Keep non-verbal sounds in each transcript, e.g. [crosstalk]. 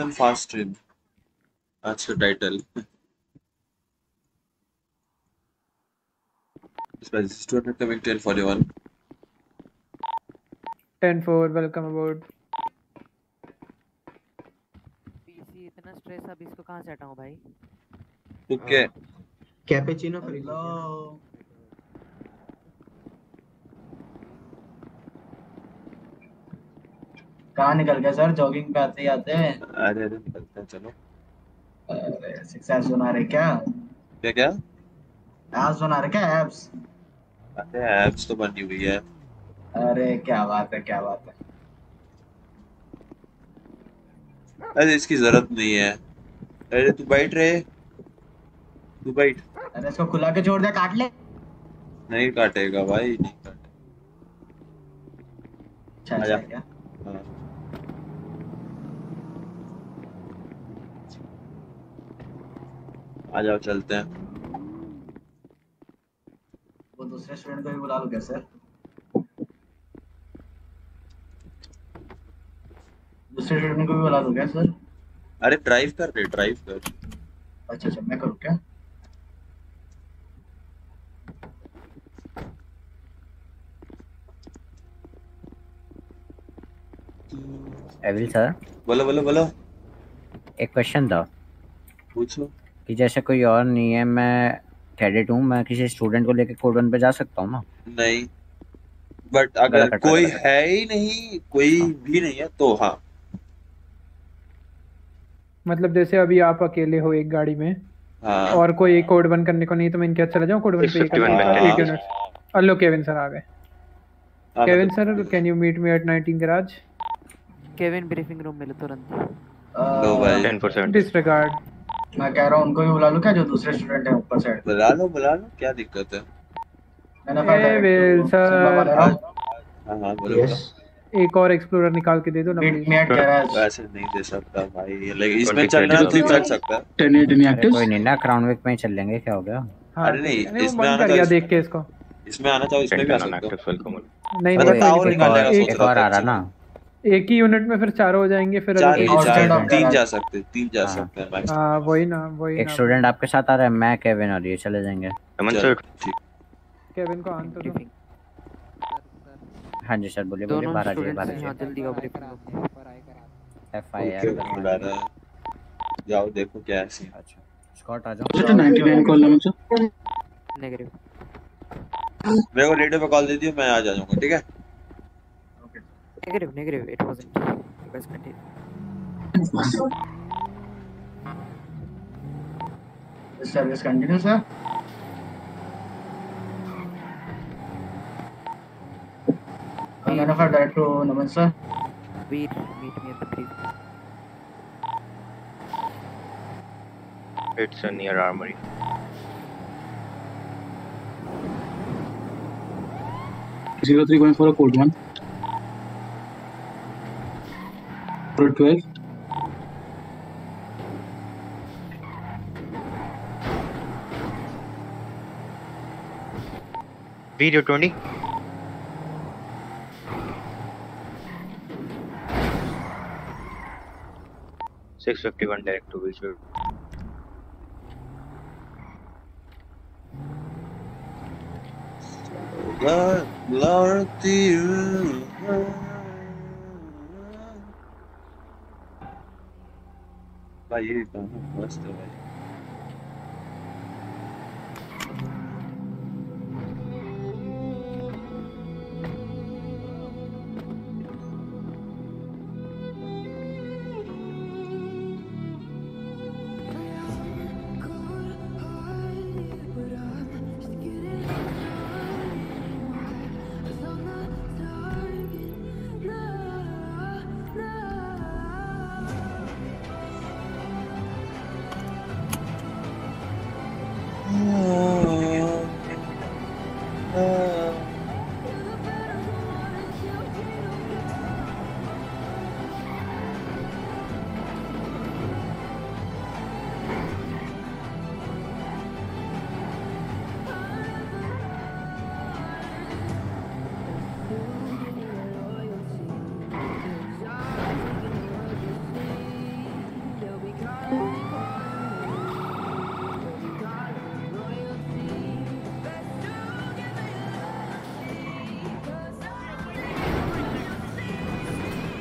And fast stream. That's the title. This is 200 coming 1041. 10 4 welcome aboard PC इतना stress अब इसको कहाँ से हटाऊं भाई Okay. कैपेचिनो खरीद कहाँ निकल गए सर? जॉगिंग पे आते ही आते हैं। अरे अरे निकलते हैं चलो। अरे सिक्स बना रहे क्या? क्या क्या? एप्स बना रहे क्या एप्स अरे एप्स तो बनी हुई है। अरे क्या बात है क्या बात है। अरे इसकी ज़रूरत नहीं है। अरे तू बैठ रहे तू बैठ। अरे इसको खुला के छोड़ दे काट ले। नहीं काटेगा भाई नहीं काटेगा। अच्छा अच्छा क्या हाँ। आ जाओ चलते हैं। वो दूसरे स्टूडेंट को भी बुला लो क्या सर दूसरे स्टूडेंट को भी बुला दो क्या सर अरे ड्राइव कर रहे ड्राइव कर। अच्छा अच्छा मैं करूँ क्या? एविल सर बोलो बोलो बोलो। एक क्वेश्चन था पूछो। कि जैसे कोई और नहीं है मैं कैडेट हूँ मैं किसी स्टूडेंट को लेके कोड वन पे जा सकता हूँ ना? नहीं। बट अगर कोई है। ही नहीं कोई हाँ। भी नहीं है तो हाँ। मतलब जैसे अभी आप अकेले हो एक गाड़ी में हाँ। और कोई एक कोड वन करने को नहीं तो मैं इनके साथ चला जाऊँ? कोड वन पे एक 651 पे एक हाँ। यूनिट हेलो केविन सर आ गए। हाँ, Kevin sir can you meet me at 19 garage Kevin briefing room मिले तुरंत। लो भाई। 10% डिसरिगार्ड मैं कह रहा हूँ उनको भी बुला लूँ क्या जो दूसरे स्टूडेंट है ऊपर साइड बुला लो बुला लो क्या दिक्कत है? मैंने कहा वाले सर। हाँ हाँ बोलो यस एक और एक्सप्लोरर निकाल के दे दो ना me at garage. बोलो वैसे नहीं दे सकता भाई लेकिन इसमें चलना तो चल सकता है। टेन एट अरे इनएक्टिव कोई नहीं ना क्राउन विक में चल लेंगे क्या हो गया? हाँ अरे नहीं, इसमें आना तो देख के इसको। इसमें आना चाहो इसमें भी आ सकते हो। एक्टिव नहीं नहीं नहीं, एक- रहा और आ रहा अच्छा। ना। एक ही यूनिट में फिर चार हो जाएँगे फिर चार नहीं एक चार तीन जा सकते तीन जा हाँ। सकते हैं हाँ वही ना वही एक स्टूडेंट आपके साथ आ रहा है मैं केविन और ये चले जाएँगे। अमन सर ठीक। केविन को आन तो दो। हाँ जी सर बोलिए बोलिए दोनों बारह जी बारह जी जल्दी briefing room F I R जाओ देखो क्या है सीन अच्छा स्कॉट आ जाओ। तो 99 कॉल नंबर सर नेगेटिव मेरे को रेडियो पे कॉल दे दियो मैं आ जाऊँगा ठीक है? Negative negative it wasn't you guys continue service continue sir मैंने कहा direct to Naman sir Veer meet me at the brief it's near armory zero three going for a code one four twelve video 20 651 direct to visual भाई ये मस्त है भाई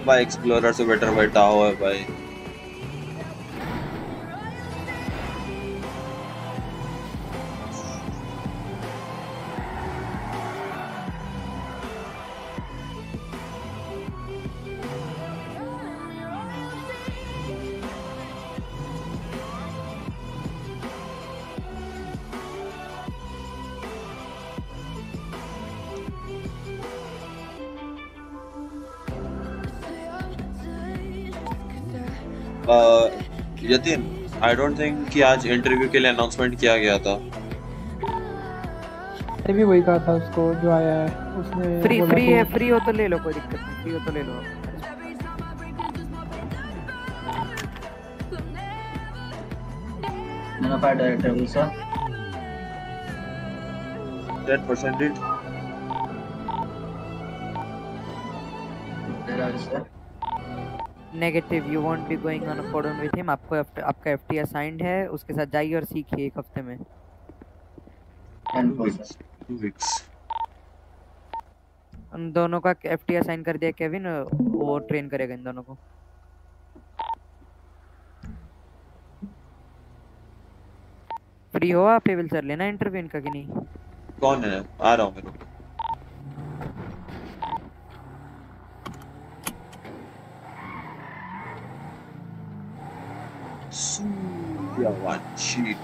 भाई explorer से better बैठा टाओ है भाई। यतिन आई डोंट थिंक कि आज इंटरव्यू के लिए अनाउंसमेंट किया गया था। मैंने भी वही कहा था उसको जो आया है उसने फ्री फ्री है फ्री हो तो ले लो कोई दिक्कत नहीं फ्री हो तो ले लो। Notified director visa. Ten percentage negative you won't be going on a cordon with him आपको आपका एफटी असाइंड है उसके साथ जाइए और सीखिए एक हफ़्ते में. टू उन दोनों का एफटी असाइन कर दिया केविन वो ट्रेन करेगा इन दोनों को। फ्री हो आप विल सर लेना इंटरव्यू इनका कि नहीं? कौन है? आ रहा हूँ मेरे Surya Vachi.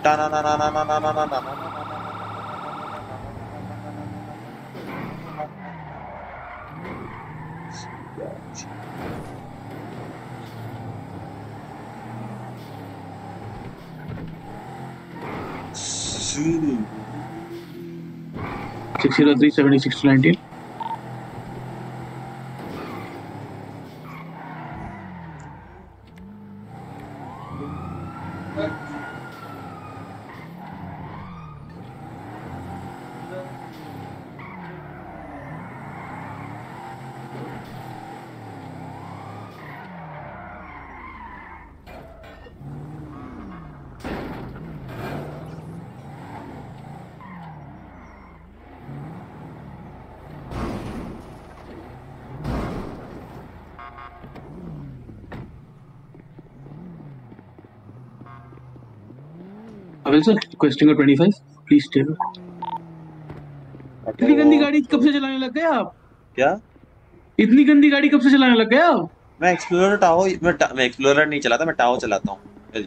Six zero three seventy six nineteen. Sir, requesting a twenty five. इतनी गंदी गाड़ी कब से चलाने लग गए आप? क्या? इतनी गंदी गाड़ी कब से चलाने लग गए आप? मैं एक्सप्लोरर टाओ मैं टा, मैं एक्सप्लोरर नहीं चलाता मैं टाओ चलाता हूँ।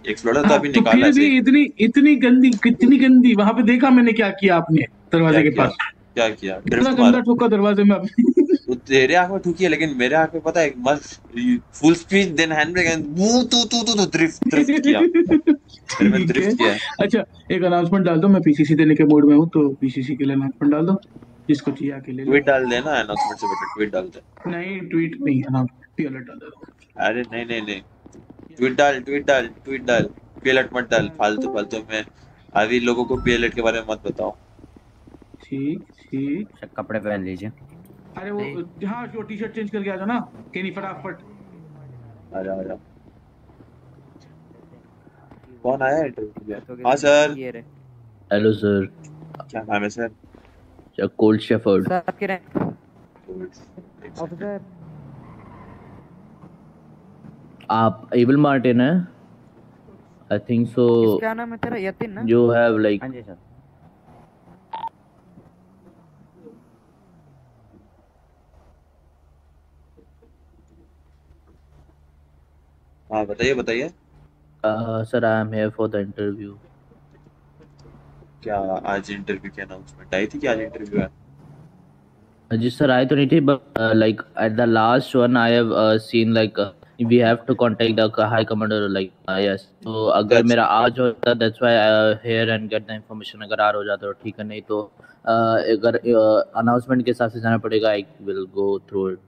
एक्सप्लोरर तो अभी तो निकाला फिर भी इतनी इतनी गंदी कितनी गंदी वहाँ पे देखा मैंने क्या किया आपने दरवाजे के पास? क्या? किया इतना गंदा ठोका दरवाजे में आपने। वो तेरे आँख में ठुकी है लेकिन मेरे आँख में पता है मस्त full speed then hand brake and वो तू तू तू ड्रिफ्ट ड्रिफ्ट किया। [laughs] अच्छा एक अनाउंसमेंट डाल दो मैं पीसीसी देने के मूड में हूँ तो पीसीसी के लिए अनाउंसमेंट डाल दो जिसको चाहिए आके ले ट्वीट डाल देना अनाउंसमेंट से बेटर ट्वीट डाल दे। नहीं ट्वीट नहीं अनाउंसमेंट पी अलर्ट डाल दो। अरे नहीं नहीं नहीं। ट्वीट डाल ट्वीट डाल ट्वीट डाल। पीएलएट मत डाल फालतू फालतू में। अभी लोगों को पी पीएलएट के बारे में मत बताओ। ठीक ठीक। कपड़े पहन लीजिए। अरे वो हाँ जो टी शर्ट चेंज करके आ जाओ ना। कि नहीं फटाफट। आ जा आ जा कौन आया इंटरव्यू के हाँ सर हेलो सर क्या नाम है सर कोल्ड शेफर्ड सर आपके रैंक ऑफिसर आप एबल मार्टिन है? आई थिंक सो क्या नाम है तेरा यतिन ना? यू हैव लाइक हाँ जी सर हाँ बताइए बताइए। Sir I am here for the interview क्या आज इंटरव्यू की अनाउंसमेंट आई थी कि आज इंटरव्यू है? जी सर आई तो नहीं थी but like at the last one I have seen like we have to contact the high commander like yes तो अगर मेरा आज होता that's why here and get the information अगर आज हो जाता तो ठीक है नहीं तो uh, अगर अनाउंसमेंट के हिसाब से जाना पड़ेगा I will go through it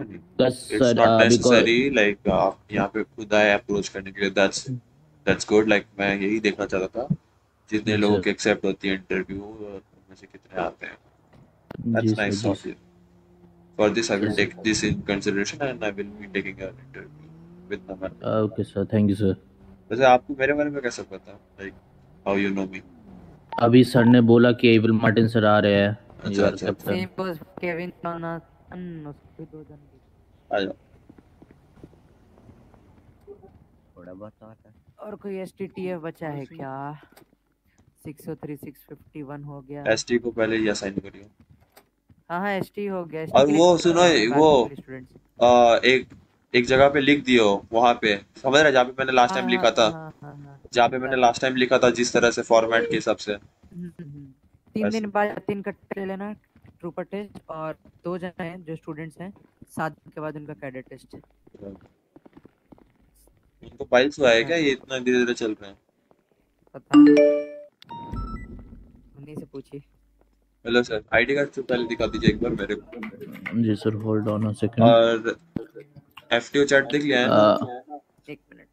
Uh, because- necessary like आप यहाँ पे खुद आए अप्रोच करने के लिए दैट्स दैट्स गुड लाइक मैं यही देखना चाहता था जितने लोगों. एक्सेप्ट होती है इंटरव्यू उनमें से कितने आते हैं। जी That's सर nice जी of you. For this, I will Yes. take this in consideration and I will be taking an interview with the man. Okay sir thank you sir वैसे आपको मेरे बारे में कैसे पता like how you know me अभी sir ने बोला कि एबल मार्टिन सर आ रहे हैं। अच्छा, अच्छा, केविन जोनाथन उसके दो जन। थोड़ा बहुत तो और कोई एस टी टी एफ़ बचा है क्या? Six O three six fifty one हो गया। एस टी को पहले ही असाइन करियो। हाँ हाँ एस टी हो गया। और वो तो सुनो वो आ, एक एक जगह पे लिख दियो वहाँ पे। समझ रहे जहाँ पे मैंने लास्ट हाँ, टाइम लिखा था। हाँ, हाँ, जहाँ पे मैंने लास्ट टाइम लिखा था जिस तरह से फॉर्मेट के हिसाब से। हम्म, हम्म, हम्म। तीन दिन बाद तीन कट्टे लेना। ट्रूपर टेस्ट और दो जन हैं जो स्टूडेंट्स हैं सात दिन के बाद उनका कैडेट टेस्ट है। उनको फाइल्स हुआ है क्या? ये इतना धीरे धीरे चल रहे हैं। पता नहीं। उन्हीं से पूछिए। हेलो सर आईडी कार्ड से पहले दिखा दीजिए एक बार मेरे को। जी sir hold on a second और एफटीओ चैट देख लिया है। एक minute.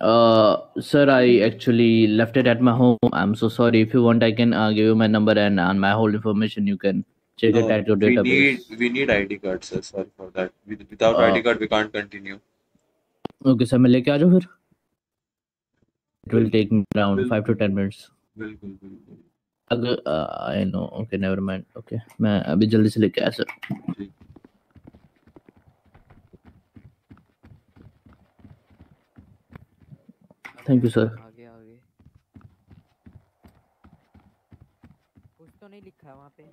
Uh, sir, I actually left it at my home. I'm so sorry. If you want, I can uh, give you my number and and my whole information. You can check it No, at your we database. need we need ID card sir sorry for that With, without Uh, ID card we can't continue Okay, sir. मैं लेके आ जाऊँ फिर. It will take me around bill, five to ten minutes. बिल्कुल बिल्कुल अगर I know okay never mind okay मैं अभी जल्दी से लेके आया सर थैंक यू सर आगे आगे। कुछ तो नहीं लिखा है वहाँ पे।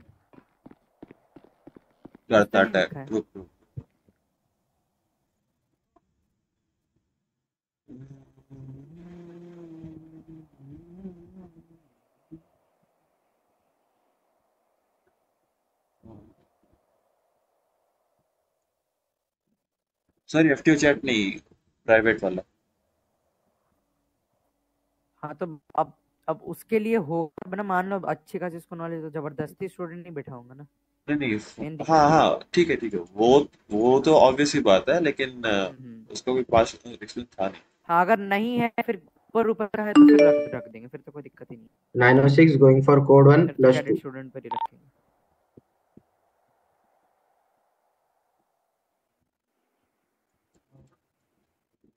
तो करता लिखा है। रुक रुक। सर एफटीओ चैट नहीं प्राइवेट वाला। हाँ तो अब अब उसके लिए हो ना मान लो अच्छी खासी उसको नॉलेज तो ज़बरदस्ती स्टूडेंट नहीं बैठाऊँगा ना। नहीं नहीं हाँ हाँ। ठीक है ठीक है वो वो तो ऑब्वियस ही बात है लेकिन उसको कोई पास एक्सपीरियंस था नहीं। हाँ अगर नहीं है फिर ऊपर ऊपर का है तो फिर रख रख देंगे फिर तो कोई दिक्कत ही नहीं। 906 going for code 1 plus 2 student पर ही रखेंगे।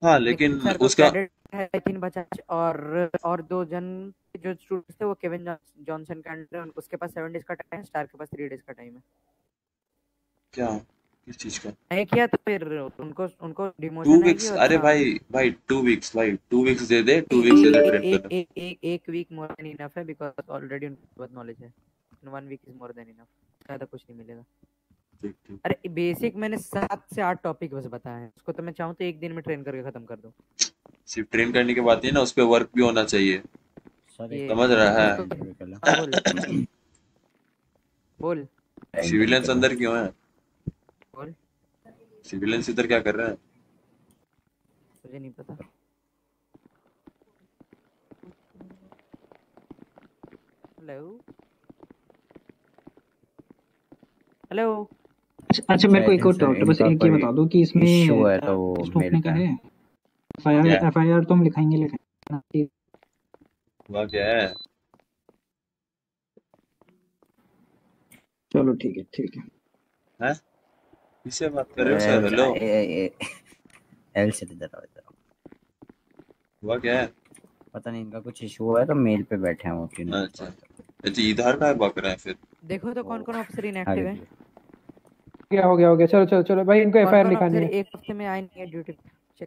हाँ लेकिन उसका तीन बचा और और दो जन जो स्टूडेंट्स थे वो केविन जॉनसन का अंडर है, उसके पास सेवन डेज़ का टाइम है स्टार के पास थ्री डेज़ का टाइम है। क्या? किस चीज़ का? नहीं किया तो फिर उनको उनको टू डिमोशन आएगी वीक्स अरे भाई भाई टू वीक्स भाई टू वीक्स दे दे टू वीक्स दे दे एक एक वीक मोर देन इनफ है बिकॉज़ ऑलरेडी उनको बहुत नॉलेज है। One week is more than enough ज़्यादा कुछ नहीं मिलेगा। ठीक ठीक। अरे बेसिक मैंने सात से आठ टॉपिक बस बताए हैं। उसको तो मैं चाहूँ तो एक दिन में ट्रेन करके खत्म कर दूँ। सिर्फ़ ट्रेन करने की बात नहीं ना उस पे वर्क भी होना चाहिए। समझ रहा है। निकला हाँ बोल। [coughs] बोल। सिविलियंस अंदर क्यों है? बोल। सिविलियंस इधर क्या कर रहे हैं? मुझे नहीं पता। हेलो हेलो अच्छा अच्छा मेरे को एक और डाउट है बस एक ये बता दो कि इसमें इश्यू है तो वो इस मेल का है। एफआईआर एफआईआर तो हम लिखाएँगे लिखाएँगे। ना क्या है? चलो ठीक है ठीक है। हैं? किससे बात कर रहे हो? Sir hello. एल से इधर आओ इधर। हुआ क्या है? पता नहीं इनका कुछ इशू हुआ है तो मेल पे बैठे हैं वो तीनों। अच्छा। अच्छा इधर का बक रहे हैं फिर। देखो तो कौन कौन ऑफिसर इनएक्टिव है। गया हो गया हो गया। चलो चलो चलो भाई इनको एफआईआर लिखानी है। एक हफ़्ते में आए नहीं है ड्यूटी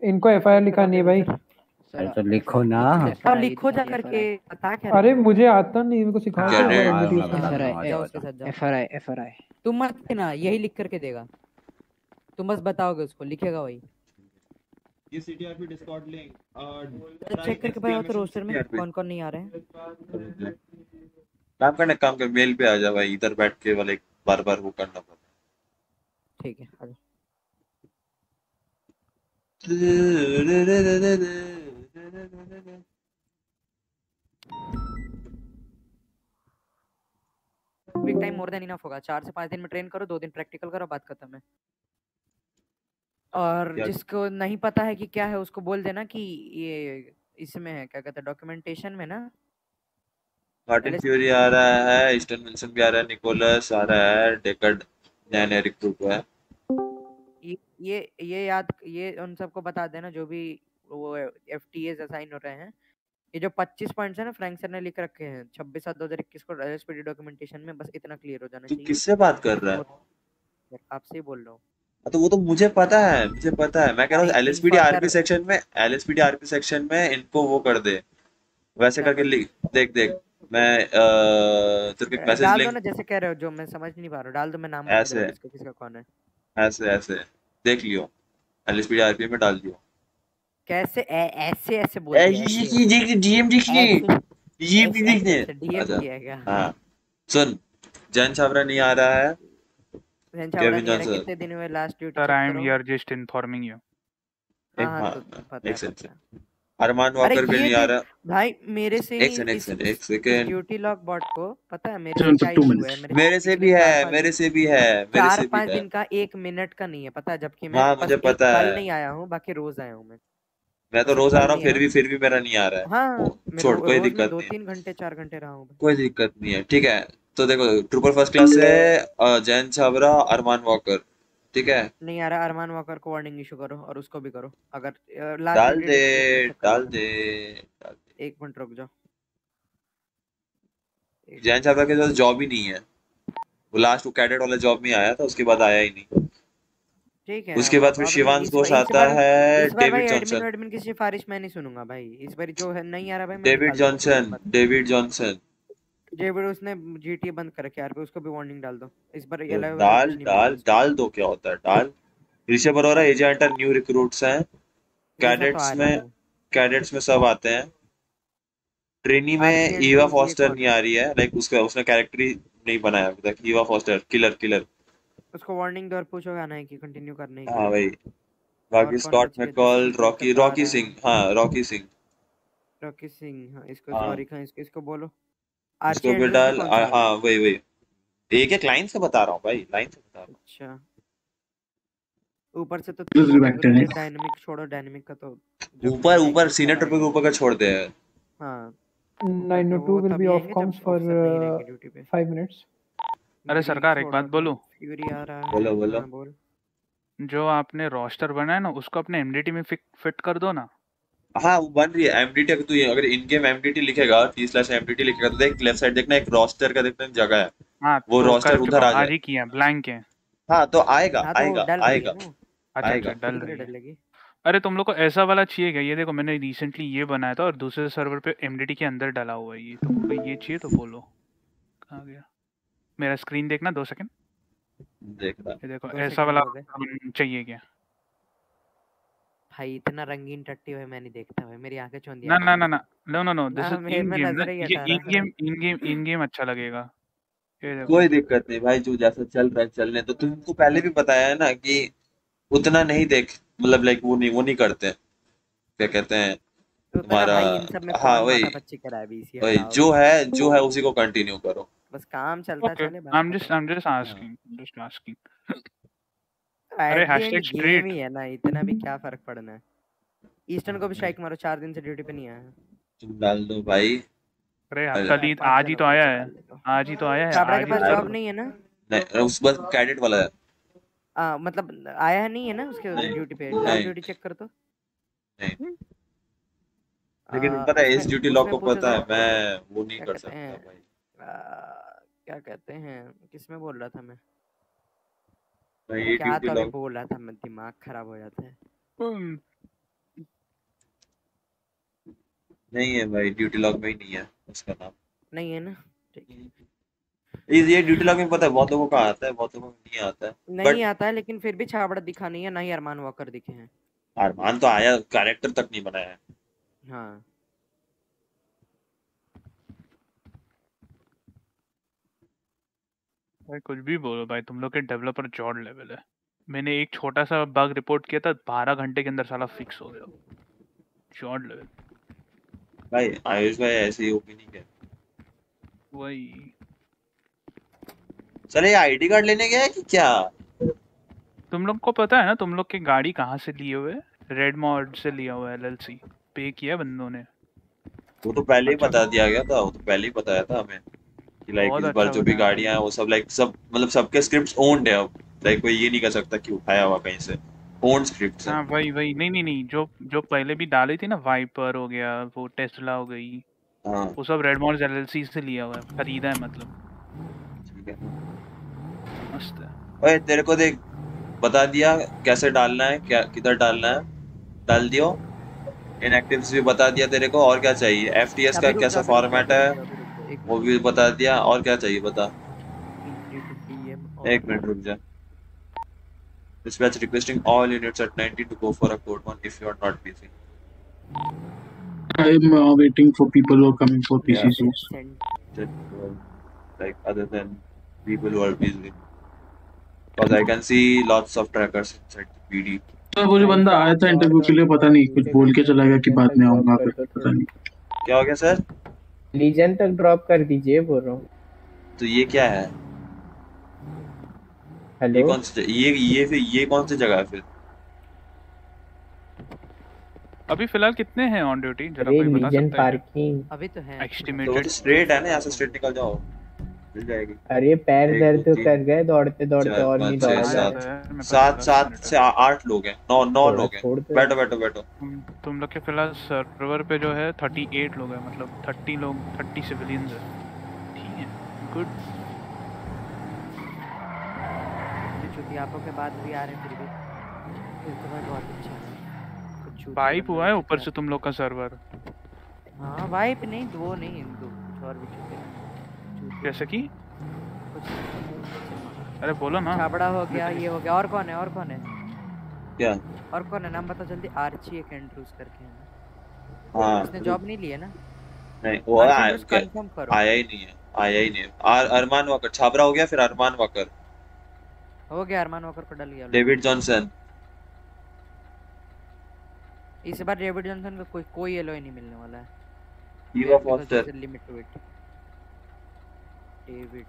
इनको एफआईआर लिखानी है भाई। अरे तो लिखो ना। अब लिखो जा करके बता क्या अरे मुझे आता नहीं मेरे को सिखाओ क्या क्या रे? होगा हाँ, ड्यूटी हाँ, उसका हाँ, जाओ बताओ, उसके बताओ। साथ जाओ F R I F R I तुम मत देना यही लिख करके देगा। तुम बस बताओगे उसको लिखेगा वही। ये सीटीआरपी डिस्कॉर्ड लिंक तो चेक करके भाई तो रोस्टर में कौन कौन नहीं आ रहे हैं। काम करने काम कर मेल पे आ जा भाई इधर बैठ के वाले बार बार वो करना पड़ता ठीक है आ जाओ। Week time more than enough होगा। चार से पाँच दिन में ट्रेन करो दो दिन प्रैक्टिकल करो बात खत्म है। और जिसको नहीं पता है कि क्या है उसको बोल देना कि ये इसमें है क्या कहते हैं डॉक्यूमेंटेशन में ना। मार्टिन फ्यूरी आ रहा है ईस्टर्न विल्सन भी आ रहा है निकोलस आ रहा है डेकर्ड नैन एरिक ग्रुप है। ये ये याद ये उन सबको बता देना जो भी वो एफ़ टी एस असाइन हो रहे हैं। ये जो 25 पॉइंट्स है ना फ्रैंक सर ने लिख रखे हैं। 26 सात 2021 को एसपीडी डॉक्यूमेंटेशन में बस इतना क्लियर हो जाना चाहिए। किससे बात कर रहा है? आपसे ही बोल रहा हूँ। तो वो तो मुझे पता है मुझे पता है। मैं कह रहा हूँ एलएसपीडी आरपी सेक्शन में एलएसपीडी आरपी सेक्शन में इनको वो कर दे। वैसे करके लिख देख देख। मैं तेरे को एक मैसेज डाल दो लिंक ना जैसे कह रहे हो जो मैं समझ नहीं पा रहा हूँ। डाल दो मैं नाम ऐसे। किसका किसका कौन है? ऐसे ऐसे। देख लियो। एलएसपीडी आरपी में डाल दियो। कैसे ऐसे ऐसे बोल ये। ये देख डीएम ऐसे- ये भी देखने। अच्छा। हाँ। सुन जैन छाबरा नहीं आ रहा है। Kevin Johnson. कितने दिन हुए last duty Sir, I am here just informing you. एक हाँ, तो एक सेकंड पता है। अरमान वॉकर भी नहीं आ रहा भाई मेरे से एक सेकंड एक सेकंड एक सेकंड। ड्यूटी लॉग बॉट को पता है मेरे से क्या इशू है. मेरे से भी है? मेरे से भी है मेरे चार से भी पाँच दिन का एक मिनट का नहीं है पता है जबकि मैं हाँ मुझे पता कल है। नहीं आया हूँ बाकी रोज आया हूँ मैं। मैं तो रोज आ रहा हूँ फिर भी फिर भी मेरा नहीं आ रहा है। हाँ छोड़ कोई दिक्कत नहीं तीन घंटे चार घंटे रहा हूँ कोई दिक्कत नहीं है ठीक है। तो देखो ट्रिपल फ़र्स्ट क्लास है जैन छाबरा अरमान वॉकर। ठीक है। नहीं आ रहा अरमान वॉकर को वार्निंग इशू करो और उसको भी करो। अगर डाल दे डाल दे डाल दे। एक मिनट रुक जाओ। जैन छाबरा के पास जॉब ही नहीं है। वो लास्ट वो कैडेट वाला जॉब में आया था उसके बाद आया ही नहीं। ठीक है उसके बाद फिर शिवांश घोष आता है डेविड जॉनसन एडमिन की सिफारिश मैं नहीं सुनूँगा भाई। इस बार जो है नहीं आ रहा भाई David Johnson David Johnson David उसने जीटी बंद कर रखा है यार उसको भी वार्निंग डाल दो। इस बार ये तो डाल डाल डाल दो क्या होता है डाल। ऋषभ अरोरा एजेंट और न्यू रिक्रूट्स हैं। सब तो कैडेट्स में कैडेट्स में सब आते हैं। ट्रेनी में ईवा फॉस्टर नहीं आ रही है। लाइक उसका उसने कैरेक्टर ही नहीं बनाया अभी तक। ईवा फॉस्टर किलर किलर उसको वार्निंग दो और पूछो आना है कि कंटिन्यू करने की हाँ भाई। बाकी Scott McCall Rocky Rocky Singh हाँ। रॉकी सिंह रॉकी सिंह हाँ इसको सॉरी खां इसको इसको बोलो। उसको आर्ची भी डाल वाला हाँ? वही वही। एक एक लाइन से बता रहा हूँ भाई लाइन से बता रहा हूँ। अच्छा। ऊपर से तो है। डायनामिक छोड़ो डायनामिक का तो ऊपर ऊपर तो सीनियर पता ट्रिपल के ऊपर का छोड़ दे। हाँ। 902 वो will तभी be off आएँगे comms जब for ऑफिसर नहीं uh, रहेंगे ड्यूटी पे। five minutes. अरे सरकार एक बात छोड़ो बोलूँ? फ्यूरी आ रहा बोलो है बोलो। हाँ जो आपने रोस्टर बनाया ना उसको अपने एमडीटी में फिट कर दो ना। हाँ वो बन रही है एमडीटी अगर तू ये- अगर इन गेम एमडीटी लिखेगा टी स्लैश एमडीटी लिखेगा तो देख लेफ़्ट साइड देखना एक रोस्टर का देखना जगह है। हाँ वो तो रोस्टर उधर आ जाए ही किया ब्लैंक है। हाँ तो आएगा हाँ तो आएगा आएगा है ना अच्छा आएगा। अच्छा डल है डलेगी अरे तुम लोग को ऐसा वाला चाहिए क्या? ये देखो मैंने रिसेंटली ये बनाया था और दूसरे सर्वर पे एमडीटी के अंदर डाला हुआ है ये। तुमको ये चाहिए तो बोलो। कहाँ गया? मेरा स्क्रीन देखना दो सेकंड देख रहा ये देखो ऐसा वाला चाहिए क्या? भाई इतना रंगीन टट्टी हुए मैं नहीं देखता भाई मेरी आँखें चौंधी ना ना ना ना no no no this is in game ये in game in game in game अच्छा लगेगा। कोई दिक्कत नहीं भाई जो जैसा चल रहा है चलने तो तुमको पहले भी बताया है ना कि उतना नहीं देख मतलब लाइक वो नहीं वो नहीं करते। क्या कहते हैं? तो तुम्हारा भाई हाँ वही। वही जो है जो है उसी को कंटिन्यू करो। बस काम चलता चले I am just I am just हाँ। आस्किंग जस्ट आस्किंग अरे हैशटैग स्ट्रीट ही है ना इतना भी क्या फ़र्क पड़ना है। ईस्टर्न को भी स्ट्राइक मारो चार दिन से ड्यूटी पे नहीं आया। है डाल दो भाई। अरे कल ही आज ही तो आया तो है। आज ही तो आया है। छाबड़ा के पास तो जॉब नहीं है ना? नहीं उस बस कैडेट वाला है। आ, मतलब आया है नहीं है ना उसके ड्यूटी पे? ड्यूटी चेक कर तो। नहीं। लेकिन पता है इस ड्यूटी लॉक को पता है तो मैं वो नहीं कर कहते सकता हैं? भाई। क्या कहते हैं? किसमें बोल रहा था मैं? क्या तो बोल रहा था मैं दिमाग खराब हो जाता है। नहीं है भाई ड्यूटी लॉक में ही नहीं है उसका नाम। नहीं है ना? है ये ड्यूटी लॉक में पता है बहुत लोगों का आता है बहुत लोगों को नहीं आता है। नहीं आता है लेकिन फिर भी छाबड़ा दिखा नहीं है ना ही अरमान वॉकर दिखे हैं। अरमान तो आया कैरेक्टर तक नहीं बनाया है। हाँ। भाई कुछ भी बोलो भाई तुम लोग के डेवलपर जॉड लेवल है। मैंने एक छोटा सा बग रिपोर्ट किया था बारह घंटे के अंदर साला फिक्स हो गया। God level. भाई आयुष भाई ऐसे ही ओपनिंग है। वही। चले ये आईडी कार्ड लेने गया है कि क्या? तुम लोग को पता है ना तुम लोग के गाड़ी कहाँ से लिए हुए रेड मॉड से लिया हुआ एलएलसी पे किया बंदों ने। वो तो पहले ही अच्छा। बता दिया गया था वो तो पहले ही बताया था हमें। लाइक इस बार अच्छा जो भी गाड़ियाँ हैं वो सब लाइक सब मतलब सबके स्क्रिप्ट्स ओन्ड है अब। लाइक कोई ये नहीं कर सकता कि उठाया हुआ कहीं से। ओन्ड स्क्रिप्ट्स है। हाँ वही वही। नहीं नहीं नहीं जो जो पहले भी डाली थी ना वाइपर हो गया वो टेस्ला हो गई हाँ। वो सब रेड मॉड एलएलसी से लिया हुआ है खरीदा है मतलब। ठीक है। मस्त है। ओए तेरे को देख बता दिया कैसे डालना है क्या किधर डालना है। डाल दियो। इनएक्टिव्स भी बता दिया तेरे को और क्या चाहिए। एफटीएस का कैसा फॉर्मेट है? एक वो भी बता दिया और क्या चाहिए बता एक मिनट रुक जा Dispatch requesting all units at 90 to go for a code one if you are not busy. I'm uh, waiting for people who are coming for Yeah. PCCs. send Just, uh, like other than people who are busy. Because I can see lots of trackers inside the PD. तो वो जो बंदा आया था interview के लिए पता नहीं कुछ बोल के चला गया कि बाद में आऊँगा पता नहीं क्या हो गया सर लीजन तक ड्रॉप कर दीजिए बोल रहा हूँ। तो ये क्या है? हेलो ये कौन सी ये ये फिर ये कौन सी जगह है फिर? अभी फ़िलहाल कितने हैं ऑन ड्यूटी जरा कोई बता सकता है पार्किंग अभी तो है। तो एस्टिमेटेड तो स्ट्रेट है ना यहाँ से स्ट्रेट निकल जाओ। मिल जाएगी। अरे पैर दर्द कर गए दौड़ते दौड़ते और नहीं दौड़ा जा सात। सात सात से आठ लोग हैं। नौ नौ लोग हैं। बैठो बैठो बैठो। तुम लोग के फ़िलहाल सर्वर पे जो है 38 लोग हैं मतलब 30 लोग 30 सिविलियंस है। ठीक है गुड चुतियापों के बाद भी आ रहे हैं फिर भी। फिर तो बहुत अच्छा है। वाइप हुआ है ऊपर से तुम लोग का सर्वर हाँ वाइप नहीं दो नहीं दो कुछ और भी चूतिया जैसे कि? अरे बोलो ना। छाबड़ा हो गया ये हो गया। और कौन है और कौन है? क्या? और कौन है? नाम बता जल्दी। आर्ची एक एंड्रूस करके है ना। हाँ। उसने जॉब नहीं ली है ना? नहीं वो आया कंफर्म करो। आया ही नहीं है। आया ही नहीं है। Are, Armaan walker. छाबरा हो गया फिर अरमान वाकर। हो गया अरमान वाकर को डल गया। David Johnson. इस बार डेविड जॉनसन का कोई कोई एलोय नहीं मिलने वाला है। Eva Foster limit to it David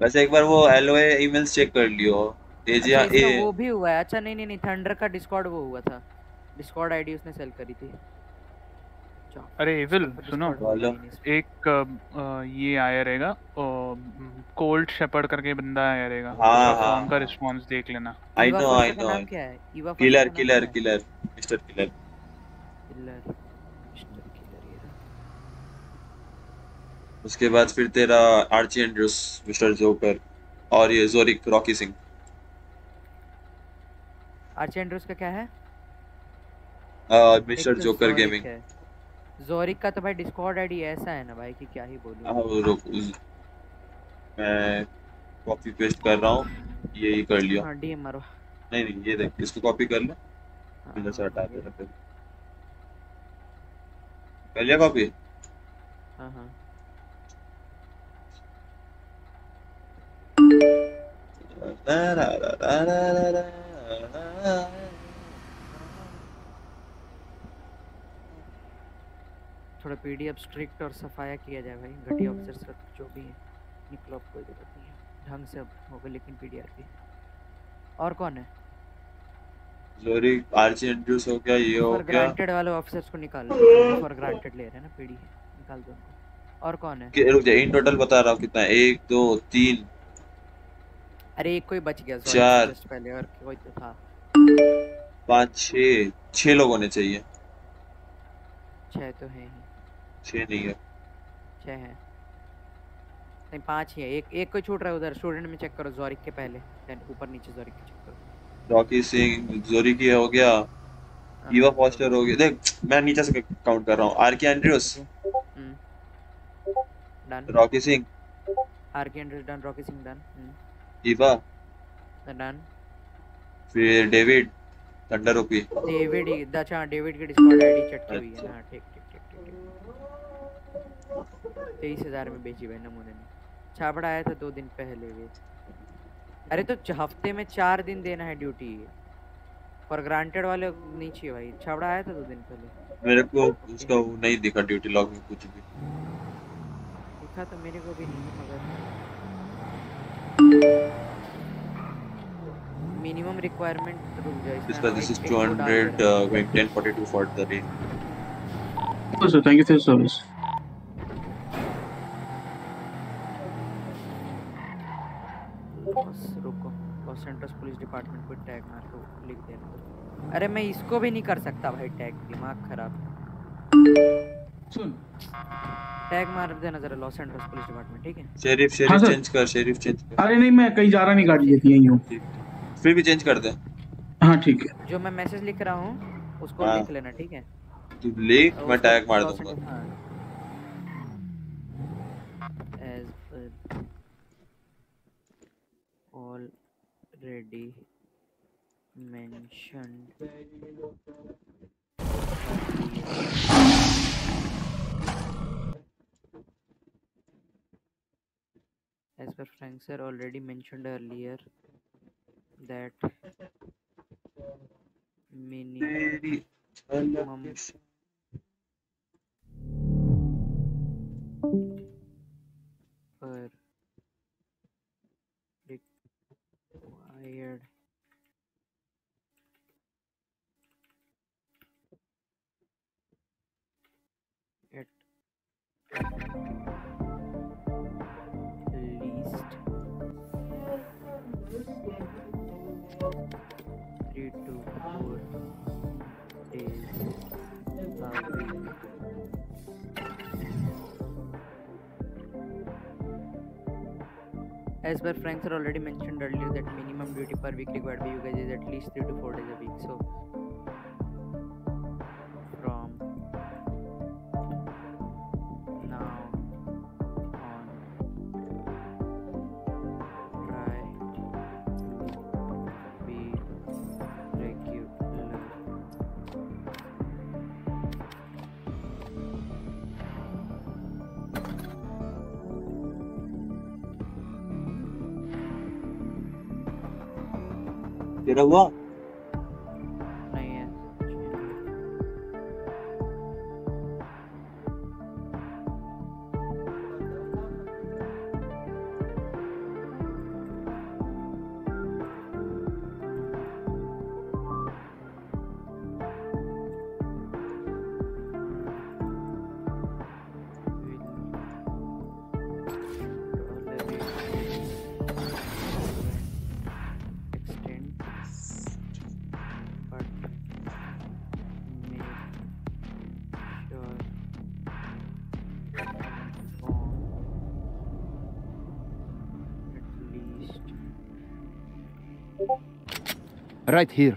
वैसे एक बार वो एलओए ईमेल्स चेक कर लियो। एजिया अच्छा ए वो भी हुआ है। अच्छा नहीं नहीं नहीं थंडर का डिस्कॉर्ड वो हुआ था। डिस्कॉर्ड आईडी उसने सेल करी थी। अरे एविल सुनो। ही। एक अ, ये आया रहेगा। कोल्ड शेपर्ड करके बंदा आया रहेगा। हाँ, हाँ, उनका हाँ। रिस्पांस देख लेना। आई नो आई नो नाम क्या है? Eva killer killer killer mister killer killer mister killer ये रहा। उसके बाद फिर तेरा आर्ची एंड्रूस मिस्टर जोकर और ये जोरिक रॉकी सिंह। आर्ची एंड्रूस का क्या है? मिस्टर तो जोकर गेमिंग। जोरिक का तो भाई डिस्कॉर्ड आईडी ऐसा है ना भाई कि क्या ही बोलूँ। रुक मैं कॉपी पेस्ट कर रहा हूँ ये ही कर लिया। हाँ डीएम मारो। नहीं नहीं ये देख इसको कॉपी कर ले। हाँ, इधर से हाँ, हटा दे कर लिया कॉपी हाँ हाँ। थोड़ा पीडीएफ स्ट्रिक्ट और सफाया किया जाए भाई। घटिया ऑफिसर्स का जो भी है निकलो अब कोई दिक्कत नहीं है। ढंग से अब होगा लेकिन पीडीआर की। और कौन है? जोरिक आर्ची एंड्रूस हो गया ये हो गया। ग्रांटेड वाले ऑफिसर्स को निकाल लो फॉर ग्रांटेड ले रहे हैं ना पीडी निकाल दो और कौन है? रुक जा इन टोटल बता रहा हूँ कितना है। एक दो तीन। अरे एक कोई बच गया चार। पहले और कोई तो था। पाँच छः छः लोग होने चाहिए। छह तो है ही। छः नहीं है। छह है। नहीं पाँच ही है। एक एक कोई छूट रहा है उधर। स्टूडेंट में चेक करो जोरिक के पहले। देन ऊपर नीचे जोरिक के चेक करो। रॉकी सिंह जोरी की हो गया। ईवा हाँ, फॉस्टर हो गया। देख मैं नीचे से काउंट कर रहा हूँ। R K Andrews hmm done Rocky Singh R K Andrews done Rocky Singh done Eva done फिर डेविड थंडर ओपी डेविड ही अच्छा डेविड की डिस्कॉर्ड आईडी चटकी हुई है ना। ठीक ठीक ठीक ठीक तेईस हज़ार में बेची भाई नमूने ने। छापड़ा आया था दो दिन पहले वे अरे तो हफ़्ते में चार दिन देना है ड्यूटी फॉर ग्रांटेड वाले नहीं चाहिए भाई छापड़ा आया था दो दिन पहले। मेरे को उसका नहीं दिखा ड्यूटी लॉग में कुछ भी। दिखा तो मेरे को भी नहीं मगर मिनिमम रिक्वायरमेंट रुक जाए एक वो डाल 200 दे uh, going 1042 for the rain. Oh, sir, thank you for your service. बस रुको। लॉस एंटोस पुलिस डिपार्टमेंट को टैग मार के लिख देना। अरे मैं इसको भी नहीं कर सकता भाई टैग दिमाग खराब। सुन। टैग मार देना जरा लॉस एंजल्स पुलिस डिपार्टमेंट ठीक है? शेरिफ हाँ शेरिफ चेंज कर शेरिफ चेंज कर। अरे नहीं मैं कहीं जा रहा नहीं गाड़ी लेके यहीं हूँ। फिर भी चेंज कर दे। हाँ ठीक है। जो मैं मैसेज लिख रहा हूँ उसको हाँ। लिख लेना ठीक है? तू लिख मैं टैग मार दूँगा। हाँ। Already mentioned. As per Frank sir already mentioned earlier that से per required at As per Frank sir already mentioned earlier that minimum duty per week required by you guys is at least three to four days a week. So तेरा हुआ Right here.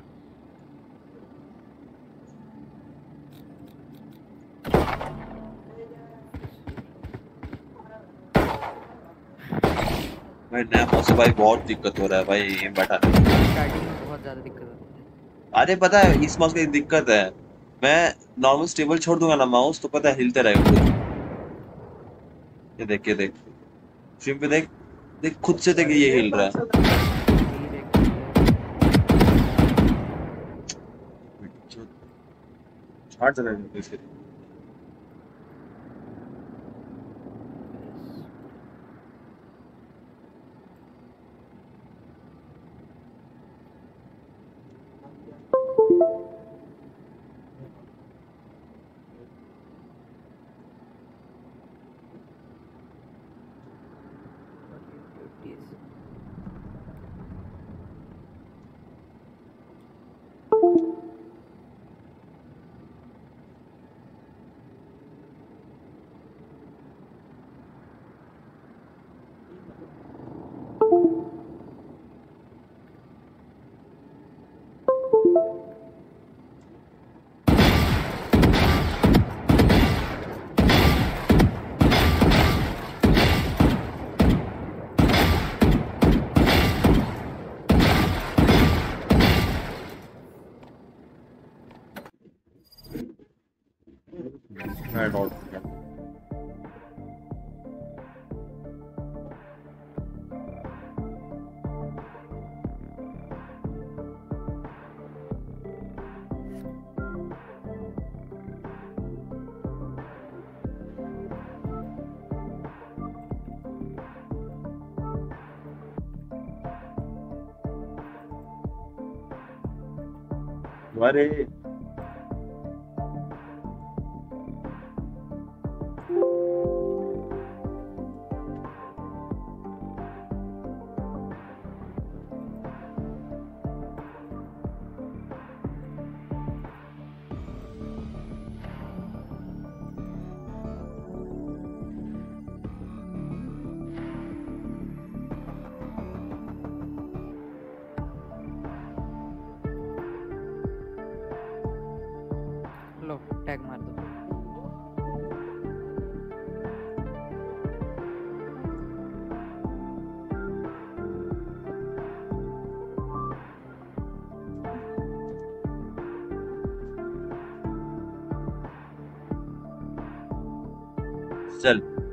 भाई नया मौसम भाई बहुत दिक्कत हो रहा है भाई ये बैठा। बहुत ज़्यादा दिक्कत होती है। अरे पता है इस माउस की दिक्कत है। मैं नॉर्मल स्टेबल छोड़ दूँगा ना माउस तो पता है हिलते रहेगा खुद। ये देख ये देख। स्ट्रीम पे देख देख खुद से देख ये हिल रहा है। छाड़ चला इसके अरे लो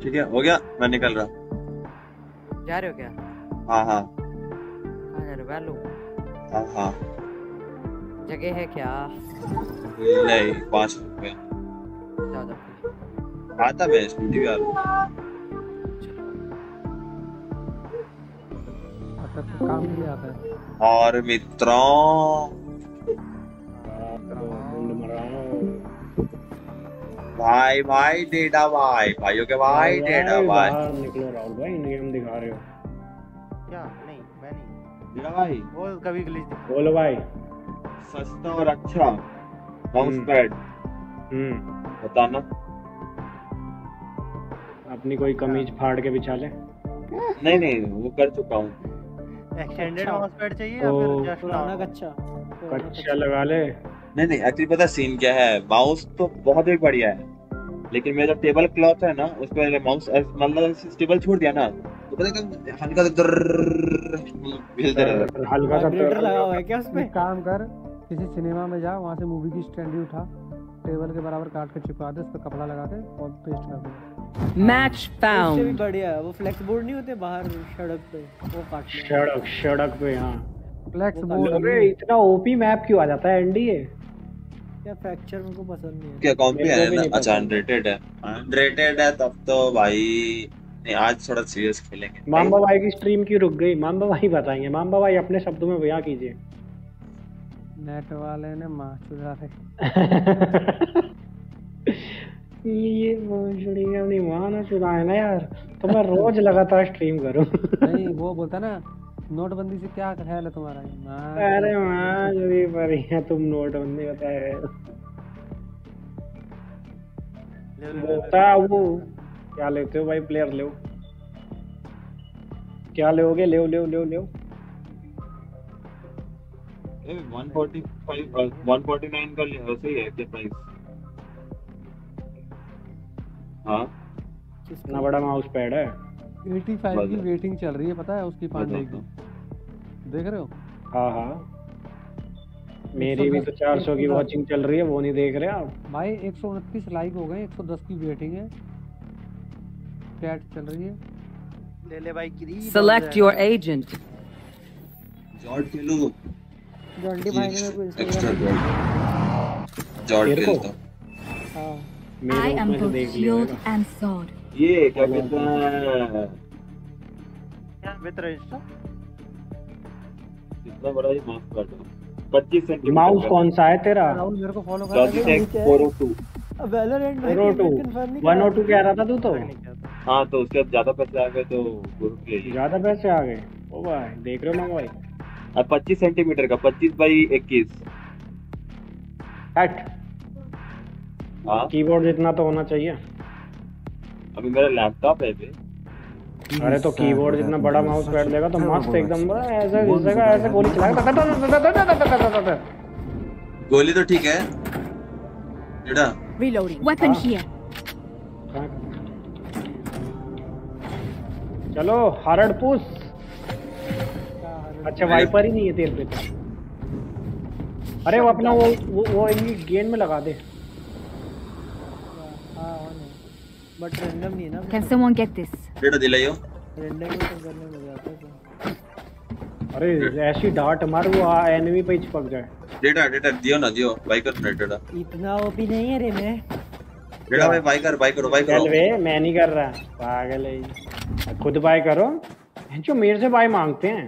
ठीक है हो गया? मैं निकल रहा। जा रहे हो क्या? हाँ हाँ। कहाँ जा रहे हो? वैल्यू हाँ हाँ। जगह है क्या? नहीं पाँच रुपये जाओ जाओ आता मैं स्कूटी भी आ रहा अच्छा तो काम के लिए आता है। और मित्रों भाई भाई डेटा भाई भाइयों के भाई डेटा भाई निकलो राहुल भाई नियम दिखा रहे हो। क्या? नहीं मैं नहीं। डेटा भाई। बोल कभी ग्लिच बोलो भाई। सस्ता और अच्छा। Mouse pad hmm. बताना। अपनी कोई कमीज फाड़ के बिछा ले। नहीं नहीं वो कर चुका हूँ। एक्सटेंडेड। माउस पैड चाहिए या तो फिर जस्ट पुराना कच्चा। कच्चा लगा ले। नहीं नहीं एक्चुअली पता सीन क्या है? माउस तो बहुत ही बढ़िया है। लेकिन मेरा टेबल क्लॉथ है ना उस पर माउस मतलब टेबल छोड़ दिया ना। तो पता एकदम हल्का सा द्रर्रर्र हिलते रहता हल्का सा लगा हुआ है क्या उसमें काम कर किसी सिनेमा में जा वहाँ से मूवी की स्टैंड उठा। टेबल के बराबर काट के चिपका दे उस पर कपड़ा लगा दे और पेस्ट कर दे। Match उससे भी बढ़िया है वो फ्लेक्स बोर्ड नहीं होते बाहर सड़क पे वो काट सड़क सड़क पे हाँ। फ्लेक्स बोर्ड अरे इतना ओपी मैप क्यों आ जाता है एनडीए क्या फ्रैक्चर मेरे को पसंद नहीं है। क्या कौन पे मेरे को है ना? अच्छा अनरेटेड है। अनरेटेड है तब तो भाई नहीं आज थोड़ा सीरियस खेलेंगे। माम्बा भाई की स्ट्रीम क्यों रुक गई। माम्बा भाई बताएँगे। माम्बा भाई अपने शब्दों में बयां कीजिए। नेट वाले ने माँ चुरा रहे [laughs] ये भोसड़ी का नहीं माना चुराए ना यार। तो मैं रोज लगातार स्ट्रीम करूँ। नहीं वो बोलता ना नोटबंदी से क्या ख्याल है तुम्हारा? माँ अरे माँ जुड़ी परी है तुम नोटबंदी बताए बोलता वो क्या लेते हो भाई प्लेयर ले क्या लोगे? ले ले ले ले 145 149 का लिया वैसे ही है क्या प्राइस हाँ? बड़ा माउस पैड है। 85 की वेटिंग चल रही है पता है उसकी पांडे की। देख रहे हो? हाँ हाँ। मेरी भी तो 400 की वॉचिंग चल रही है वो नहीं देख रहे आप? भाई 129 लाइक हो गए 110 की वेटिंग है। चैट चल रही है। ले ले भाई ग्रीन Select your agent. जॉर्ड खेलो भाई ने मेरे को एक्स्ट्रा जॉर्ड जॉर्ड खेलता हाँ। मेरे I am both देख लिया shield and sword. ये क्या कहते हैं? क्या विद कितना बड़ा ये माउस 25 सेंटीमीटर माउस कौन सा है तेरा? राहुल मेरे को फॉलो कर लॉजिटेक 402 वैलोरेंट 402 102 कह रहा था तू तो। हाँ तो उसके बाद ज़्यादा पैसे आ गए तो ग्रुप ले ज़्यादा पैसे आ गए? ओ भाई देख रहे हो मंग भाई। अब 25 सेंटीमीटर का 25 बाई 21 हट हाँ। कीबोर्ड जितना तो होना चाहिए। अभी मेरा लैपटॉप है बे। अरे तो कीबोर्ड जितना बड़ा माउस पैड लेगा तो मस्त एकदम बड़ा ऐसा इस जगह ऐसे गोली चलाएगा गोली तो ठीक है जेड़ा Reloading. Weapon हाँ। here. चलो हरड़ पूस अच्छा वाइपर ही नहीं है तेरे पे तो। अरे वो अपना वो वो, वो गेंद में लगा दे हाँ ऑन है बट रैंडम नहीं है ना Can someone get this? जेड़ा दिलाइयो। रैंडम में तो करने में मज़ा आता है तो। अरे ऐसी डांट मार वो एनिमी पे चिपक जाए। डेटा डेटा दियो ना दियो। बाई कर ना डेटा इतना ओपी नहीं है रे मैं। डेटा भाई बाई कर बाई करो बाई चल करो वे मैं नहीं कर रहा। पागल है खुद बाय करो। जो मेरे से बाय मांगते हैं।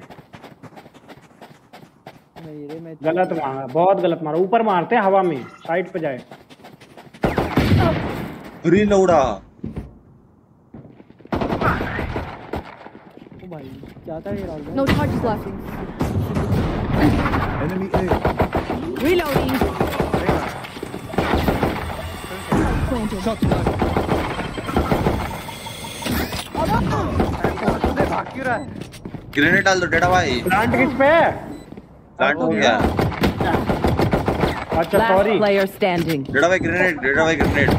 नहीं रे मैं गलत मांगा बहुत गलत मारा। ऊपर मारते हैं हवा में साइड पे जाए। रीलोड़ा ओ भाई है ये No charges left. Enemy A. Reloading. भाग क्यों रहा है ग्रेनेड डाल दो डेटा भाई प्लांट किस पे प्लांट हो गया अच्छा Last सॉरी player standing. रेडा भाई ग्रेनेड रेडा भाई ग्रेनेड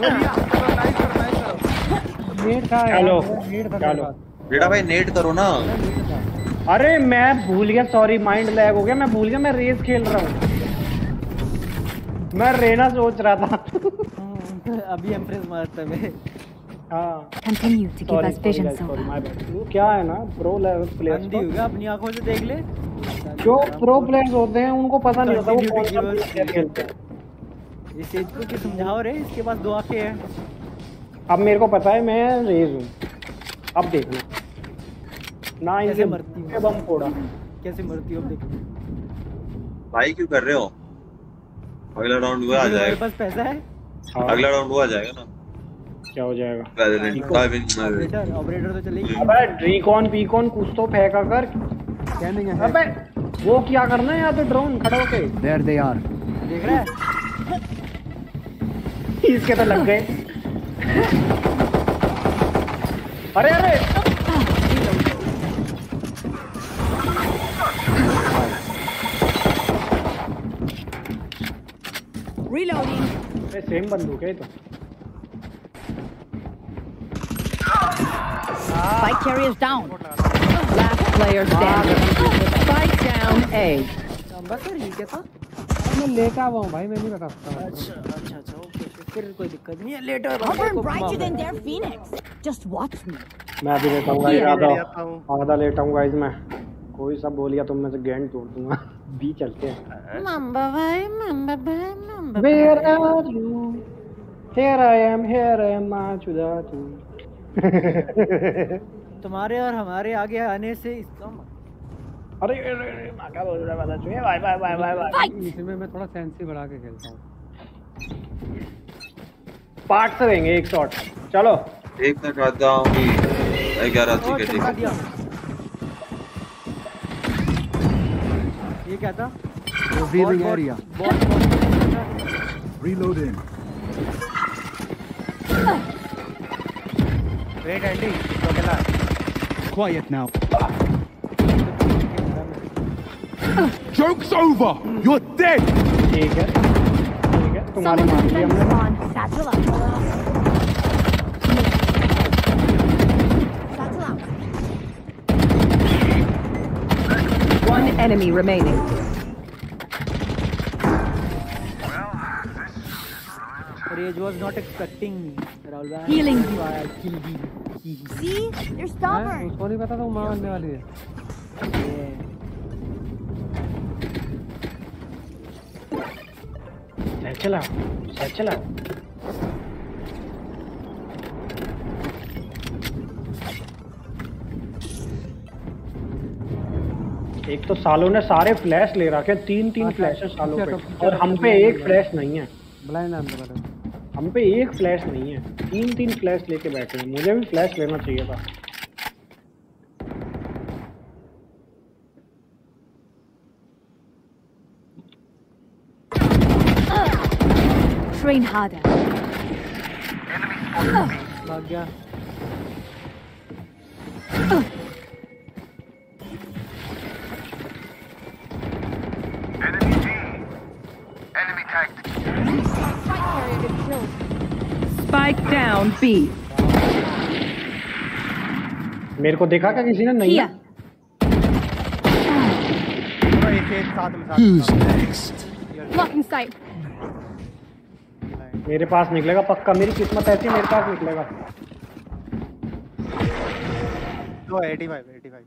नेट था यार, चलो चलो। रेडा भाई नेट करो ना। अरे मैं भूल गया सॉरी माइंड लैग हो गया। मैं भूल गया मैं रेस खेल रहा हूँ। मैं रेना सोच रहा था। [laughs] अभी एम्प्रेस मारता मैं हाँ। क्या है ना प्रो लेवल प्लेयर्स अंधी होगा अपनी आँखों से देख ले। जो प्रो प्लेयर्स होते हैं उनको पता नहीं होता वो कौन सा खेलते हैं। इस एज को समझाओ रे? इसके पास दो आँखें हैं। अब मेरे को पता है मैं रेज हूँ। अब देखना। ना कैसे इनके मरती पे बम फोड़ा। कैसे मरती हो अब देख। भाई क्यों कर रहे हो? अगला राउंड वो आ जाएगा। मेरे पास पैसा है? हाँ। अगला राउंड वो आ जाएगा ना? क्या हो जाएगा? ऑपरेटर ऑपरेटर तो चलेगी। अबे ड्रीकॉन पीकॉन कुछ तो फेंका कर। स्कैनिंग है? अबे वो क्या करना है यहाँ पे? ड्रोन खड़ा होके। There they are. देख रहा है? इसके तो लग गए। अरे अरे Reloading. अरे सेम बंदूक है ये तो Spike carriers down. Last player standing. Spike down A. बस सर ये क्या था मैं लेटा हुआ हूँ भाई मैं नहीं बता सकता अच्छा अच्छा अच्छा ओके ओके फिर कोई दिक्कत नहीं है लेट हो I'll burn brighter than their phoenix. Just watch me. मैं अभी लेटा हूँ गाइस. आधा। आधा लेटा हूँ गाइस मैं। कोई सब बोलिया तुम में से गैंड तोड़ दूँगा। [laughs] बी चलते हैं। मम्बा भाई मम्बा भाई Mamba Where are you? Here I am, here I am, माचुदा तू [laughs] तुम्हारे और हमारे आगे आने से इसका अरे अरे अरे माँ क्या बोल रहा है बता चुके bye bye bye bye bye. इसमें मैं थोड़ा सेंसी बढ़ा के खेलता हूँ। पार्ट से देंगे एक शॉट चलो देखना चाहता हूँ कि ग्यारह ठीक है ठीक है ये क्या था Revealing area. Bot, bot, Reloading. Wait Andy तो चला Quiet now. Joke's over. You're dead. ठीक है ठीक है तुम्हारी मान ली हमने on. Satchel up. Satchel out. One enemy remaining. Rage was not expecting me. Rahul bhai. Healing you. So I killed him. See? You're हैं? stubborn. उसको नहीं पता था वो माँ बनने वाली है Yeah. चला। चला एक तो सालों ने सारे फ्लैश ले रखे हैं, तीन तीन अच्छा, फ्लैश है सालों पे। और हम पे एक फ्लैश नहीं है। हम पे एक फ्लैश नहीं है। तीन तीन फ्लैश लेके बैठे हैं। मुझे भी फ्लैश लेना चाहिए था। Train harder. भाग गया Spike down B. मेरे को देखा क्या किसी ने नहीं Here. एक एक साथ में Who's next? Blocking sight. मेरे पास निकलेगा पक्का मेरी किस्मत ऐसी है, मेरे पास निकलेगा। दो eighty five eighty five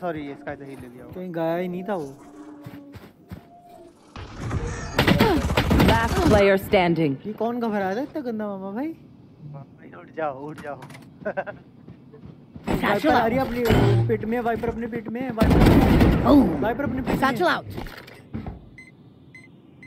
sorry इसका तो ही ले लिया कहीं गया ही नहीं था वो। Last player standing. ये कौन घबराया था इतना गंदा मामा भाई? भाई, उठ जाओ उठ जाओ। वाइपर आ रही है अपनी पिट में वाइपर अपने पिट में वाइपर वाइपर अपने पिट में। Satchel out.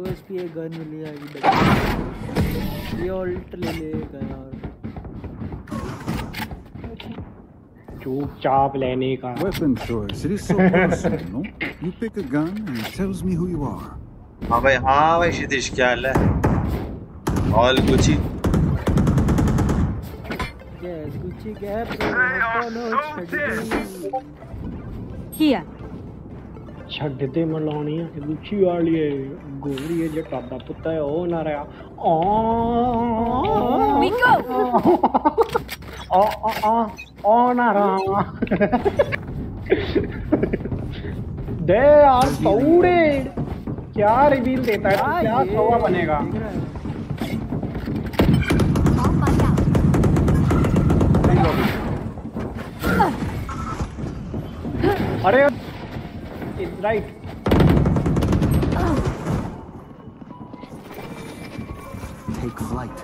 दो एचपी एक गन मिली है ये ऑल्ट ले लेगा यार चुपचाप लेने का Weapon choice. It is so personal, no? You pick a gun and it tells me who you are. हाँ भाई हाँ भाई क्षितिज क्या हाल है all Gucci Yes, Gucci Gap. Apollo Chaddi. Here. ਛੱਡ ਤੇ ਮਲਾਉਣੀ ਆ ਗੁੱਚੀ ਵਾਲੀ ਏ ਗੋਰੀ ਏ ਜੱਟਾ ਦਾ ਪੁੱਤ ਹੈ ਉਹ ਨਾ ਰਿਹਾ ਆ We go. ਆ ਆ ਆ ਆ ਨਾ ਰਹਾ दे यार सौड़े क्या रिवील देता है तू? क्या सौवा बनेगा अरे Right. Take flight.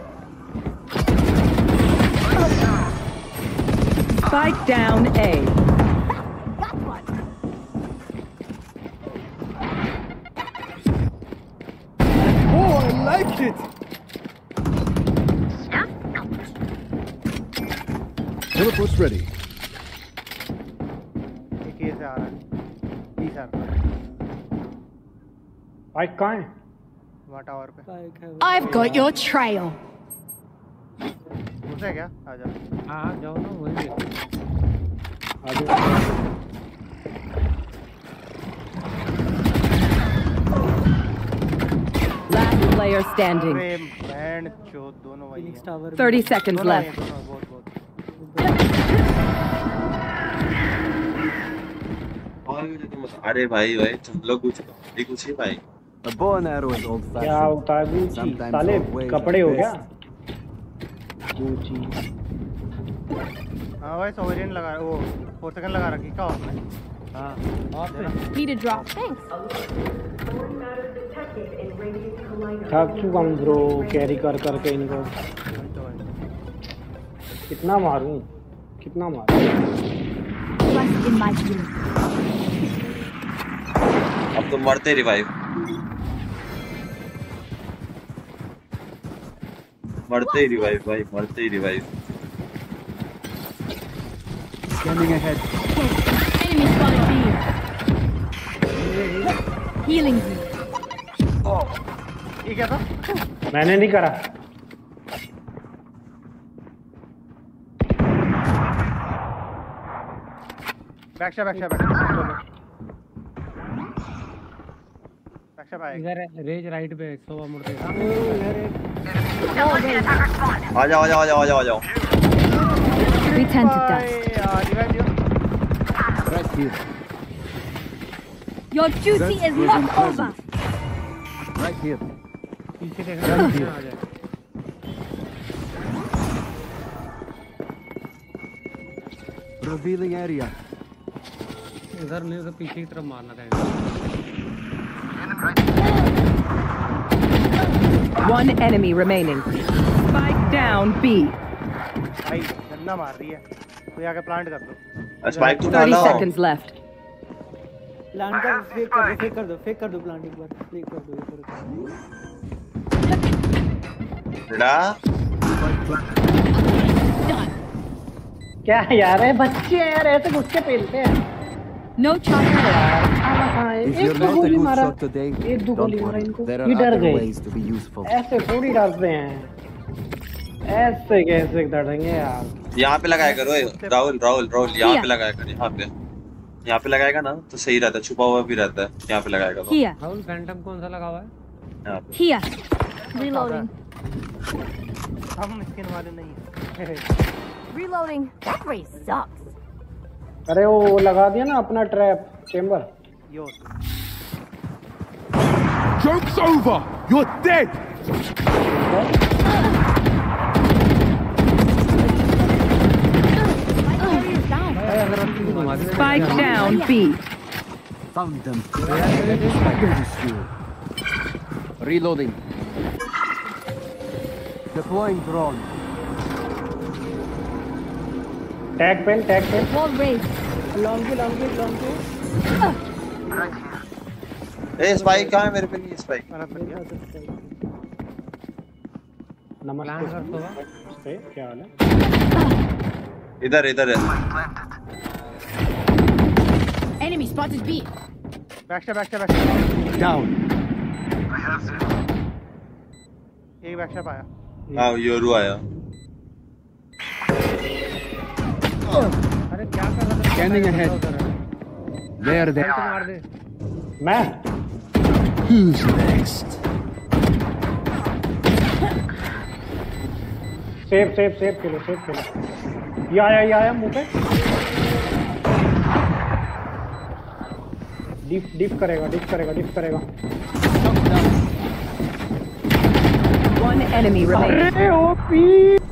Fight down A. Teleport's ready. एक ये से आ रहा है? बी सर बाइक कहाँ है वहाँ टावर पे I've got your trail. घुसे क्या? आ जा। हाँ जाओ ना वही Last player standing. अरे बैंड चो दोनों वही हैं। 30 seconds दोनों left. अरे भाई भाई तुम लोग कुछ ये कुछ ही भाई। A bow and arrow is old fashioned. क्या है गुची Sometimes साले कपड़े हो गया? हाँ भाई सोवरियन लगा वो फोर सेकंड लगा रखी। क्या उसने हाँ? Need a drop. Thanks. थक चुका हूँ ब्रो कैरी कर करके इनको। कितना मारूं? कितना मारूं? trust अब तो मरते रिवाइव मरते ही रिवाइव भाई मरते ही revive scanning ahead enemy spotted B healing oh ये क्या था मैंने नहीं करा। Back shot back shot back shot back shot आएगा इधर रेज राइट पे एक सौ मुड़ के आ जाओ आ जाओ आ जाओ आ जाओ आ जाओ We tend to dust. Right here. Your duty is not over. Right here. पीछे here. आ जाए Revealing area. इधर नहीं उधर पीछे की तरफ़ मारना रहेगा One enemy remaining. Spike down B. भाई गन्ना मार रही है। कोई आके प्लांट कर दो। स्पाइक तो 30 डालो। seconds left. प्लांट कर फेक कर दो फेक कर दो फेक कर दो प्लांट एक बार फेक कर दो एक बार बेटा क्या यार है बच्चे यार ऐसे घुस के पेलते हैं। No charge. हाँ, If एक you're तो not a गोली good मारा shot today, एक दो don't गोली मारा worry. इनको There ये are डर other गए ways to be useful. ऐसे थोड़ी डरते हैं ऐसे कैसे डरेंगे यार यहाँ पे लगाया करो राहुल राहुल राहुल यहाँ पे लगाया कर यहाँ पे यहाँ पे लगाएगा ना तो सही रहता है छुपा हुआ भी रहता है यहाँ पे लगाएगा तो राहुल फैंटम कौन सा लगा हुआ है यहाँ पे Reloading. हम स्किन वाले नहीं हैं Reloading. That race sucks. अरे वो लगा दिया ना अपना trap Chamber Joke's over! You're dead! Spike down B. Found them. Reloading. Deploying drone. Tag pen tag pen Wall raised. Long के लॉन्ग के लॉन्ग के ए स्पाइक कहाँ है मेरे पे नहीं है स्पाइक नमस्ते। क्या हाल है? इधर इधर है। Enemy spotted B. Back back back Down. एक बैक आया। हाँ योरू आया। अरे क्या कर रहा था? मार दे। मैं? Who's next? Save save save खेलो सेव खेलो ये आया ये आया मुँह पे। डिप डिप करेगा डिप करेगा डिप करेगा। One enemy remaining. अरे OP OP OP Andy 200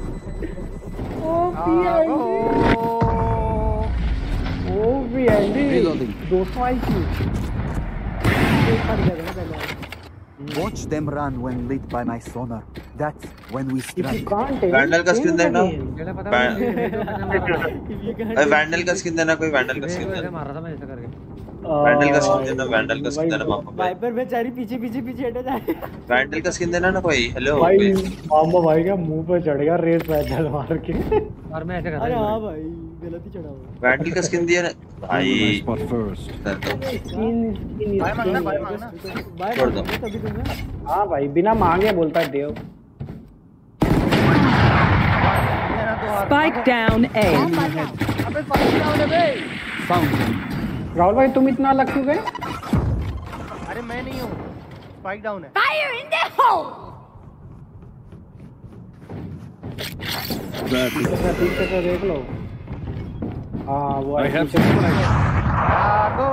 IQ Watch them run when lit by my sonar. That's when we strike. can't Vandal का स्किन देना वैंडल का स्किन देना कोई वैंडल का स्किन देना मार रहा था मैं ऐसा करके वैंडल का स्किन देना वैंडल का स्किन देना मामा भाई। वाइपर बेचारी पीछे पीछे पीछे हटे जा। रही है। वैंडल का स्किन देना ना कोई? हेलो भाई मामा भाई का मुँह पे चढ़ गया रेस पैदल मार के। और मैं ऐसे कर अरे रहा हाँ। हूँ भाई गलत ही चढ़ा हुआ। वैंडल का स्किन दिया ना भाई। स्किन स्किन भाई मांगना भाई मांगना। बाय छोड़ दो। तभी तुमने हाँ भाई बिना मांगे बोलता है देव। Spike down A. अबे फाइट डाउन बे Found him. राहुल भाई तुम इतना अलग क्यों गए? अरे मैं नहीं हूँ। स्पाइक डाउन है। पीछे से देख लो। हाँ वो है। भागो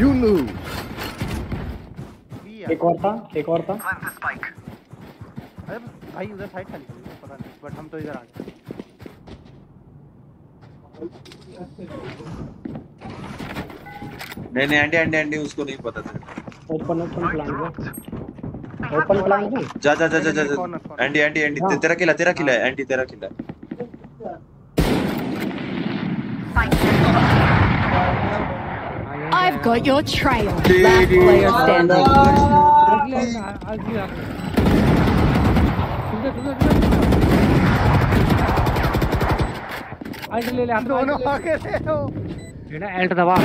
You lose. एक और था एक और था। अरे भाई उधर साइड खाली थी, पता नहीं बट हम तो इधर आ गए। नहीं नहीं एंटी एंटी एंटी उसको नहीं पता था। Open open plan open plan है? जा जा जा जा जा जा। एंटी एंटी एंटी तेरा किला तेरा किला है एंटी तेरा किला। है I've got your trail. Last player standing. Ult ले ले हाथ में दोनों alt ले आगे थे हो ले। जेड़ा अल्ट दबा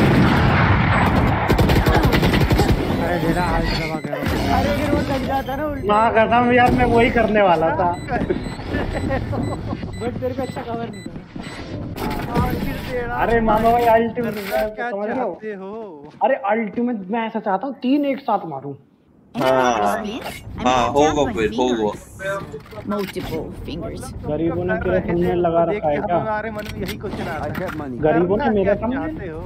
अरे जेड़ा अल्ट दबा हूँ। अरे फिर वो जाता ना उल्टा। माँ कसम यार मैं वही करने वाला था। बट तेरे पे अच्छा कवर नहीं था। अरे मामा भाई अल्टीमेट समझ रहे हो? अरे अल्टीमेट मैं ऐसा चाहता हूँ तीन एक साथ मारूं। हाँ हाँ होगा फिर होगा। Multiple fingers. गरीबों ने तेरा थंबनेल लगा रखा है क्या? हमारे मन में यही क्वेश्चन आता I है। Have money. गरीबों ने मेरा क्या थंबनेल चाहते हो?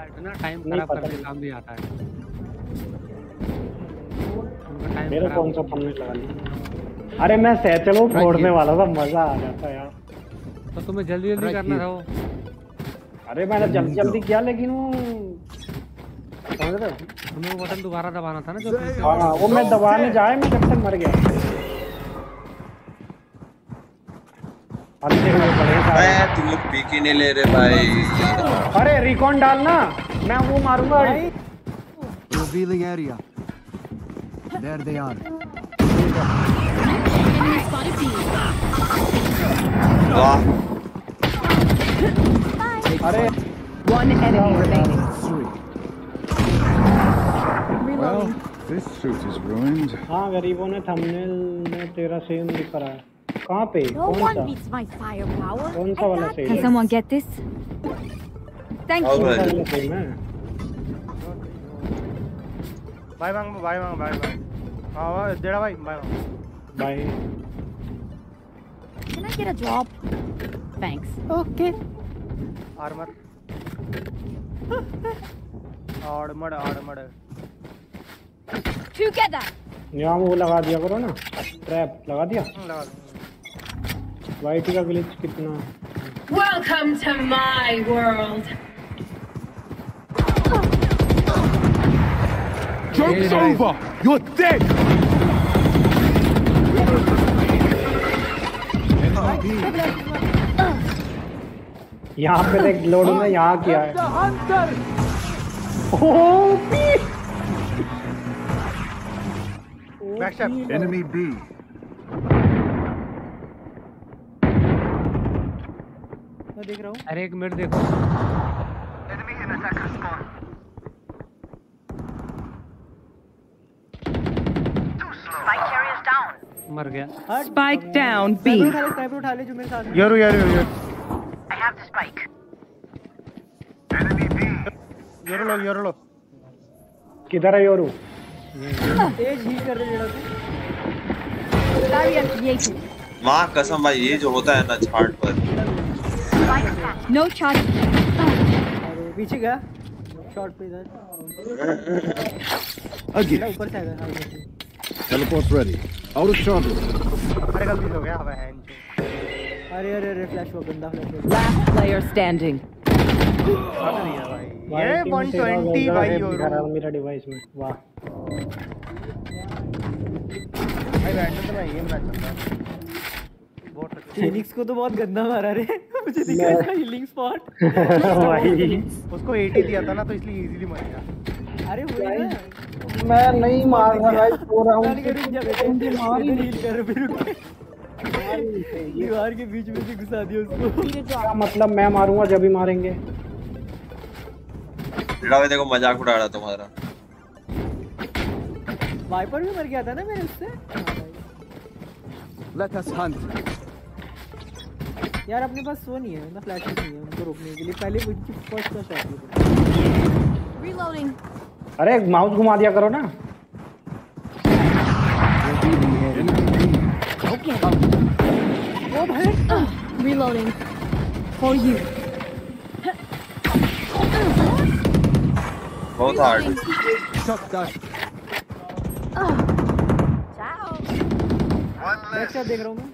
अल्ट ना टाइम नहीं खराब करके काम भी आता है। मेरा कौन सा थंबनेल लगा लिया। अरे मैं सैचलो फोड़ने वाला था मज़ा आ जाता यार। तो तुम्हें जल्दी जल्दी करना. था वो। अरे मैंने जल्दी जल्दी किया लेकिन वो समझ रहे हो? हमें वो बटन दोबारा दबाना था ना जो हाँ वो मैं दबाने जाए मैं जब तक मर गया। मैं तुम लोग पीक ही नहीं ले रहे भाई। अरे रिकॉन डालना मैं वो मारूँगा। Revealing area. There they are. Enemy spotted B. वाह अरे One enemy remaining. Three. Well, this suit is ruined. हाँ गरीबों ने थंबनेल में तेरा सेम दिख रहा है कहाँ पे No कौन one सा beats my firepower. कौन सा वाला same Can someone get this? Thank All you. भाई मांग भाई मांग भाई मांग हाँ भाई डेढ़ा भाई भाई मांग भाई Can I get a drop? Thanks. Okay. Armour armour armour Together. यहाँ वो लगा दिया करो ना। ट्रैप लगा दिया? लगा दो वाइट का ग्लिच कितना? Welcome to my world. Joke's over! You're dead! यहाँ पे देख लोड ने यहाँ किया है। ओपी एनिमी बी मैं देख रहा हूँ। अरे एक मिनट देखो। Enemy in attacker spawn down B. Sniper उठा ले स्नाइपर उठा ले जो मेरे साथ है। Yoru Yoru Yoru Yoru. लो योरू लो। किधर है योरू? एज हील कर रहे जेड़ा तू। माँ कसम भाई ये जो होता है ना छाट पर। No charge. अरे पीछे गया। शॉट पे इधर. ऊपर से आएगा हाँ। Teleport's ready. Out of charges. अरे गलती हो गया हवा अरे अरे अरे फ्लैश हुआ गंदा फ्लैश Last player standing. ये 120 भाई है मेरा डिवाइस में। वाह। भाई रैंडम तो मैं मैच चल रहा है। बहुत अच्छा। फिनिक्स को तो बहुत गंदा मारा रे। [laughs] मुझे दिखा इसका हीलिंग स्पॉट [laughs] भाई। [laughs] उसको 80 दिया था ना तो इसलिए इजीली मर गया। अरे वही ना। मैं नहीं मार रहा भाई सो रहा हूँ। जा बेटा इधर हील कर फिर रुक दीवार के बीच में से घुसा दिया उसको। क्या मतलब मैं मारूँगा जब ही मारेंगे? भाई देखो मज़ाक उड़ा रहा तुम्हारा। वाइपर भी मर गया था ना मेरे उससे? Let us hunt. यार अपने पास वो नहीं है ना फ्लैश नहीं है उनको रोकने के लिए। पहले उनकी फ़र्स्ट का शॉट Reloading. अरे माउस घुमा दिया करो ना Okay. Reloading. For you. बहुत हार्ड Shot that. देख रहा हूँ मैं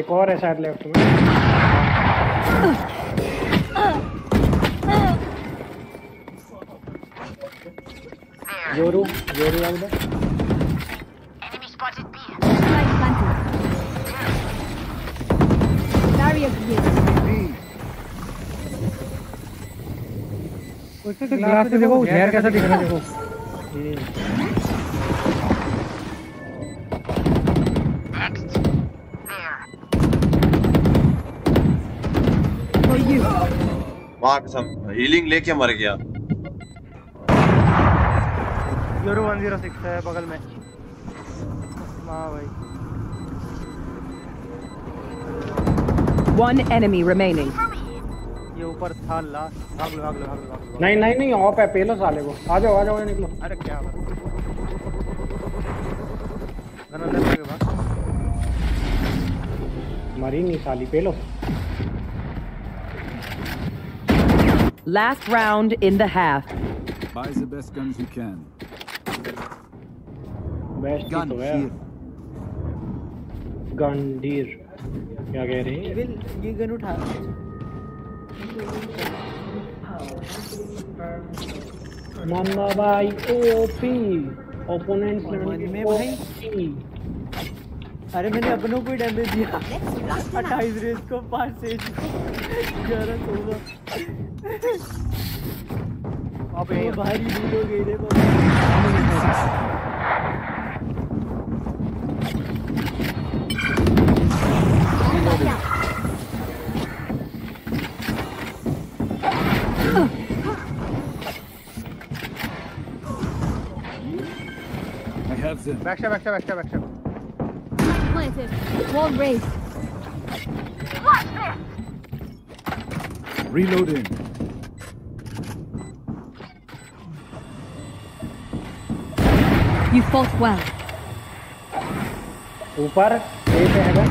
एक और है शायद लेफ़्ट में जोरू जोरू आ उधर ग्लास से देखो जहर कैसा दिख रहा है देखो. माँ कसम। हीलिंग लेके मर गया। योरू 106 है बगल में। हाँ भाई। One enemy remaining. ये ऊपर था लास्ट भाग लो भाग लो भाग लो भाग लो। नहीं नहीं नहीं ऑफ़ है पेलो साले को। आ जाओ आ जाओ निकलो। अरे क्या बात गन अंदर लगे बा मरी नहीं साली पेलो Last round in the half. Buy the best guns you can. Best Gun तो है। here. गंडीर क्या कह रहे हैं? ये गन उठा। मामा भाई ओपी ओपोनेंट मन में भाई। अरे मैंने अपनों को ही डैमेज दिया। अट्ठाईस रेस को पाँच सेज को। ग्यारह सोलह अब ये भारी भीड़ हो गई रे बाबा I have them. Back back back back back Planted. Wall raised. Reloading. You fought well. ऊपर ए पे है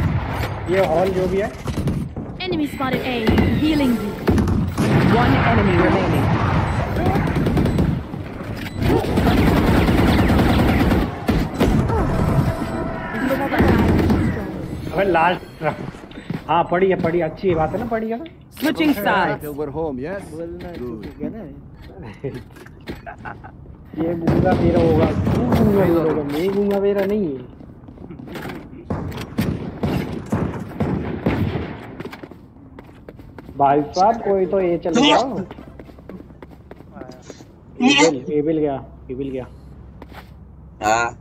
ये हॉल जो भी है Enemy spotted A. Healing you. One enemy remaining. अबे लास्ट हाँ पढ़ी है पढ़ी अच्छी है बात है ना पढ़ी है ना Switching sides. We're home, yes? Good. है ये गूँगा मेरा होगा। तू गूँगा मेरा होगा। मैं गूँगा मेरा नहीं है। भाई साहब कोई तो ये चल जाओ। एबिल एबिल गया एबिल गया। हाँ।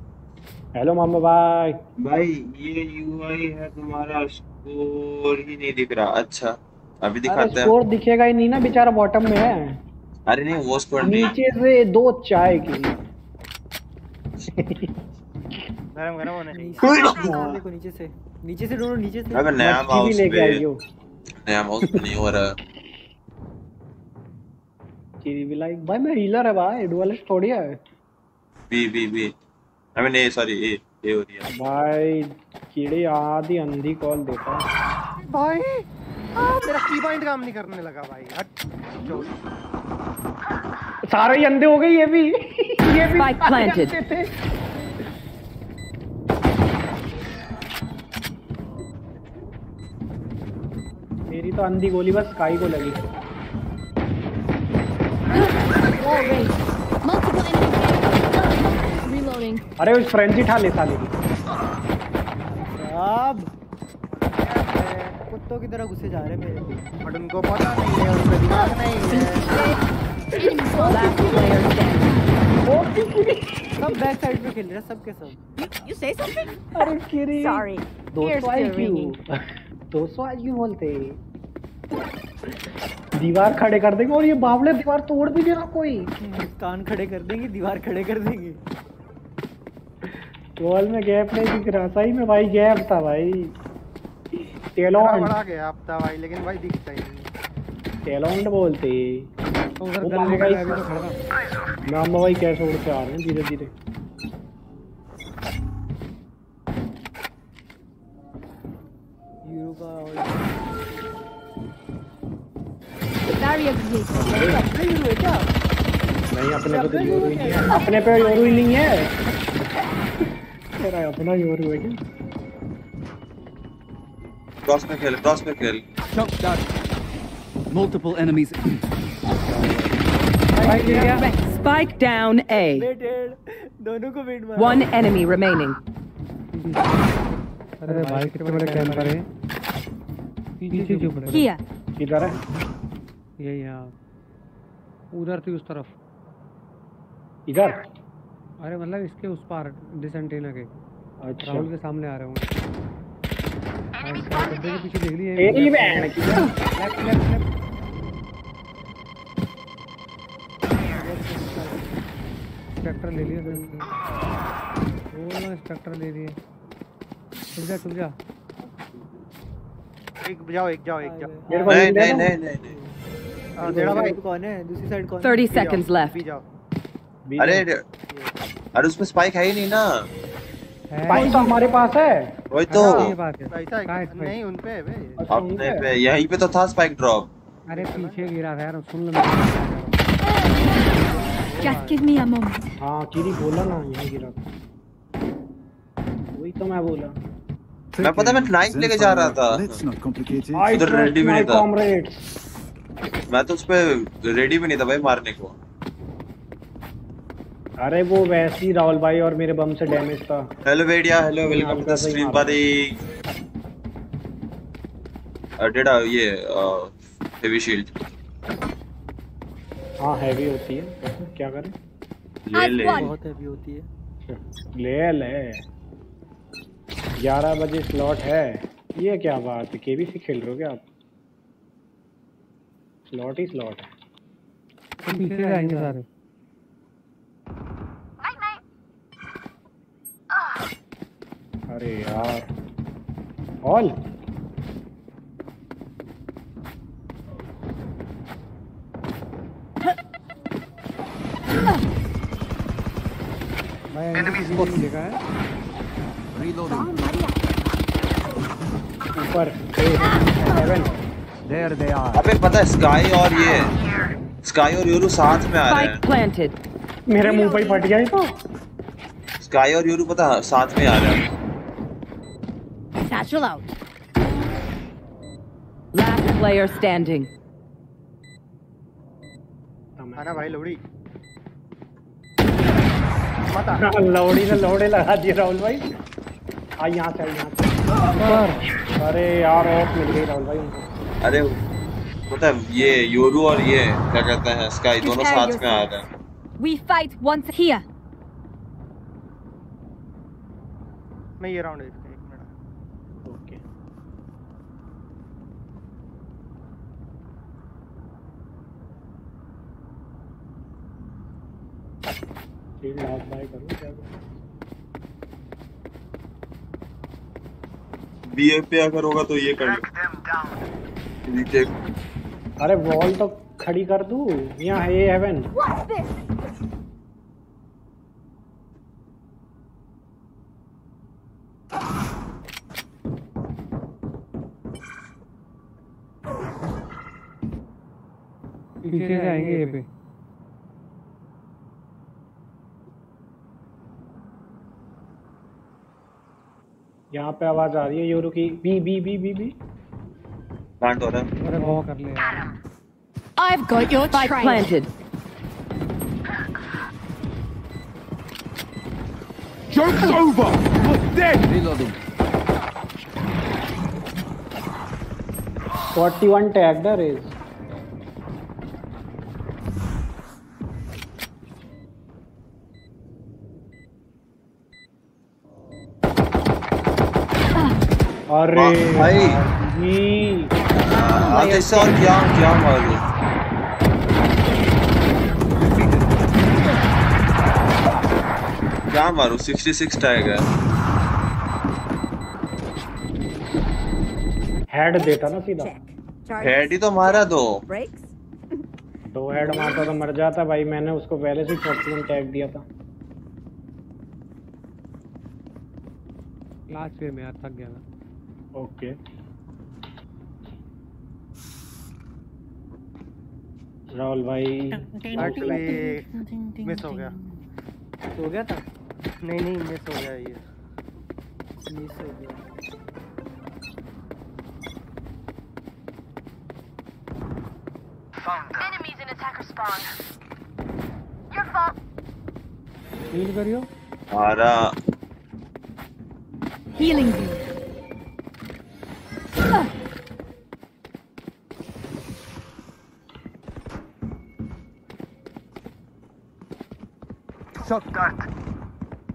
हेलो मामा भाई। भाई ये यूआई है तुम्हारा स्कोर ही नहीं दिख रहा। अच्छा अभी दिखाते स्कोर दिखेगा ही नहीं ना बेचारा बॉटम में है। अरे नहीं वो स्कोर नहीं नीचे से दो चाय की गरम गरम होने चाहिए। नीचे देखो नीचे से। नीचे से ढूंढो नीचे से। अबे नया माउस लेके पे आइयो नया माउस नहीं हो रहा। चीरी भी लाइक भाई मैं हीलर है भाई। डुअलिस्ट थोड़ी है। B B B. I mean A sorry A A हो रही है। भाई कीड़े आधी अंधी कॉल देता है भाई मेरा की पॉइंट काम नहीं करने लगा भाई? हट सारे ही अंधे हो गए ये भी। ये भी planted. थे। मेरी तो अंधी गोली बस स्काई को लगी. अरे उस फ्रेंजी ठा ले साले की। अब कुत्तों की तरह घुसे जा रहे मेरे बट उनको पता नहीं है उनका दिमाग नहीं है. सब बैक साइड पे खेल रहे हैं सब के सब। You say something? अरे किरी। Sorry. दो Ears आई क्यों? दो सौ आई क्यों बोलते? दीवार खड़े कर देंगे और ये बावले दीवार तोड़ भी देना कोई। कान खड़े कर देंगे दीवार खड़े कर देंगे। वॉल में गैप नहीं दिख रहा सही में भाई गैप था भाई। टेलोंड बड़ा गया अब था भाई लेकिन भाई दिखता ही नहीं टेलोंड बोलते। उधर गले का अभी तो खड़ा भाई कैसे आ रहे हैं धीरे धीरे। यूरो का नहीं अपने पे तो योरू ही नहीं है। अपने पे योरू ही नहीं है। [laughs] तेरा अपना योरू है क्या? खेल क्रॉस में खेल Shock dart. Multiple enemies. Spike down A. Wait दोनों को वेट One enemy remaining. अरे भाई कितने बड़े कैंपर है? पीछे क्यों पड़े? Here. किधर है? ये यहाँ उधर थी उस तरफ़। इधर? अरे मतलब इसके उस पार डिसेंटेना के। अच्छा। राहुल के सामने आ रहे हाँ, इसका के पीछे देख लिए तेरी बहन की। लेफ़्ट लेफ़्ट लेफ़्ट स्ट्रक्टर ले लिया वो स्ट्रक्टर ले लिए। जा जा। एक जाओ एक जाओ एक जाओ। नहीं नहीं नहीं नहीं नहीं। हाँ, भाई। कौन है? दूसरी साइड कौन 30 seconds left. अरे अरे उसमें स्पाइक है ही नहीं ना। है। तो हमारे पास है। वही तो। स्पाइक? नहीं उन पे है अच्छा, अपने पे यहीं पे तो था स्पाइक ड्रॉप अरे पीछे गिरा था यार सुन लो Just give me a moment. हाँ किरी बोला ना यहीं गिरा था। वही तो मैं बोला। मैं पता मैं नाइफ लेके जा रहा था। उधर भी नहीं था। मैं तो उस पे रेडी भी नहीं था भाई मारने को। अरे वो वैसे ही राहुल भाई और मेरे बम से डैमेज था। Hello Vediya hello welcome to the stream मारा। buddy डेडा ये हेवी शील्ड हाँ हैवी होती है। क्या करें? ले ले। बहुत हैवी होती है। ले ले। ग्यारह बजे स्लॉट है। ये क्या बात है? केबीसी खेल रहे हो क्या आप? स्लॉट ही स्लॉट है। सारे। अरे यार। ऑल है. ऊपर. अबे पता है स्काई और ये स्काई और यूरू साथ में आ रहे planted. मेरे मुँह पे ही फट गया। तो स्काई और यूरू पता साथ में आ रहे हैं। Satchel out. Last player standing. आना भाई लोड़ी मत हाँ, लौड़ी ने लौड़े लगा दिए राहुल भाई। आ यहाँ से यहाँ से। अरे यार ऑफ़ मिल गई राहुल भाई उनको। अरे पता है ये योरू और ये क्या कहते हैं स्काई दोनों साथ में आ रहे हैं। We fight once here. मैं ये राउंड एक मिनट ओके शील्ड ऑफ़ बाय करूँ क्या करूँ? पे अगर होगा तो ये कर लो। नीचे। अरे वॉल तो खड़ी कर दूँ यहाँ है ये हेवन? पीछे से आएँगे ये पे यहाँ पे आवाज़ आ रही है यूरो की B B B B B plant हो रहा है अरे वो कर ले I've got your Spike planted. Joke's over! You're dead! Reloading. 41 tag the raise अरे भाई। जी आज इससे और क्या क्या मालूम क्या मारू? 66 टैग है हेड देता ना सीधा। हेड ही तो मारा दो। [laughs] दो हेड मारता तो मर जाता भाई मैंने उसको पहले से 41 टैग दिया था। लास्ट पे में यार थक गया मैं। ओके राहुल भाई। एक्चुअली मिस हो गया। हो गया था? नहीं नहीं मिस हो गया ये। मिस हो गया। Enemies in attacker spawn. Your fault. Heal करियो। मारा। Healing you.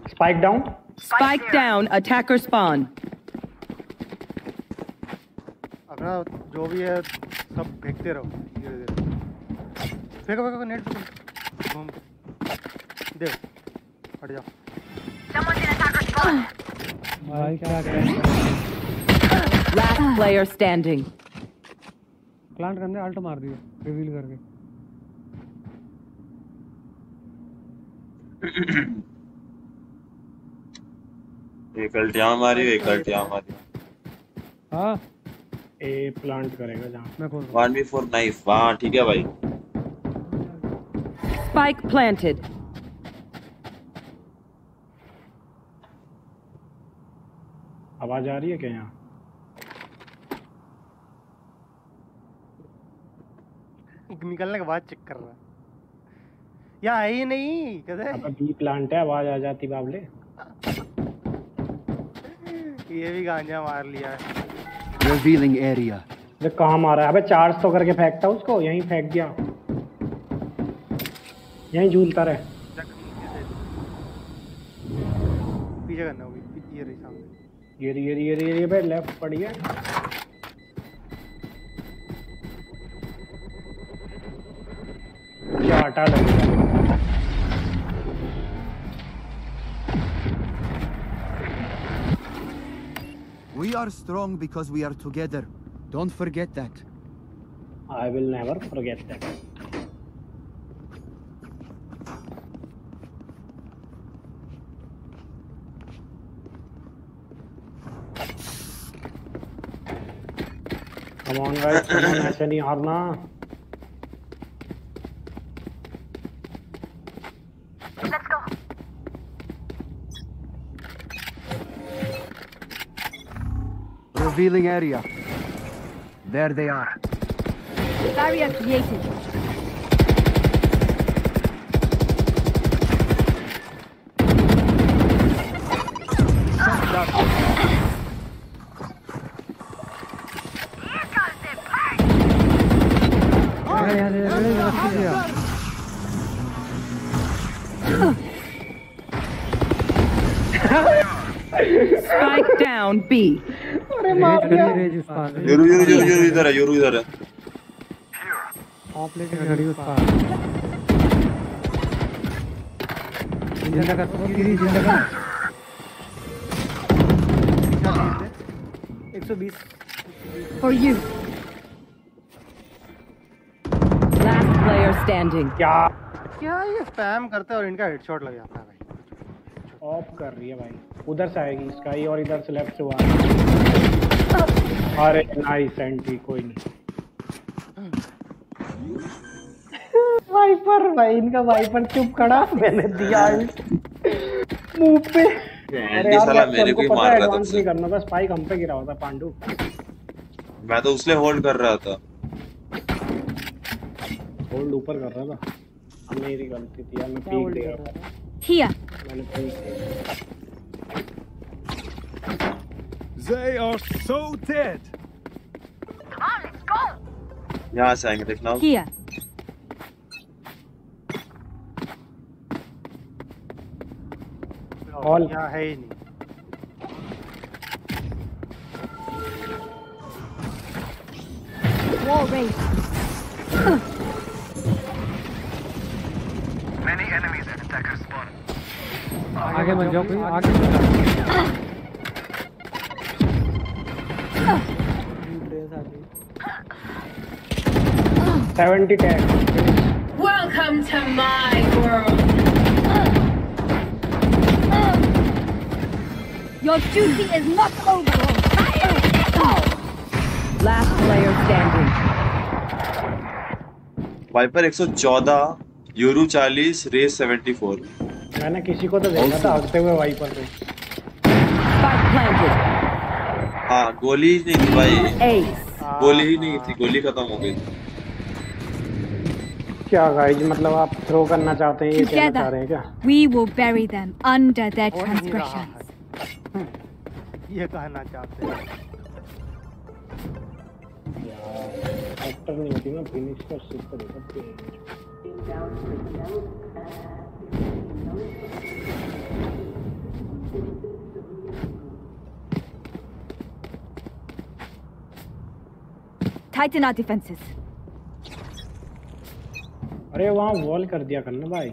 Spike down Spike down. Attacker spawn. अपना जो भी है सब फेंकते रहो धीरे धीरे फेंको फेंको नेट घूम दे हट जाओ. भाई क्या कर Last player standing. प्लांट करने अल्ट मार दिया रिवील करके एक अल्टिया मारी एक अल्टिया मारी हाँ। ए प्लांट करेगा जहाँ। मैं खोल वन बी फोर नाइफ हाँ ठीक है भाई। Spike planted. आवाज़ आ रही है क्या यहाँ? निकलने के बाद चेक कर रहा है। यहाँ है ही नहीं कहते बी प्लांट है आवाज़ आ जाती बाबले ये भी गांजा मार लिया है। Revealing area. अबे कहाँ मारा है? अबे चार्ज तो करके फेंकता उसको यहीं फेंक दिया। यहीं झूलता रहे। पीछे करना होगी ये रही सामने। ये रही, ये रही, ये रही, ये रही, बे लेफ़्ट पड़ी है। चाटा लगेगा। We are strong because we are together. Don't forget that. I will never forget that. Come on guys, come on, Ashani Arna. revealing area. There they are. Barrier created. Spike down, B. मार दिया पार। Yoru Yoru Yoru Yoru इधर है Yoru इधर है। Of लेके खड़ी उस पार। ज़िंदा कर गिरी ज़िंदा कर। 120 For you. Last player standing. क्या? क्या ये स्पैम करते हैं और इनका हेडशॉट लग जाता है भाई? ऑफ़ कर रही है भाई। उधर से आएगी स्काई और इधर से लेफ़्ट से वो अरे नाइस एंट्री कोई नहीं। वाइपर भाई इनका वाइपर चुप खड़ा मैंने दिया मुँह पे। एंडी साला मेरे को ही मार रहा था नहीं करना था स्पाइक हम पे गिरा हुआ था पांडु। मैं तो उसने होल्ड कर रहा था। होल्ड ऊपर कर रहा था। मेरी गलती थी यार मैं पीक दे रहा था। Here. मैंने पीक दे They are so dead. यहाँ से आएंगे देखना Here. All. यहाँ है ही नहीं Wall raised. Many enemies at attacker spawn. आगे मत जाओ कोई आगे मत जाओ seventy ten Welcome to my world. Your duty is not over. Last player standing. Viper 114 Yoru 40 Raze 74 मैंने किसी को तो देखा था हगते हुए वाइपर पे। हाँ गोली नहीं थी भाई। गोली ही नहीं थी गोली खत्म हो गई। थी क्या गाइज़ मतलब आप थ्रो करना चाहते हैं ये कहना रहे हैं क्या? वी वो bury them under there transgression ये कहना चाहते हैं। Tighten our defenses. अरे वहाँ वॉल कर दिया करना भाई।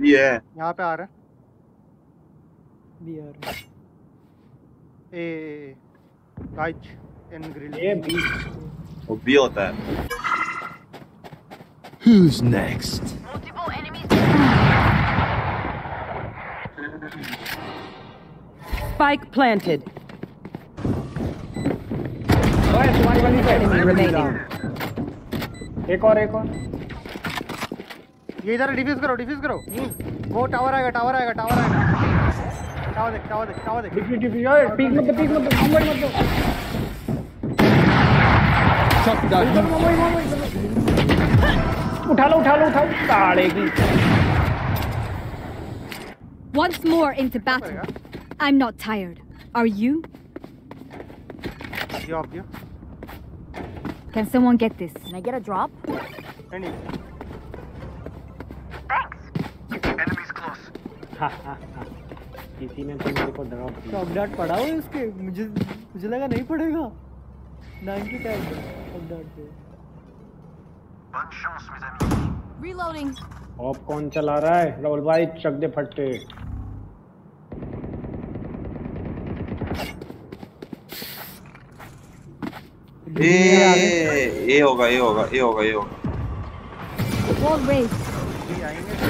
ये है। यहाँ पे आ रहा बी है। ए गाइज़ इन ग्रिल ये बी वो भी होता है। Who's next? Spike planted. एक और एक और। ये इधर डिफ्यूज करो डिफ्यूज करो। वो टावर आएगा टावर आएगा टावर आएगा। टावर देख टावर देख टावर देख। Defuse defuse. ओए पीक मत पीक मत मुंबई मत दो। Shut that. मुंबई मुंबई उठा लो उठा लो उठा लो। ताड़े की। Once more into battle. I'm not tired. Are you? ये ऑफ दिया Can someone get this? Can I get a drop? Andy Enemies close. हाँ हाँ हाँ किसी ने तो मेरे को ड्रॉप दिया शॉक डार्ट पड़ा हुआ है उसके मुझे मुझे लगा नहीं पड़ेगा 90 टैग शॉक डार्ट पे Bonne chance, mes amis. Reloading. ऑफ़ कौन चला रहा है डबल भाई चक दे फट्टे ए ए होगा ए होगा ए होगा ए होगा Wall raised.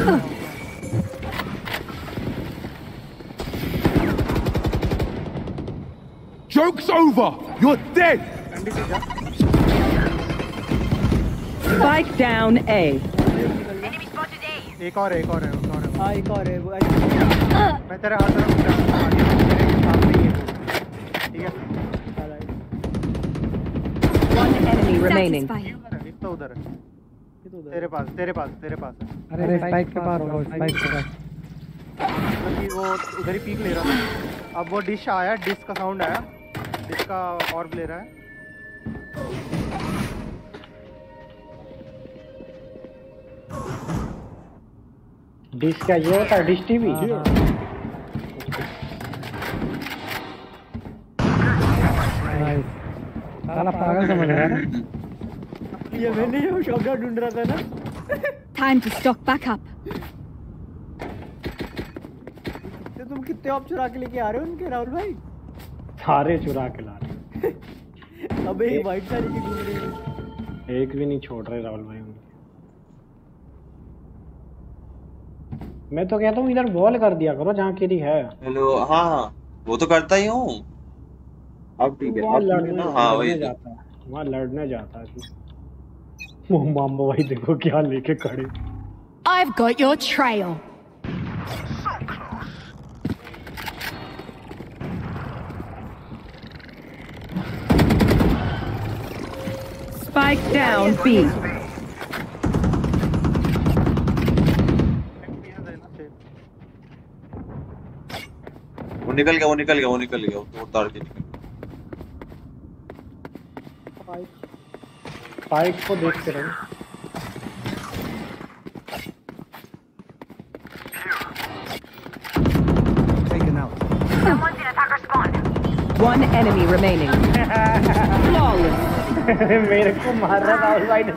Joke's over. You're dead. Spike down A. एक और एक और है एक और है। हाँ एक और है वो मैं तेरे हाथ में मेरे ही है। ठीक है? One enemy remaining. तो उधर है। तेरे पास तेरे पास तेरे पास है। अरे स्पाइक के पास हो स्पाइक के पास। क्योंकि वो उधर ही पीक ले रहा था। अब वो डिश आया डिश का साउंड आया। डिश का और ले रहा है। डिश क्या ये होता है? Dish TV? साला पागल समझ रहा है ना? ये मैंने वो शब्द ढूंढ रहा था ना। Time to stock back up. तो तुम कितने ऑप चुरा के लेके आ रहे हो उनके राहुल भाई? सारे चुरा के ला रहे [laughs] अबे ये व्हाइट साड़ी की ढूंढ रहे हो हैं। एक भी नहीं छोड़ रहे राहुल भाई उनके मैं तो कहता हूँ इधर वॉल कर दिया करो जहाँ केरी है हेलो हाँ हाँ वो तो करता ही हूँ अब ठीक है वहाँ है लड़ने हाँ वही तो। जाता है वहाँ लड़ने जाता है वो मामा भाई देखो क्या लेके खड़े I've got your trail. Spike down B. निकल गया वो निकल गया वो निकल गया वो तो उतार के निकल बाइक को देख के रहो One enemy remaining. Flawless. [laughs] मेरे को मार रहा था उस वाइन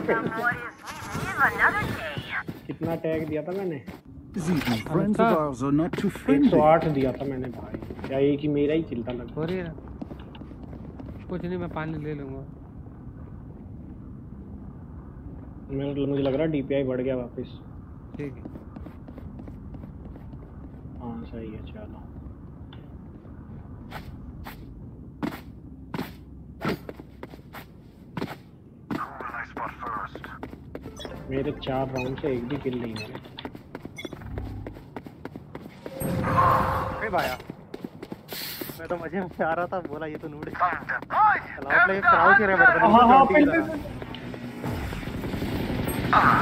कितना टैग दिया था मैंने? These evening friends of ours are not too friendly. 108 दिया था मैंने भाई क्या एक ही मेरा ही चिल्ता लग हो रही कुछ नहीं मैं पानी ले लूँगा मेरे मुझे लग रहा है डीपीआई बढ़ गया वापस। ठीक है। हाँ सही है चलो। मेरे चार राउंड से एक भी किल नहीं हुए मैं तो मज़े में आ रहा था बोला ये तो नूड है। हाँ, हाँ, तरह।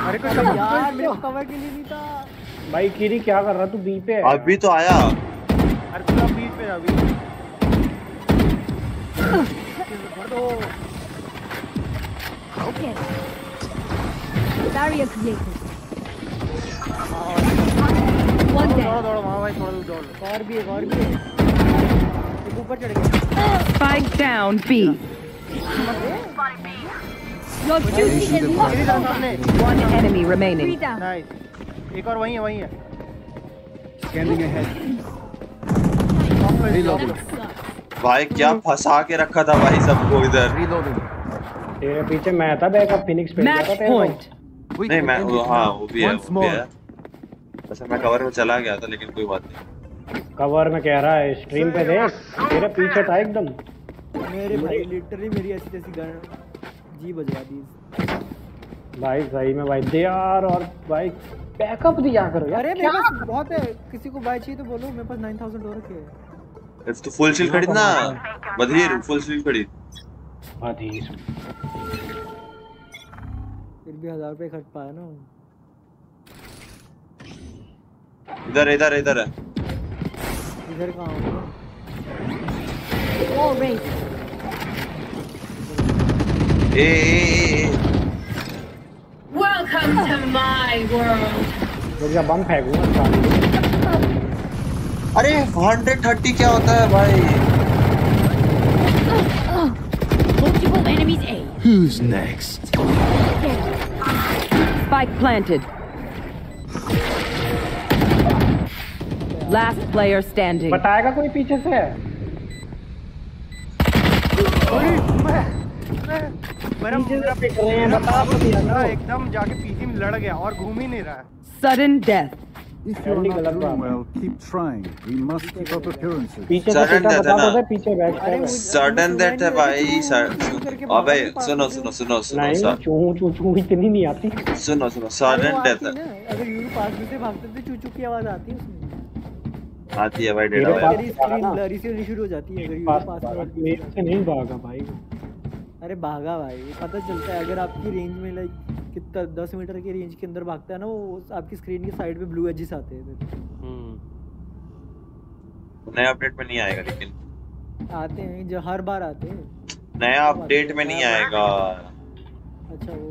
अरे कुछ यार मेरे कवर के लिए नहीं था। भाई किरी क्या कर रहा तू? बी पे है। अभी तो आया। अरे तू बीच पे जा अभी Okay. Barrier created. One दौड़ो दौड़ो वहाँ भाई थोड़ा दूर और भी एक और भी एक। एक ऊपर चढ़ गया। Spike down B. Your duty is not One enemy remaining. Nice एक और वहीं है वहीं है। Scanning ahead. Reloading. भाई क्या फंसा के रखा था भाई सबको इधर? Reloading. तेरे पीछे मैं था बैकअप फिनिक्स पे Match point. नहीं मैं हाँ वो भी है वो भी है। वैसे मैं कवर में चला गया था लेकिन कोई बात नहीं। कवर में कह रहा है स्ट्रीम पे देख तेरे पीछे था एकदम। मेरे भाई लिटरली मेरी ऐसी तैसी गन जी बजवा दी। भाई सही में भाई दे यार और भाई बैकअप दिया करो यार। अरे मेरे पास बहुत है किसी को बाय चाहिए तो बोलो मेरे पास 9000 हो रखे हैं। इट्स तो फुल शील्ड खरीद ना बधिर फुल शील्ड खरीद। अधीर फिर भी हज़ार रुपए खर्च पाया ना। इधर इधर इधर है इधर कहाँ हो. ए ए ए Welcome to my world. रुक जा बम फेंकूँगा अरे 130 क्या होता है भाई Multiple enemies A. Who's next? Spike planted. Last player standing. बताएगा कोई पीछे से? मेरा पीछे मेरा से रहे हैं बता तो दिया ना। एकदम जाके पीछे में लड़ गया और घूम ही नहीं रहा है। Sudden death. If you're not doing well, keep trying. We must keep up appearances. पीछे से Sudden सीधा death है ना? पीछे बैठ सडन डेथ है भाई सर अबे सुनो सुनो सुनो सुनो नहीं सर चू चू चू इतनी नहीं आती। सुनो सुनो सडन डेथ है। अगर यूरो पास में से भागते थे चूचू की आवाज़ आती है आती है भाई डेढ़ भाई मेरी स्क्रीन ब्लरी से शुरू हो जाती है अगर यूरो पास मेरे से नहीं भागा भाई। अरे भागा भाई पता चलता है अगर आपकी रेंज में लाइक कितना दस मीटर की रेंज के अंदर भागता है ना वो आपकी स्क्रीन के साइड पे ब्लू एजेस आते हैं फिर। नए अपडेट में नहीं आएगा लेकिन। आते हैं जो हर बार आते हैं। नया अपडेट में नहीं आएगा। अच्छा वो।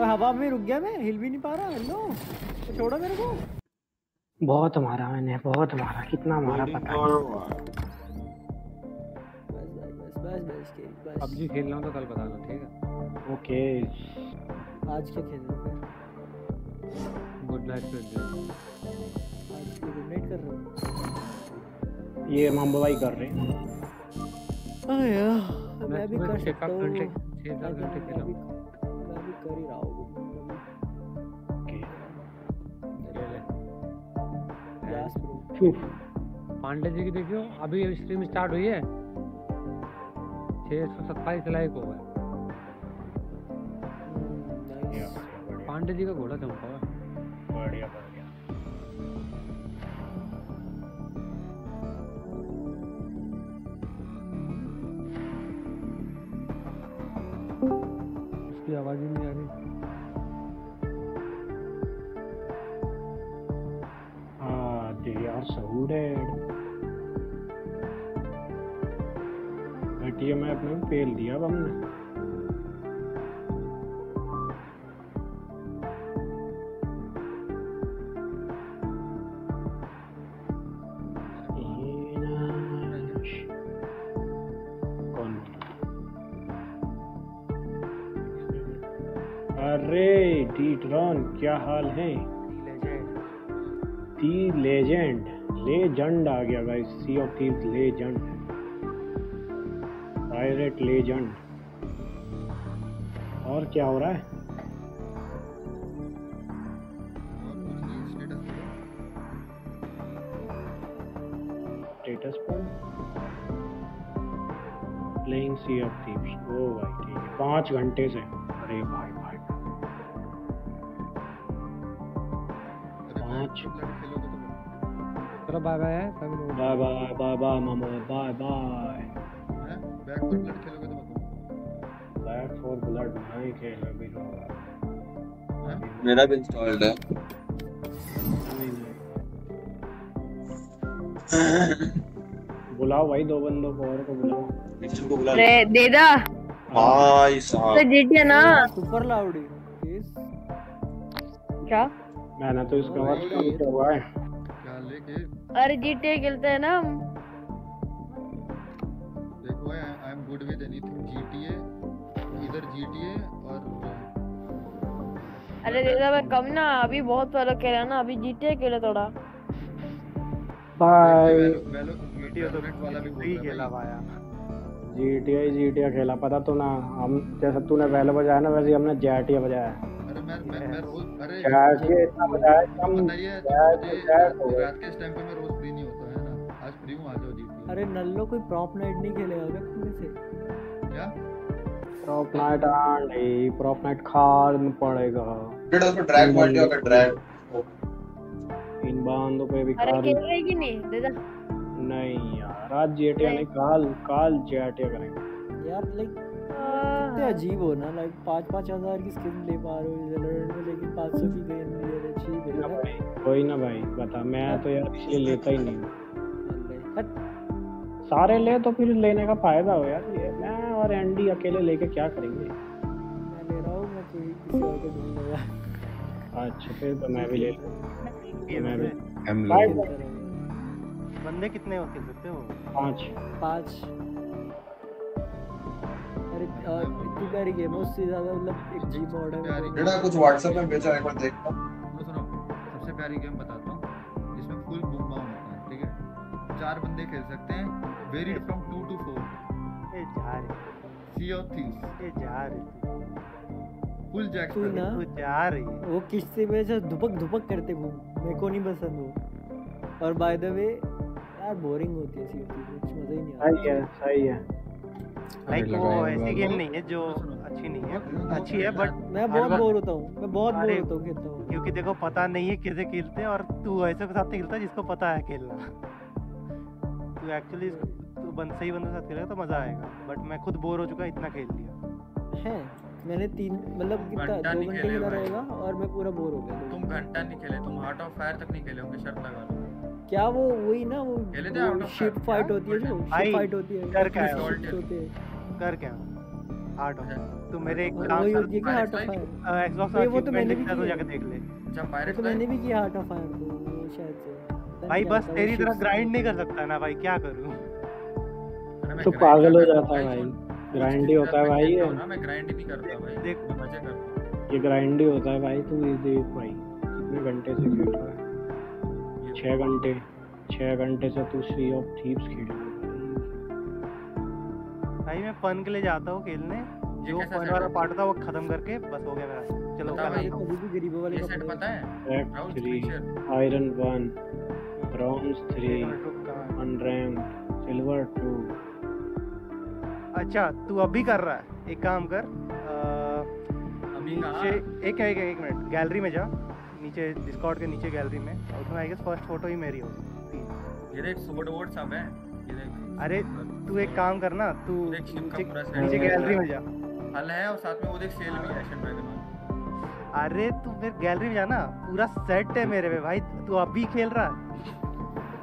ओए हवा में रुक गया मैं हिल भी नहीं पा रहा हेलो। तो छोड़ो मेरे को। बहुत मारा मैंने बहुत मारा कितना मारा पता नहीं। बस बस बस के बस पबजी खेलना हो तो कल बता दो ठीक है? ओके। आज क्या खेल रहे गुड नाइट फिर आज की गुड नाइट कर रहे हो। ये मुंबई कर रहे हैं। मैं भी कर सकता हूँ। घंटे छः घंटे खेला कर ही रहा हूँ पांडे जी की देखियो अभी स्ट्रीम स्टार्ट हुई है। छः सौ सत्ताईस लाइक हो गए। पांडे जी का घोड़ा चमका हुआ बढ़िया। उसकी आवाज़ ही नहीं आ रही हाँ are so dead. ATM fail दिया हमने अरे डीट्रॉन क्या हाल है? दी लेजेंड। लेजेंड आ गया guys sea of thieves legend. Pirate legend. और क्या हो रहा है? स्टेटस पर? प्लेइंग सी ऑफ़ थीव्स ओ भाई, ठीक है। पाँच घंटे से। अरे भाई। पाँच चलो बाय बाय है सभी लोग bye bye bye bye mama bye bye back for blood खेलोगे तो बताओ बैक फॉर ब्लड नहीं खेल अभी तो मेरा भी इंस्टॉल्ड है। बुलाओ भाई दो बंदों को और को बुलाओ। निश्चल को बुला अरे देदा भाई तो साहब जीटिए ना। सुपर लाउड लाउडी क्या? मैंने तो इसका वर्ष कम किया हुआ है। क्या लेके अरे जीटीए खेलते हैं ना हम। देखो I am good with anything GTA इधर जीटीए और अरे देदा मैं कम ना अभी बहुत पहले खेला ना अभी जीटीए खेले थोड़ा। बाय वेलो जीटीए तो वाला भी ही खेला पाया जीटीए जीटीए खेला पता तो ना हम जैसे तूने पहले बजाया ना वैसे हमने जेटीए बजाया। अरे मैं मैं मैं रोज अरे जेटीए इतना बजाया कि बताइए जैट मुझे जैट हो गए रात के टाइम पे मैं रोज फ्री नहीं होता है ना? आज फ्री हूँ आ जाओ जीटीए अरे नल्लो कोई प्रॉप नाइट नहीं खेलेगा क्या तुमने से। क्या? प्रॉप नाइट आंडी प्रॉप नाइट खान पड़ेगा। डेढ़ उसको ड्रैग मार दिया अगर ड्रैग इन बांधों पे भी अरे खाल। रहे कि नहीं? देदा नहीं यार आज जेटीए नहीं। काल काल जेटीए करेंगे। यार लाइक कितने अजीब हो ना लाइक पाँच पाँच हज़ार की स्किन ले पा रहे हो वैलोरेंट में लेकिन पाँच सौ की गेम ले रहे चीप है ना ना। कोई ना भाई बता मैं तो यार इसलिए लेता ही नहीं सारे ले तो फिर लेने का फ़ायदा हो यार ये मैं और एंडी अकेले लेके क्या करेंगे? मैं ले रहा हूँ मैं कोई किसी और को ढूंढ लूँगा अच्छा फिर तो मैं भी ले लूँ मैं भी। बंदे कितने हो खेल सकते हो? पाँच। पाँच। अरे इतनी प्यारी गेम है उससे ज़्यादा मतलब एक जी मॉड है। वो- डेढ़ा कुछ व्हाट्सएप में भेजा एक बार देखना सुनो सुनो सबसे प्यारी गेम बताता हूँ जिसमें फुल बुक बाउंड होता है ठीक है? चार बंदे खेल सकते हैं varied from two to four ए जा रे। सी ऑफ़ थीव्स ए जा रे। फुल जैक तू ना तू जा रही वो किस्से में से धुपक धुपक करते घूम। मेरे को नहीं पसंद वो। और बाय द वे यार बोरिंग होती है सी कुछ मज़ा ही नहीं आता। सही है सही है। लाइक वो ऐसी गेम नहीं है जो अच्छी नहीं है। अच्छी है बट मैं बहुत बोर होता हूँ। मैं बहुत बोर होता हूँ खेलता हूँ। क्योंकि देखो पता नहीं है किसे खेलते हैं और तू ऐसे के साथ खेलता है जिसको पता है खेलना। तू एक्चुअली तू बंद सही बंदे के साथ खेलेगा तो मज़ा आएगा। बट मैं खुद बोर हो चुका इतना खेल लिया। है। मैंने तीन मतलब कितना दो घंटे खेला रहेगा और मैं पूरा बोर हो गया। तुम घंटा नहीं खेले तुम हार्ट ऑफ़ फायर तक नहीं खेले होंगे शर्त लगा लो। क्या वो वही ना वो, शिप फाइट होती है जो शिप फाइट होती है कर क्या है? होते हैं। कर क्या हार्ट ऑफ़ तू मेरे एक काम वही होती है कि हार्ट ऑफ़ फायर एक्सबॉक्स ये वो तो मैंने भी तो किया। जाके देख ले। अच्छा वो पायरेट तो मैंने भी किया हार्ट ऑफ़ फायर तो वो शायद से। भाई बस है, तेरी तरह ग्राइंड नहीं कर सकता ना भाई क्या करूँ? तो पागल हो जाता है भाई। ग्राइंड ही होता है भाई। ना मैं ग्राइंड नहीं करता भाई देख। मज़े करता हूँ। ये ग्राइंड ही होता है भाई तू ये देख भाई। कितने घंटे से खेल रहा है। छह घंटे छह घंटे से तू सी ऑफ़ थीव्स खेल। रहा है भाई मैं फन के लिए जाता हूँ खेलने। जो फन वाला पार्ट था वो खत्म करके बस हो गया मेरा। चलो बता भाई। अभी भी गरीबों वाले सेट पता है? Screen share iron one bronze three unranked silver two अच्छा तू अभी कर रहा है। एक काम कर अ, अभी नीचे एक एक एक मिनट गैलरी में जा। नीचे डिस्कॉर्ड के नीचे गैलरी में। और उसमें आई गेस फ़र्स्ट फ़ोटो ही मेरी होगी। ये देख सोड वोड सब है। ये देख। अरे तू एक काम कर ना तू शिप नीचे नीचे गैलरी में जा। हल है और साथ में वो देख सेल भी है एशियन ड्रैगन अरे तू फिर गैलरी में जाना पूरा सेट है मेरे पे भाई। तू अभी खेल रहा। है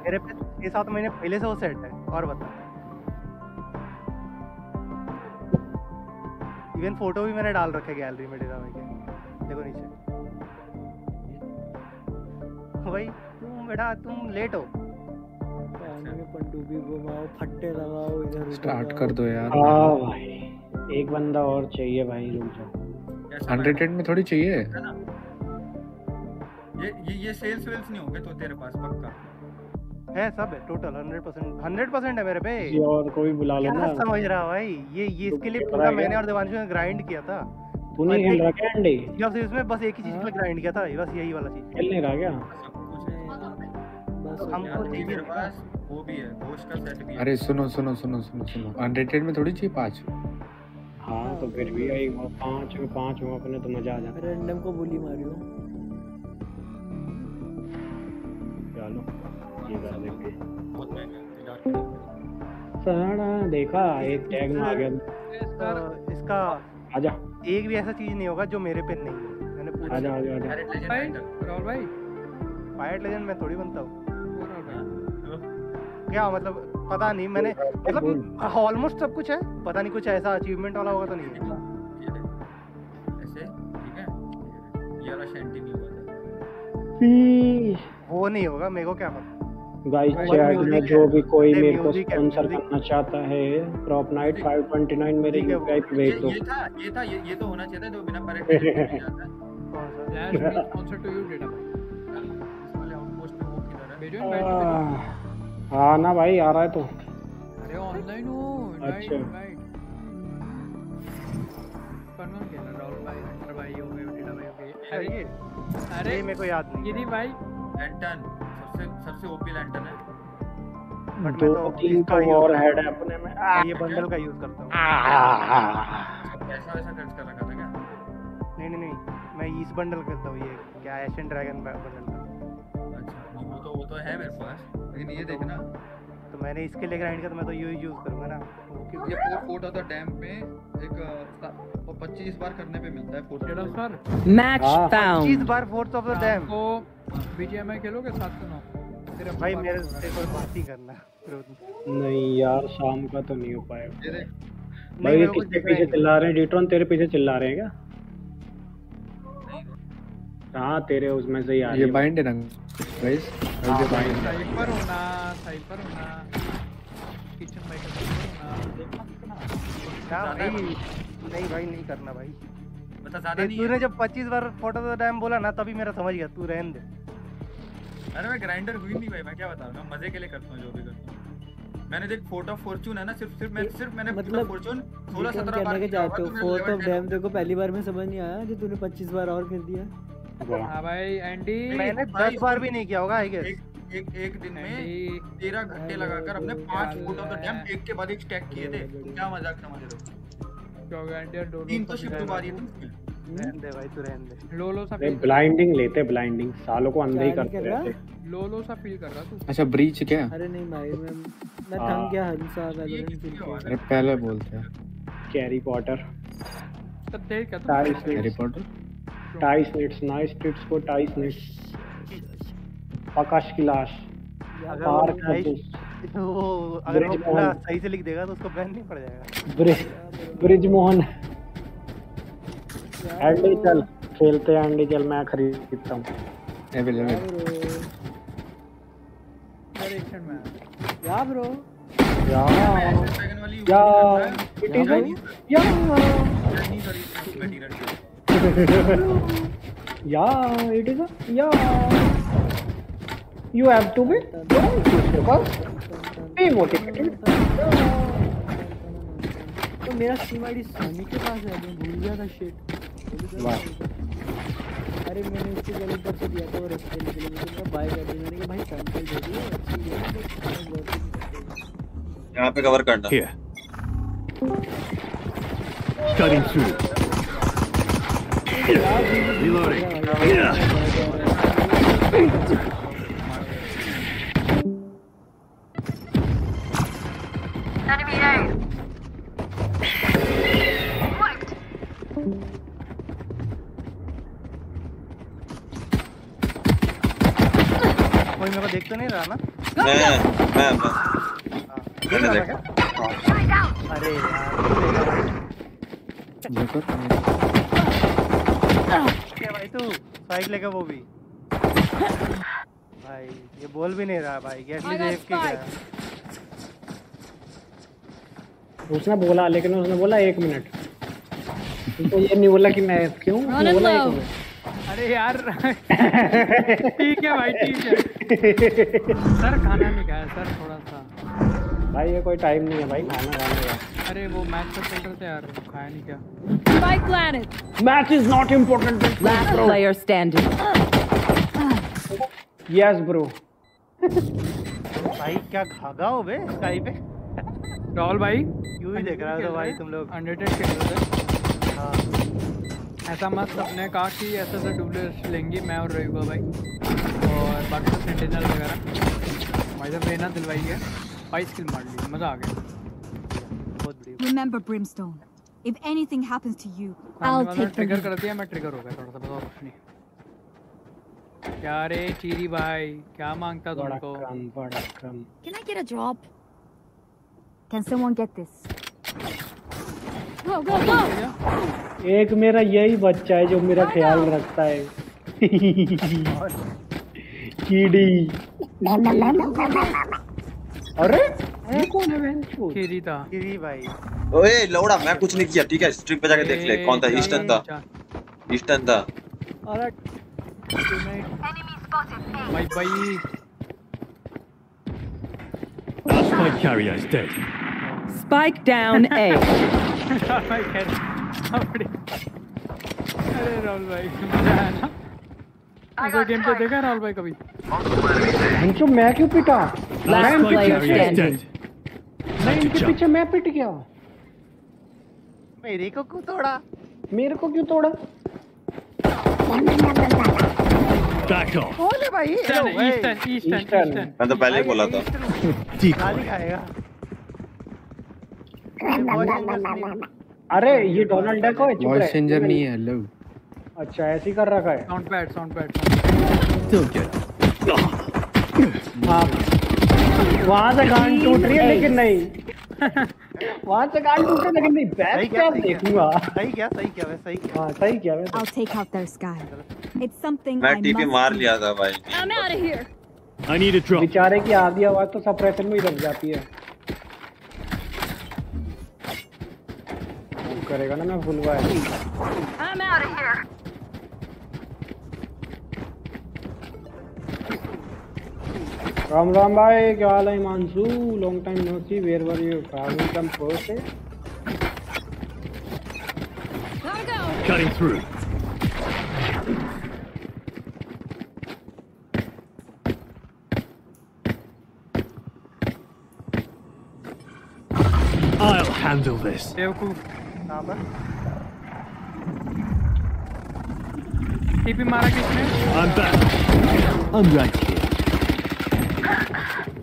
मेरे पे छह सात महीने पहले से वो सेट है और बता। इवन फ़ोटो भी मैंने डाल रखे गैलरी में डेरा में के। देखो नीचे। भाई तुम बेटा तुम लेट हो। पनडुब्बी घुमाओ फट्टे लगाओ इधर स्टार्ट कर दो यार। हाँ भाई एक बंदा और चाहिए भाई रुक जाओ। अनरेटेड में थोड़ी चाहिए। ये ये ये सेल्स वेल्स नहीं होंगे तो तेरे पास पक्का? है सब है total hundred percent hundred percent है मेरे पे। किसी और को भी बुला लो ना समझ रहा भाई? ये ये इसके लिए पूरा मैंने और देवांशु ने ग्राइंड किया था। तू नहीं खेल रहा क्या अंडे या बस एक ही चीज़ के लिए ग्राइंड किया था बस यही वाला चीज़। खेल नहीं रहा क्या? बस हमको चाहिए मेरे पास वो भी है घोष का सेट भी है। अरे सुनो सुनो सुनो सुनो सुनो। अनरेटेड में थोड़ी चाहिए पाँच? हाँ तो फिर भी आई पाँच में पाँच में अपने तो मज़ा आ जाता। रैंडम को बोली मारियो चलो ये कर देंगे बहुत महँगा है, हज़ार का। सारा देखा एक टैग में आ गया। तो इसका आजा। एक भी ऐसा चीज़ नहीं होगा जो मेरे पे नहीं है। मैंने पूछा। आजा आजा आजा। राहुल भाई फायर लेजेंड मैं थोड़ी बनता हूँ। क्या मतलब पता नहीं मैंने मतलब ऑलमोस्ट सब कुछ है पता नहीं कुछ ऐसा अचीवमेंट वाला होगा तो नहीं है। ये देख ऐसे ठीक है? ये वाला शेंटी नहीं हुआ था। वो नहीं होगा मेरे को क्या पता। गाइस चैट में जो भी कोई मेरे को स्पॉन्सर करना चाहता है प्रॉप नाइट 529 मेरे यूपीआई पे ये भेज दो। ये था ये था ये ये तो होना चाहिए था जो बिना पैरेट लेजेंड जाता है। कौन सा? Dash me sponsor to you data भाई इस वाले आउटपोस्ट में वो किधर है? भेजो इनवाइट हाँ ना भाई आ रहा है तो। अरे ऑनलाइन हो अच्छा। कौन कौन खेल राहुल भाई हंटर भाई हो गए डेटा भाई हो गए। अरे अरे ये? अरे ये मेरे को याद नहीं गिरी भाई। लैंटर्न सबसे सबसे ओपी लैंटर्न है। बट मैं दो तो तीन इसका तो और हेड है। अपने में। मैं ये बंडल का यूज़ करता हूँ। पैसा वैसा खर्च कर रखा था क्या? नहीं नहीं नहीं मैं इस बंडल करता हूँ ये क्या एशियन ड्रैगन बंडल वो तो है मेरे पास लेकिन ये देखना। तो मैंने इसके लिए ग्राइंड किया तो मैं तो यही यूज़ करूँगा ना। ये for fort of the dam पे एक और 25 बार करने पे मिलता है डेटा सर? Match हाँ। पच्चीस बार फोर्थ ऑफ़ द डैम को बीजीएमआई खेलोगे सात से नौ भाई मेरे से कोई बात ही करना नहीं। यार शाम का तो नहीं हो पाएगा भाई ये किसके पीछे चिल्ला रहे हैं? डिट्रॉन तेरे पीछे चिल्ला रहे हैं क्या? हाँ तेरे उसमें से ही आ रही ये है। बाइंड है ना। गाइस बाइंड साइपर होना साइपर होना। किचन भाई होना। क्या भाई नहीं भाई नहीं करना भाई। बता ज़्यादा नहीं तूने जब 25 बार फ़ोटो द डैम बोला ना तभी मेरा समझ गया तू रहने दे। अरे मैं ग्राइंडर हुई नहीं भाई मैं क्या बता रहा हूँ मज़े के लिए करता हूँ जो भी करता हूँ। मैंने देख फोर्ट ऑफ़ फॉर्चून है ना सिर्फ़ सिर्फ़ मैं सिर्फ़ मैंने मतलब फॉर्चून ये 16 17 बार के चाहते हो तो ऑफ़ 10 डैम देखो पहली बार में समझ नहीं आया जो तूने 25 बार और कर दिया। हाँ भाई एंडी मैंने दस बार भी नहीं किया होगा आई गेस एक एक एक दिन में तेरह घंटे लगाकर हमने पाँच फुट ऑफ़ द डैम एक के बाद एक स्टैक किए थे। क्या मज़ाक समझ रहे हो क्या हो गया एंडी डोलो तीन तो शिफ्ट मारी दे। भाई तू रहने दे। लोलो सा ब्लाइंडिंग लेते ब्लाइंडिंग सालों को अंधे ही करते कर रहा? रहते लोलो सा फील कर रहा तू। अच्छा ब्रीच क्या? अरे नहीं भाई मैं मैं हाँ। थम गया हंसा के अरे पहले बोलते। हैं कैरी पॉटर तब देख क्या टाइस तू हैरी पॉटर टाइस निट्स नाइस टिट्स को टाइस निट्स आकाश की लाश। पार [laughs] वो अगर वो ब्रिज पूरा मोहन। सही से लिख देगा तो उसको बैन नहीं पड़ जाएगा। Bridge bridge Mohan. एंडी चल। खेलते हैं एंडी चल मैं खरीदता हूँ। एविल एविल डायरेक्शन में yeah bro. Yeah. Yeah. It is. Yeah. है। Yeah it is yeah you have to be don't be motivated तो मेरा स्टीम आईडी सोनी के पास है मैं भूल गया था शिट वाह। अरे मैंने उसको जब ऊपर से दिया था वो रस्ते निकले मुझे मैं बाय कर दी। मैंने कहा भाई सैंपल दे दियो अच्छी है। ही यहाँ पे कवर करना। Here. Cutting through. Reloading. Enemy A. Flanked. कोई मेरे को देख तो नहीं रहा ना मैं मैं मैं देख मैंने रहा देखा था क्या अरे यार तू देखा भाई। क्या भाई तू? लेके वो भी। भाई ये बोल भी नहीं रहा भाई देख के उसने बोला लेकिन उसने बोला एक मिनट। तो ये नहीं बोला कि मैं क्यों? बोला एक मिनट। अरे यार ठीक है भाई ठीक है। [laughs] सर खाना नहीं खाया सर थोड़ा सा। भाई ये कोई टाइम नहीं है भाई खाना खाने का। अरे वो मैच तो चल रहे थे यार खाया नहीं क्या? Spike planted. Match is not important Last player standing. Yes bro भाई क्या घागा हो बे स्काई पे? राहुल भाई। यूँ ही देख रहा था भाई तुम लोग? अनरेटेड खेल रहे थे हाँ। ऐसा मत सबने कहा कि ऐसे ऐसे डुबलेस लेंगे मैं और रही भाई और बाकी तो सेंटिनल वगैरह। भाई साहब लेना दिलवाई है। बाईस किल मार ली मज़ा आ गया बहुत बढ़िया Remember, Brimstone. If anything happens to you, I'll take the. कर दिया मैं ट्रिगर हो गया थोड़ा सा बताओ कुछ नहीं क्या रे चीरी भाई क्या माँगता बड़ा तुमको बड़ा क्रम Can I get a job? Can someone get this? Go, go, go! एक मेरा यही बच्चा है जो मेरा ख्याल रखता है [laughs] कीड़ी अरे? ये कौन है बहन? चोद? चीरी था गिरी भाई। ओए लौड़ा मैं कुछ नहीं किया ठीक है? स्ट्रीम पे जाके देख ले कौन था ईस्टर्न था। ईस्टर्न था। और भाई भाई। Our spike carrier is dead. Spike down A. [laughs] अरे राहुल भाई मज़ा आया ना? ऐसा गेम पे देखा राहुल भाई कभी? मैं क्यों पिटा? मैं इनके पीछे मैं इनके पीछे मैं पिट गया मेरे को क्यों तोड़ा? मेरे को क्यों तोड़ा? Off. कौन भाई? ईस्टर्न ईस्टर्न मैं तो पहले ही बोला था। गाली खाएगा। अरे ये डोनाल्ड डक है चुप वॉइस चेंजर नहीं है हेलो अच्छा ऐसे ही कर रखा है। साउंड पैड साउंड पैड हाँ। वहाँ से गान टूट रही है लेकिन नहीं। वहाँ से गान टूट रही है लेकिन नहीं। सही बैक क्या क्या सही क्या? देखूँगा। सही क्या सही क्या वैसे सही क्या? हाँ सही क्या वैसे। I'll take out their sky. It's something मैं टीपी मार लिया था भाई। I'm out of here. I need a drop. बेचारे की आधी आवाज़ तो सप्रेशन में ही रख जाती है। करेगा ना मैं भूलवा I'm out of here. Ram Ram भाई क्या हाल है Himanshu long time no see where were you travelling from Perth Cutting through. I'll handle this. बेवकूफ़ कहाँ पर टीपी मारा किसने I'm back. I'm right here.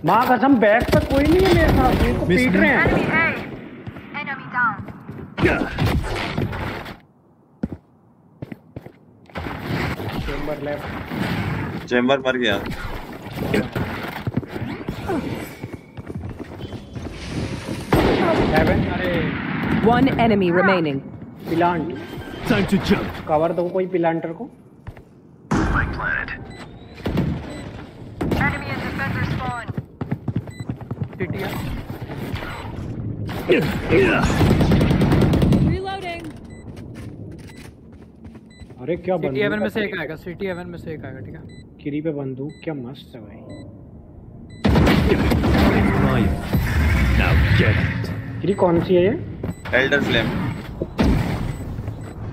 माँ कसम बैग पे कोई नहीं है मेरे साथ मेरे को पीट रहे हैं. चेंबर लेफ़्ट चेम्बर मर गया। सेवन अरे। One enemy remaining. Plant Time to jump. Cover दो कोई पिलांटर को Enemy and defender spawn. टीटिया Reloading. अरे क्या सिटी एवन में से एक आएगा सिटी एवन में से एक आएगा ठीक है किरी पे बंदूक क्या मस्त है भाई Fire. Now get it. किरी कौन सी है ये एल्डर फ्लेम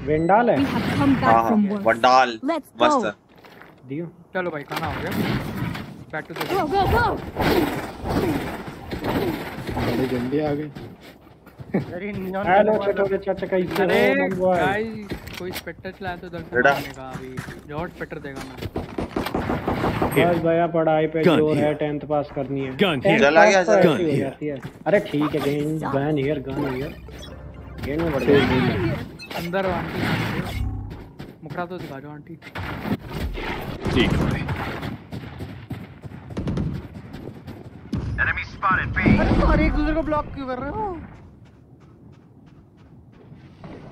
वेंडाल है हाँ हाँ. वंडाल Let's मस्त go. दियो चलो भाई खाना हो गया back to the Go, go, go. बड़े जल्दी आ गए। अरे नियॉन हेलो छोटे चाचा कैसे अरे गाइस कोई स्पेक्टर चलाया तो बेटा। का अभी। जॉर्ज स्पेक्टर देगा मैं। बस भैया पढ़ाई पे ज़ोर है here. टेंथ पास करनी है। 10th चला गया, तो चला ऐसी गया। हो जाती है। अरे ठीक है gain gun here gun here gain में बढ़ गया। अंदर आंटी। मुखड़ा तो दिखा दो aunty. Decoy. अरे तुम्हारे एक दूसरे को ब्लॉक क्यों कर रहे हो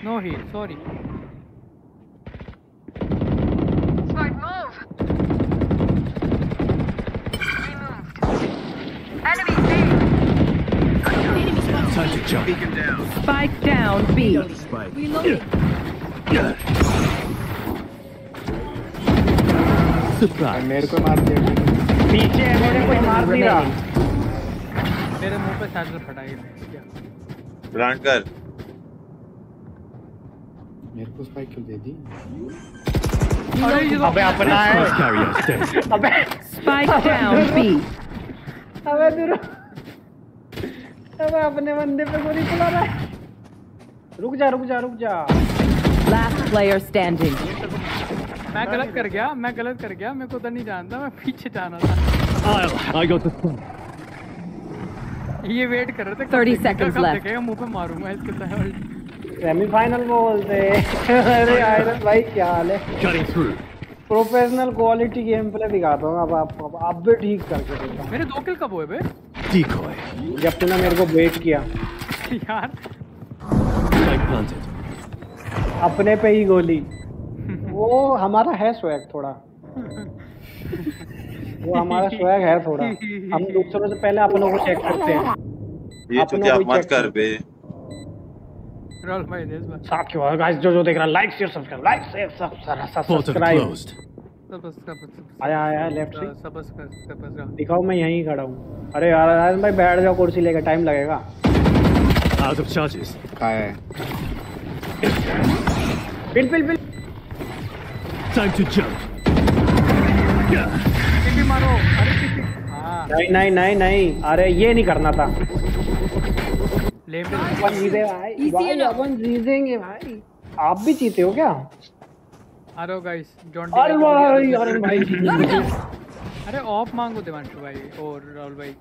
no he sorry Smart move. Removed. Enemy B. Time to jump. Spike down B. Reloading. Surprise. मेरे को मार दिया पीछे है मेरे कोई मार नहीं रहा मेरे मुँह पे सैडल फटा ये क्या? ग्रांट कर। मेरे को स्पाइक क्यों दे दी? अरे ये तो अबे अपना है। अबे। Spike down. B. अबे दूर। अबे अपने बंदे पे गोली चला रहा है। रुक जा रुक जा रुक जा। Last player standing. मैं गलत कर गया मैं गलत कर गया मेरे को तो नहीं जानता मैं पीछे जाना था. I got the spot. ये वेट कर रहे थे 30 कब seconds कब देखेगा मुँह पे मारूँगा इसके साथ। सेमीफाइनल बोलते अरे आयरन भाई क्या हाल है? प्रोफेशनल क्वालिटी गेम प्ले दिखाता हूँ अब आप अब आप भी ठीक करके देता हूँ। मेरे दो किल कब हुए बे? Decoy. जब तूने मेरे को वेट किया। यार. अपने पे ही गोली। [laughs] वो हमारा है स्वैग थोड़ा। [laughs] वो हमारा स्वैग है थोड़ा। हम दूसरों से पहले अपनों को चेक करते हैं। ये अपनों चुतिया को मत कर बे। [laughs] रोल भाई देश साथ क्यों गाइस जो जो देख रहा है like share subscribe like share subscribe आया आया लेफ़्ट से। सब दिखाओ मैं यहीं खड़ा हूँ। अरे यार भाई बैठ जाओ कुर्सी लेके टाइम लगेगा. कहा है? Pill pill pill Time to jump. TP मारो। अरे हाँ। नहीं नहीं नहीं नहीं। अरे ये नहीं करना था। भाई। आप भी जीते हो क्या? रहो गाइस जॉन अरे भाई अरे भाई अरे ऑफ़ मांगो देवांशु भाई और राहुल भाई.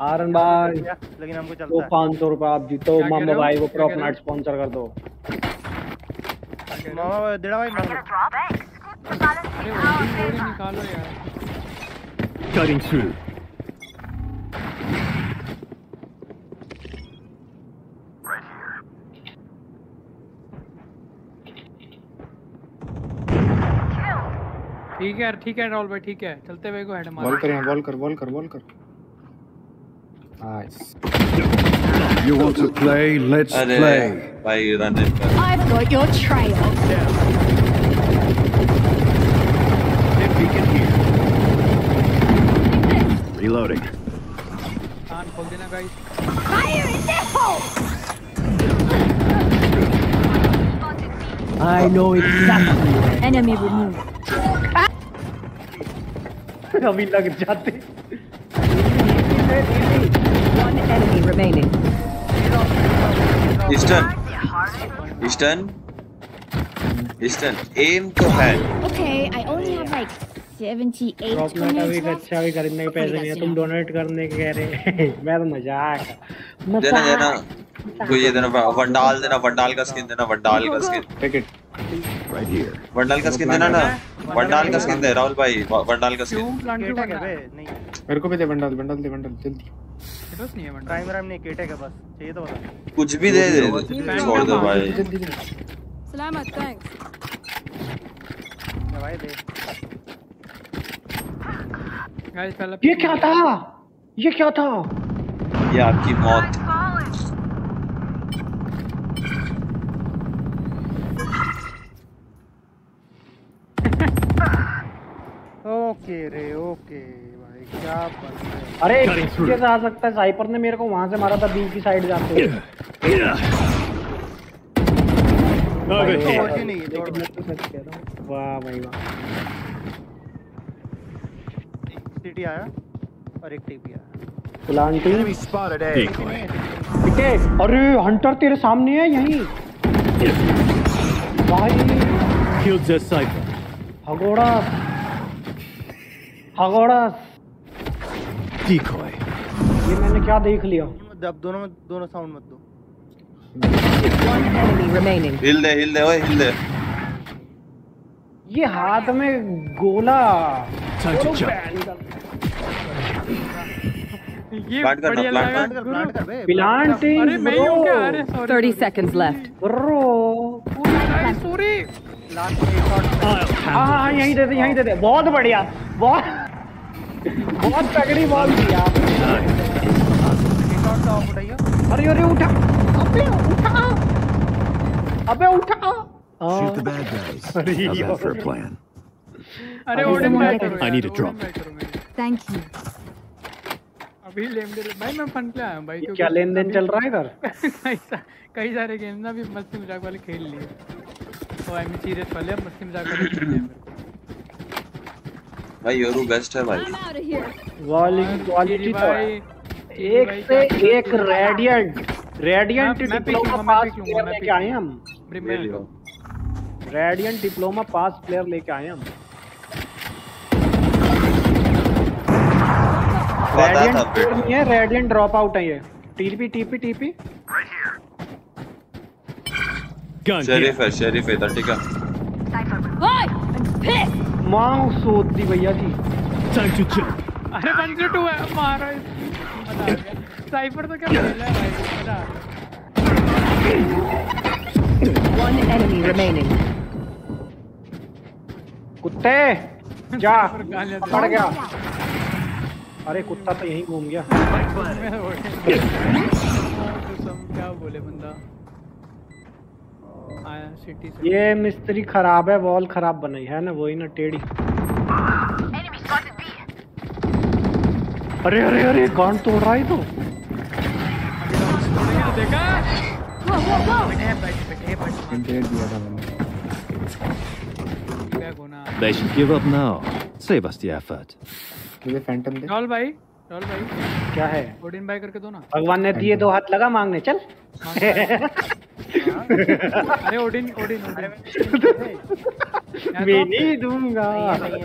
आरन भाई लेकिन हमको चलता है। पाँच सौ रुपए आप जीतो। मामा भाई हो? नाइट स्पॉन्सर कर दो। मामा देड़ा भाई निकालो। यार Cutting through. ठीक है यार ठीक है राहुल भाई ठीक है। चलते हुए को हेड मार। बॉल कर बॉल कर बॉल कर बॉल कर। Nice You want to play? Let's Hadi. play. Hayırdan etmez. I've got your trail. If he can hear. Reloading. Can't in the hole! I know exactly. Enemy removed. अभी लग जाते. One enemy remaining. Eastern eastern eastern M तो है Okay, I only have like 78 drop में कभी. अच्छा भी करने के पैसे नहीं है। तुम डोनेट करने के कह रहे [laughs] मैं तो मज़ाक देना देना। कोई ये देना वंडाल देना वंडाल का स्किन देना वंडाल का skin ticket Right here. Vandal का स्किन देना ना वंडाल का स्किन दे राहुल भाई वंडाल का स्किन नहीं मेरे को भी दे बंडल बंडल दे बंडल जल्दी। बस नहीं है बंदा टाइम राइम नहीं केटेक है बस चाहिए तो बता कुछ भी दे दे छोड़ दो भाई। दे। गाइस पहला ये क्या था? ये क्या था? ये आपकी मौत। ओके रे ओके भाई क्या है। अरे. कैसे आ सकता है? साइपर ने मेरे को वहाँ से मारा था बी की साइड जाते हुए। तो है, तो हूँ। वाह भाई वाह। सिटी आया और एक टीपी आया। प्लांटिंग ठीक है अरे हंटर तेरे सामने है यहीं। भाई. हगोड़ा हगोड़ा। Decoy. ये मैंने क्या देख लिया? अब दोनों में दोनों साउंड मत दो. हिल दे हिल दे ओए हिल दे। ये हाथ में गोला। ये प्लांट बढ़िया लगा कर प्लांट कर। प्लांटिंग अरे मैं ही हूँ क्या? अरे sorry 30 seconds left. Bro sorry last एक शॉट I'll हाँ handle this. यहीं दे दे यहीं दे दे बहुत बढ़िया बहुत बहुत तगड़ी बॉल थी यार अरे अरे उठा अबे उठा अबे उठा Shoot the bad guys. अरे How's that for a plan? अरे ओडिन I need a यार, drop. ओडिन बैक करो मेरी। Thank you. अभी लेम दे भाई मैं फन पे आया हूँ भाई क्या लेन देन चल रहा है इधर [laughs] कई सारे गेम ना अभी मस्ती मज़ाक वाले खेल लिए तो आई एम सीरियस वाले मस्ती मज़ाक वाले खेल लिए भाई योरू बेस्ट है भाई. वाली और क्वालिटी तो है। एक से एक radiant radiant diploma pass player लेके आए हम। रेडियंट डिप्लोमा पास प्लेयर लेके आए हम। रेडियंट नहीं है रेडियंट ड्रॉप आउट है ये। TP TP TP. शेरिफ है शेरिफ है ठीक है। I'm सोच दी भैया जी। Time to jump. अरे वन से टू है मारा साइफर तो क्या खेल है भाई? One enemy remaining. कुत्ते जा। पड़ गया। अरे कुत्ता तो यहीं घूम गया। क्या [laughs] बोले बंदा। सिटी से। ये मिस्त्री खराब है वॉल खराब बनाई है ना वही ना टेढ़ी. अरे अरे अरे गांड तोड़ रहा है तो। देखा? They should give up now. Save us the effort. मुझे फैंटम दे। भाई? राहुल भाई। क्या है? ओडिन भाई करके दो ना। भगवान ने दिए दो हाथ लगा मांगने चल। अरे ओडिन ओडिन ओडिन मैं नहीं दूँगा। नहीं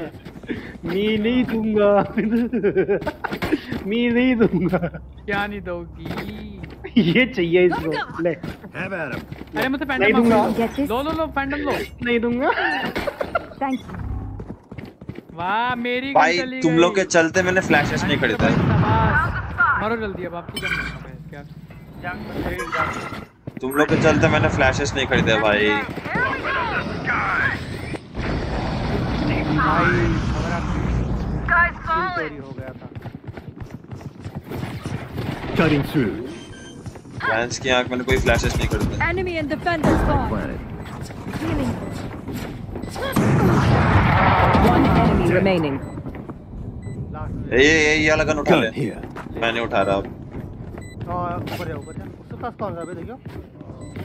मैं नहीं दूँगा। मैं नहीं दूँगा। क्या नहीं दोगी? ये चाहिए इसको। ले। अरे मुझे फैंटम। Get this? लो। लो लो फैंटम लो। नहीं दूँगा। Thank you. वाह मेरी भाई तुम लोग के चलते मैंने फ्लैशेस नहीं खरीदा है। मारो जल्दी अब आपकी क्या तुम लोग के चलते मैंने फ्लैशेस नहीं खरीदे भाई भाई अगर आप. चोरी हो गया था Cutting through. फ्रांस की आँख मैंने कोई फ्लैशेस नहीं खरीदे Enemy and defender spawn. Healing. One enemy remaining. ये ये ये वाला गन उठा ले मैं नहीं उठा रहा अब और ऊपर जा ऊपर जा उसके पास कौन सा है देखियो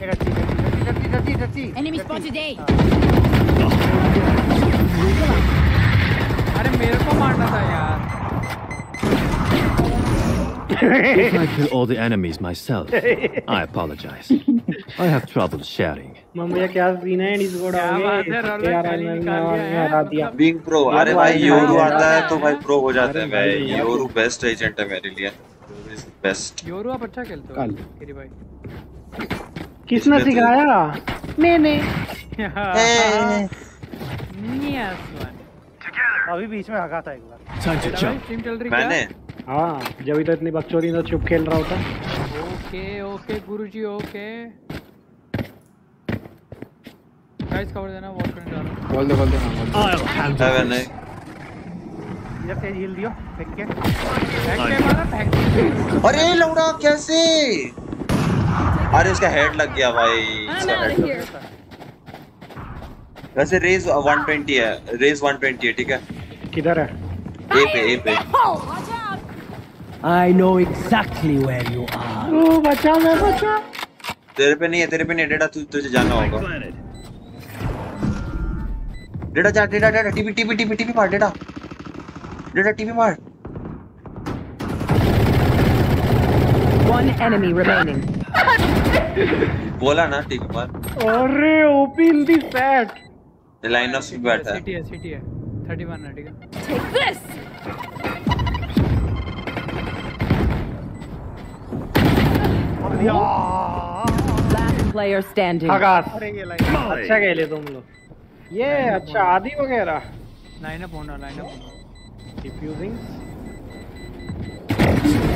ये रची रची रची रची रची Enemy spotted A. अरे मेरे को मारना था यार If I kill all the enemies myself, I apologize. I have trouble sharing. Mummy क्या सीन है? मैंने हरा दिया। बिंग प्रो अरे भाई योरू आता है तो भाई प्रो हो जाते हैं भाई। योरू। बेस्ट एजेंट है मेरे लिए। बेस्ट योरू आप अच्छा खेलते हो? कल। गिरी भाई। किसने सिखाया? मैंने। अभी बीच में हगा था एक बार. स्ट्रीम चल रही मैंने। हाँ जब तो इतनी बकचोदी तो चुप खेल रहा होता। Okay okay Guruji okay guys cover देना वॉक करने जा रहा हूँ। बोल दे बोल दे हाँ है इधर से हिल दियो फेंक के। फेंक के मारा फेंक के अरे लौड़ा कैसे? अरे उसका हेड लग गया भाई। लग गया। वैसे रेज 120 है रेज 120 है ठीक है? किधर है? ए पे ए पे। I know exactly where you are. ओ बचा मैं बचा। तेरे पे नहीं है तेरे पे नहीं है, डेटा तु, तुझे जाना होगा. डेटा जा data data TP TP TP TP मार डेटा डेटा टीपी मार। One enemy remaining. बोला ना टीपी मार। अरे OP in the fat line of में बैठा है। सिटी है सिटी है। 31 है ठीक है। Take this! Last player standing. अरे ये लाइन अच्छा खेले तुम लोग। ये अच्छा आदि वगैरह। लाइन अप होना लाइन अप होना defusing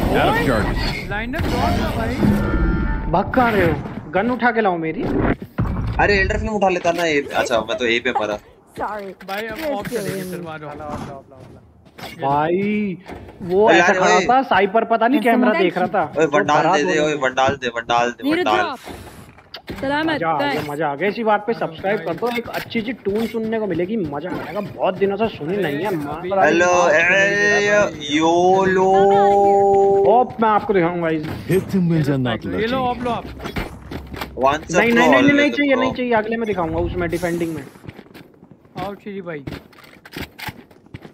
Out of charges. Line dot था भाई। भाग कहाँ रहे हो। गन उठा के लाओ मेरी। अरे एल्डर फ़िल्म उठा लेता ना ए अच्छा मैं तो ए पे मरा. भाई अब ऑफ़ चलेगी चलवा दो भाई वो ऐसा खड़ा था साइपर पता नहीं कैमरा देख रहा था। ओए वंडाल दे दे। ओए वंडाल दे वंडाल दे वंडाल। मज़ा आ गया thanks. मज़ा आ गया। इसी बात पे सब्सक्राइब कर दो एक अच्छी सी टून सुनने को मिलेगी मज़ा आएगा। बहुत दिनों से सुनी नहीं है हेलो योलो ओप मैं आपको दिखाऊँगा इस wins are not ये लो looking. लो आप। नहीं नहीं नहीं नहीं, नहीं चाहिए नहीं चाहिए अगले में दिखाऊँगा उसमें डिफेंडिंग में। आओ चीजी भाई।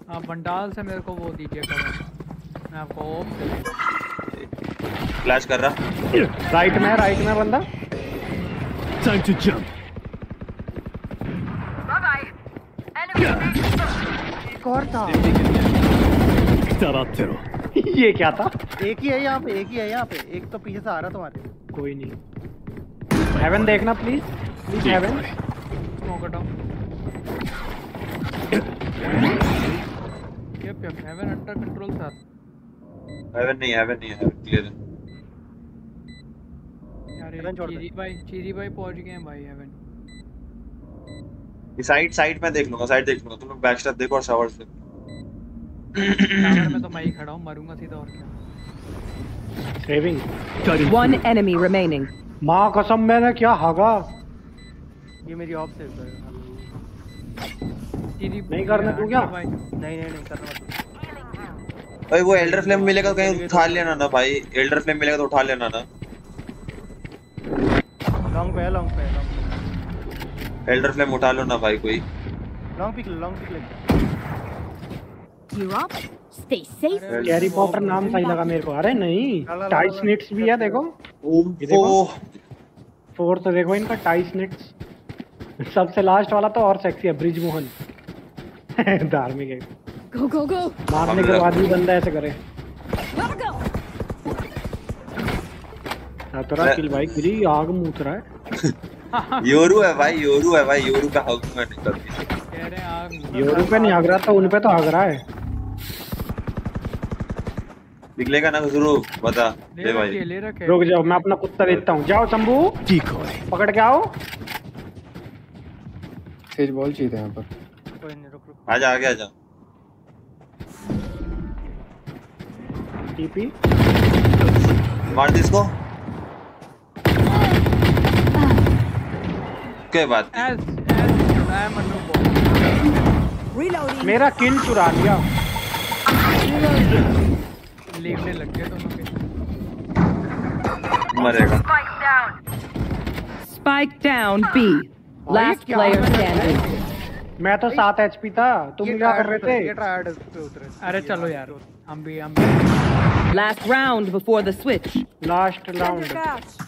आप बंडाल से मेरे को वो दीजिए कवर मैं आपको ऑफ़ फ्लैश कर रहा। राइट में राइट में बंदा। Time to jump. Bye bye. Enemy एक और था Tarattero. [laughs] ये क्या था? एक ही है यहाँ पे एक ही है यहाँ पे। एक तो पीछे से आ रहा तुम्हारे। कोई नहीं। हेवन देखना please please Haven Haven under control sir Haven नहीं हेवन नहीं हेवन क्लियर है। ये छोड़ दे। भाई चीजी भाई पहुँच गए हैं भाई हेवन ये साइड साइड में देख लूँगा साइड देख लूँगा। तुम लोग बैक स्टेप देखो और शावर से। टावर में तो मैं ही खड़ा हूँ मरूँगा सीधा और क्या। Saving One enemy remaining. माँ कसम मैंने क्या हागा? ये मेरी ऑफ़ सेव करेगा चीजी नहीं करना तू क्या? भाई। नहीं नहीं नहीं करना मत भाई वो एल्डर फ्लेम मिलेगा तो कहीं उठा लेना ना भाई। एल्डर फ्लेम मिलेगा तो उठा लेना ना। लॉन्ग पे है लॉन्ग पे है लॉन्ग एल्डर फ्लेम उठा लो ना भाई कोई। लॉन्ग पिक लॉन्ग पिक ले। Gear up. Stay safe. Carry Potter नाम सही लगा मेरे को। अरे नहीं टाइस निट्स भी है देखो। ओ फोर्थ देखो। इनका टाइस निट्स सबसे लास्ट वाला तो और सेक्सी है ब्रिज मोहन [laughs] धार्मिक है। Go, go, go. मारने के बाद भी बंदा ऐसे करे। Gotta go. हाँ, तेरा किल भाई गिरी आग मूत रहा है। [laughs] योरू है भाई योरू है भाई योरू का हक में निकल कह रहे हैं आग यूरो पे नहीं हग रहा था उन पे तो हग रहा है। निकलेगा ना ज़रूर बता। ले भाई। ले रुक जाओ मैं अपना कुत्ता देखता हूँ। जाओ शंभू। Decoy. पकड़ के आओ। सेज बॉल चाहिए था यहाँ पर। कोई नहीं रुक रुक। आजा आगे आजा टीपी मार दे इसको। कोई बात नहीं। नो मेरा किल चुरा लिया। लीवने लग गए दोनों मरेगा। Spike down. B. Last क्या player मैंने standing. मैं तो सात एचपी था तुम क्या कर रहे थे? अरे चलो यार। हम भी Last round before the switch. Last round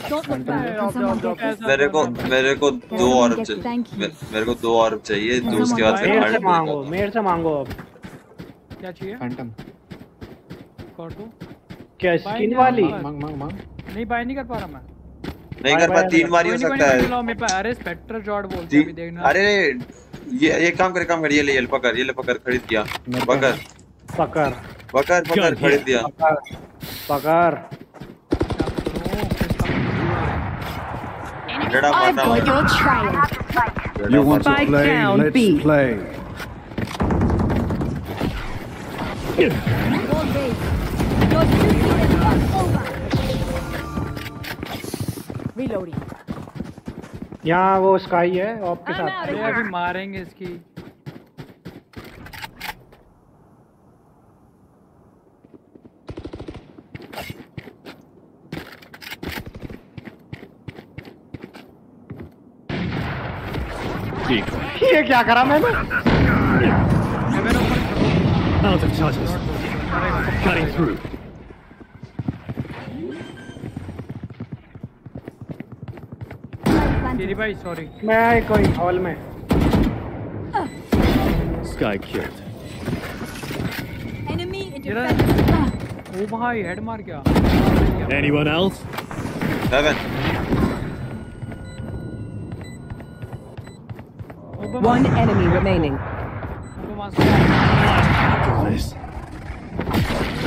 Don't look back. मेरे को मेरे को दो और चाहिए मेरे को दो और चाहिए तो उसके बाद फिर मेरे से मांगो मेरे से मांगो अब। क्या चाहिए? फैंटम कर दो क्या स्किन नहीं वाली? कर पा- मांग मांग मांग। नहीं बाय नहीं कर पा रहा मैं। नहीं कर पा तीन बार ही सकता है। अरे स्पेक्टर जॉर्ड बोलते हैं अभी देखना। अरे ये ये काम कर काम कर ये ले ये पकड़ ये ले पकड़ खरीद दिया पकड़। पकड़। पकार पकार खरीद दिया। पकार लड़ा मारना you want to play let's play reloading वो स्काई है आपके साथ। मारेंगे इसकी। क्या करा मैंने Out of charges. Cutting through. तेरी भाई सॉरी मैं कोई हॉल में Sky killed. Enemy तेरा intercepted. ओ भाई हेड मार क्या Anyone else? Seven One enemy remaining. This.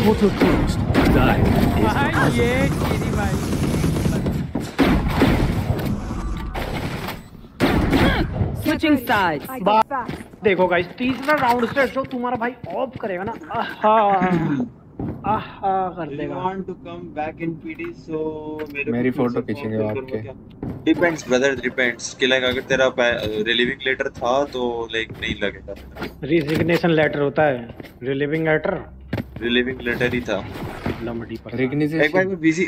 Portal closed. Die. Switching sides. Fast. देखो गाइस तीसरा राउंड से जो तुम्हारा भाई ऑफ़ करेगा ना आहा कर देगा। want to come back in PD so मेरे मेरी फ़ोटो खींचेंगे आपके? Depends brother depends. कि like अगर तेरा रिलीविंग लेटर था तो like नहीं लगेगा। रिजिग्नेशन लेटर होता है। रिलीविंग लेटर रिलीविंग लेटर ही था। लमड़ी पर एक बार में बीसी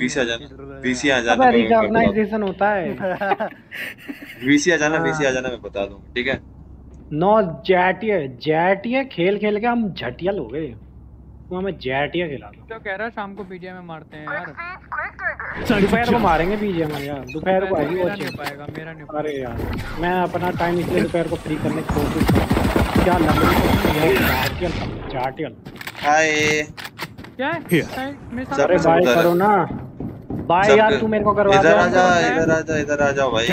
बीसी आ जाना बीसी आ जाना अबे रिकॉग्नाइजेशन होता है। [laughs] बीसी आ जाना बीसी आ जाना मैं बता दूँगा ठीक है? नो जैटिया जैटिया खेल खेल के हम झटियल हो। गए तू हमें जैटिया खिला दो। तो कह रहा शाम को पीजीआई में मारते हैं यार। दोपहर को मारेंगे बीजे में यार। दोपहर को आएगी मेरा वो नहीं पाएगा मेरा नहीं अरे यार मैं अपना टाइम इसलिए दोपहर को फ्री करने की कोशिश कर रहा हूँ। क्या लंबी जाटियल जाटियल हाय क्या? अरे सब बाय करो ना। बाय यार तू मेरे को करवा दे। इधर आ जा इधर आ जा इधर आ जाओ भाई.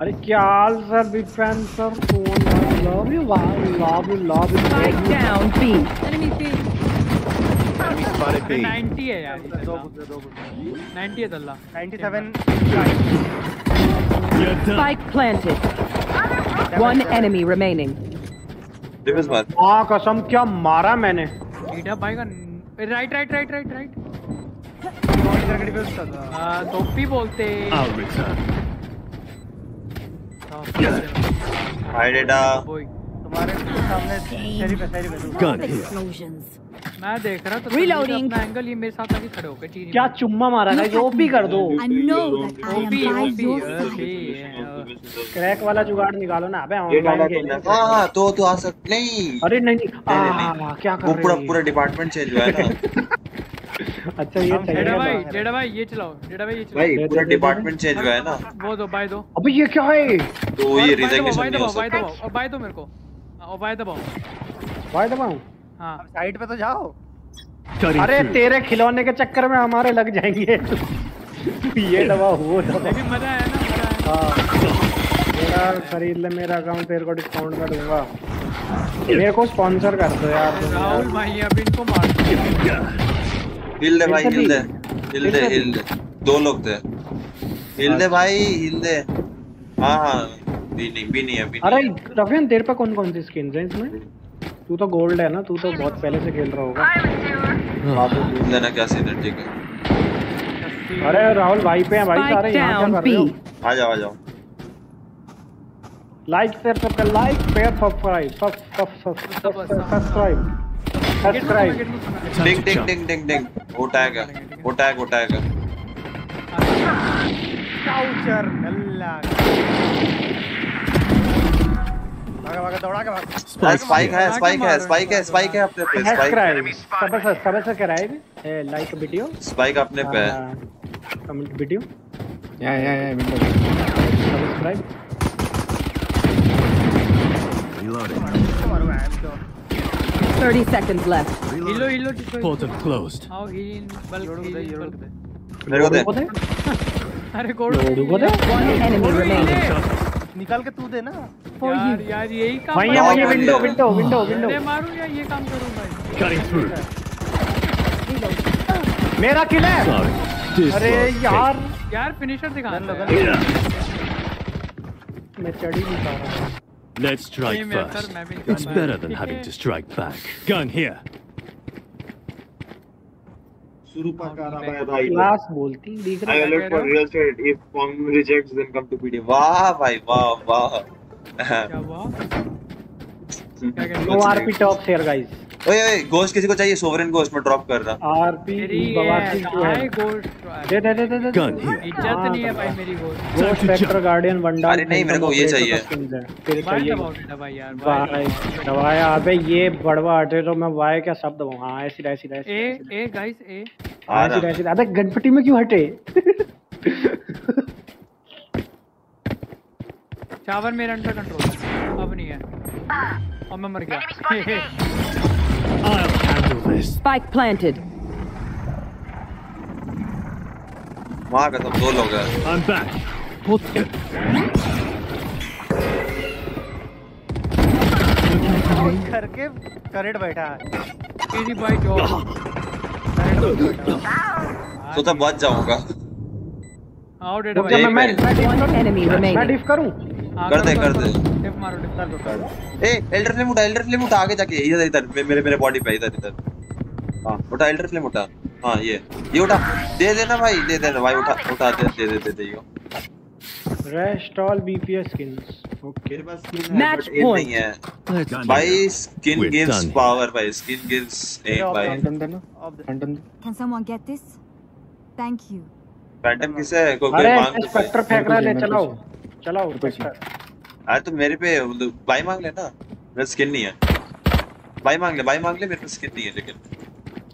अरे क्या हाल sir big fan sir phone love you love you love you Spike down B. Enemy B. Spotted B. 90 है यार 90 है दल्ला 97 You're done. Spike planted. One enemy remaining. Defence मार हाँ कसम क्या मारा मैंने लीडा भाई का right right right right right हाँ टोपी बोलते I'll return. हाय डेटा तुम्हारे सामने है शरीफ है Gun here. Explosions. मैं देख रहा था Reloading. अपना एंगल ये मेरे साथ आके खड़े होकर चीनी क्या चुम्मा मारा है जो भी कर दो I know that I am OP OP crack वाला जुगाड़ निकालो ना अबे ये ऑनलाइन खेल हाँ हाँ तो तो आ सक नहीं अरे नहीं नहीं क्या कर वो पूरा पूरा डिपार्टमेंट चेंज हुआ है ना हैं अच्छा ये जेडा चलेगा भाई। जेडा भाई ये चलाओ जेडा भाई ये चलाओ। भाई पूरा डिपार्टमेंट चेंज हुआ है ना। वो दो बाय दो। अबे ये क्या है? तो ये रिजाइनेशन बाय नहीं हो दबाओ बाय सकता। दबाओ और बाय दो मेरे को। हाँ, और बाय दबाओ। भाई दबाऊं? हाँ। साइड पे तो जाओ। अरे तेरे खिलौने के चक्कर में हमारे लग जाएँगे। ये दवा वो दवा लेकिन मज़ा आया ना मज़ा आया। हाँ। मेरा खरीद ले मेरा अकाउंट तेरे को डिस्काउंट में दूँगा। मेरे को स्पॉन्सर कर दो यार। राहुल भाई अब इनको मार हिल दे भाई हिल दे। दे हिल दे हिल दे। दो लोग थे। हिल दे भाई हिल दे। हाँ हाँ। भी नहीं भी नहीं है भी अरे रफियन तेरे पे कौन कौन सी स्किन है इसमें? तू तो गोल्ड है ना तू तो बहुत पहले से खेल रहा होगा। बाबू ढूंढ लेना क्या सीन है ठीक है। अरे राहुल भाई पे हैं भाई सारे यहाँ क्या कर रहे हो? आ जाओ आ जाओ। लाइक शेयर सबका like share subscribe subscribe subscribe ding ding ding ding ding वो टैग है वो टैग वो टैग है काउचर अल्लाह भागा भागा दौड़ा के भाग हाँ, स्पाइक है स्पाइक है स्पाइक है स्पाइक है अपने पे स्पाइक सब्सक्राइब स्पाइक सबसे सबसे कराइब लाइक वीडियो स्पाइक अपने पे कमेंट वीडियो या या या window subscribe Thirty seconds left. हिलो डिस्ट्रॉय Portal closed. आओ हील बल्क हील बल्क मेरे को दे। अरे कोड One enemy remaining. निकाल के तू दे ना। यार यार यही काम वहीं करो। वहीं window, window, window, window। अरे मारूं या ये काम करूँ भाई? Cutting through. मेरा किल है। अरे यार। यार फिनिशर दिखा मैं चढ़ ही नहीं पा रहा। Let's strike Same here, sir, first. मैं भी It's better than having to strike back. Gun here. Class बोलती दिख I रहा alert for real estate. If form rejects, then come to PD. वाह भाई वाह वाह क्या हुआ no RP top share guys ओए ओए गोश्त किसी को चाहिए? सोवरेन गोश्त में ड्रॉप कर रहा। आरपी बवासी है? है गोश्त दे दे दे दे इज़्ज़त नहीं है भाई मेरी गोश्त वो स्पेक्टर गार्डियन वंडा अरे नहीं, मेरे को ये चाहिए। फिर चाहिए। भाई यार वाई दबाया। अबे ये बड़वा हटे तो मैं वाई क्या शब्द दबाऊं? हाँ ऐसी ऐसी ऐसी ए ए गाइस ए। ऐसी ऐसी अबे गणपति में क्यों हटे? चावर मेरे अंडर कंट्रोल अब नहीं है। और मैं मर गया। [laughs] I'll handle this. Spike planted. वहाँ का सब दो लोग हैं I'm back. Put करके करेट बैठा है मेरी भाई जो तो तब बच जाऊँगा आओ डेटा भाई मैं मैं. डिफ करूँ हाँ, कर दे कर दे। टिप मारो टिप मारो। ए एल्डर फ्लेम उठा एल्डर फ्लेम उठा आगे जाके इधर इधर मेरे मेरे बॉडी पे इधर इधर। हाँ उठा एल्डर फ्लेम उठा। हाँ ये ये उठा। दे देना भाई दे देना भाई उठा उठा दे दे दे दे दे यो। Rest all BPS skins okay मेरे पास एम point. नहीं है। भाई स्किन गिव्स पावर भाई स्किन गिव्स एम भाई। फैंटम देना Phantom Can someone get this? Thank you. Phantom किसे? है कोई मांग तो स्पेक्टर फेंक रहा है ले चलाओ। चलाओ स्पेक्टर अरे तो मेरे पे भाई मांग ले ना। मेरा स्किन नहीं है। भाई मांग ले भाई मांग ले मेरे पे स्किन नहीं है लेकिन।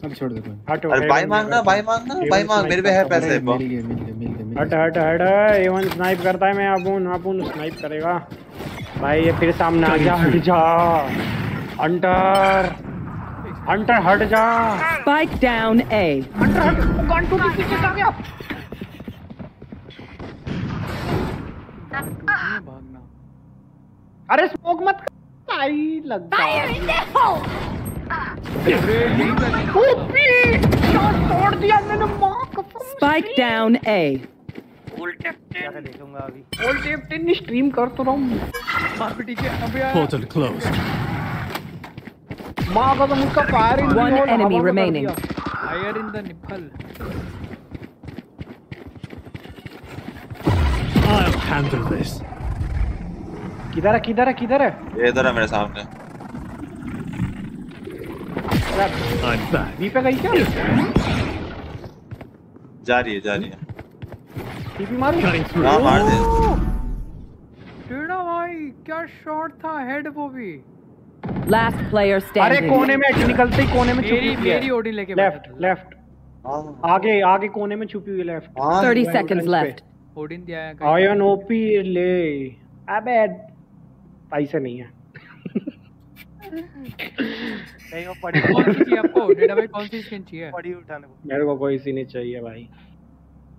अब छोड़ दे कोई। हटो अरे भाई मांगना भाई मांगना भाई मांग मेरे पे है पैसे मिल गए मिल गए मिल गए हट हट हट एवन स्नाइप करता है मैं अपुन अपुन स्नाइप करेगा। भाई ये फिर सामने आ जा हट जा। हंटर हंटर हट जा। Spike down A. हंटर हट कौन टू पीछे आ गया? भागना। अरे स्मोक मत कर। आई लग तोड़ दिया मैंने माँ कसम Spike down A. जाके देखूँगा अभी। ओल्ड टेप स्ट्रीम कर तो रहा हूँ। के अबे closed. माँ कसम उसका fire in One enemy remaining. Fire in the nipple I'll handle this. किधर है किधर है किधर है? ये इधर है मेरे सामने। I'm back. बी पे गई क्या? जा रही है जा रही है। टीपी मारू. हाँ मार दे। टेढ़ा भाई क्या शॉट था हेड वो भी? Last player standing. अरे कोने में निकलते ही कोने में मेरी छुपी हुई मेरी है ओडी लेके लेफ़्ट लेफ़्ट हाँ आगे आगे कोने में छुपी हुई लेफ़्ट हाँ 30 seconds left. ओडिन दिया है आयन ओपी ले। अबे पैसे नहीं है। नहीं वो पड़ी कौन सी चाहिए आपको? डेटा भाई कौन सी स्किन चाहिए? पड़ी उठाने को। मेरे को कोई सी नहीं चाहिए भाई।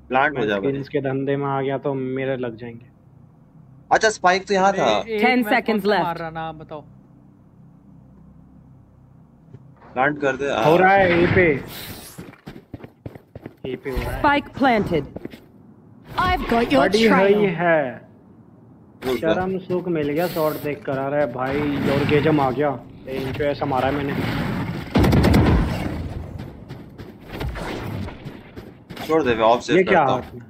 प्लांट हो मैं जा भाई। skins धंधे में आ गया तो मेरे लग जाएँगे। अच्छा स्पाइक तो यहाँ था। 10 मैं seconds left. मार रहा नाम बताओ। प्लांट कर दे। हो रहा है ए पे। ए पे हो रहा है। Spike planted. I've got your बड़ी है trail. है शर्म सुख मिल गया शॉट देख कर आ रहा है भाई और गेजम आ गया। इनको ऐसा मारा है मैंने। छोड़ दे ऑफ़ ये से क्या? करता हाथ हूँ।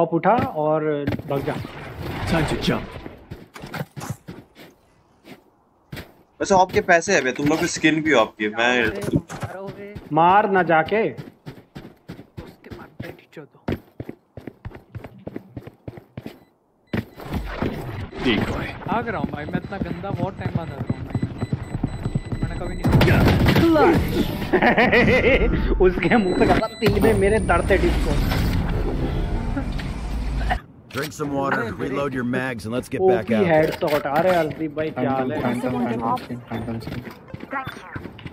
ऑफ़ उठा और भग जा। To jump. वैसे आपके पैसे है बे तुम लोग की स्किन भी हो आपकी मैं मार ना जाके। आग रहा हूँ भाई मैं इतना गंदा बहुत टाइम बाद आ रहा हूँ भाई। मैंने कभी नहीं [laughs] उसके मुँह पे कहा तिल में मेरे दर्द है disco Drink some water, reload your mags, and let's get back OP out. Headshot अरे हल्दी भाई क्या हाल है?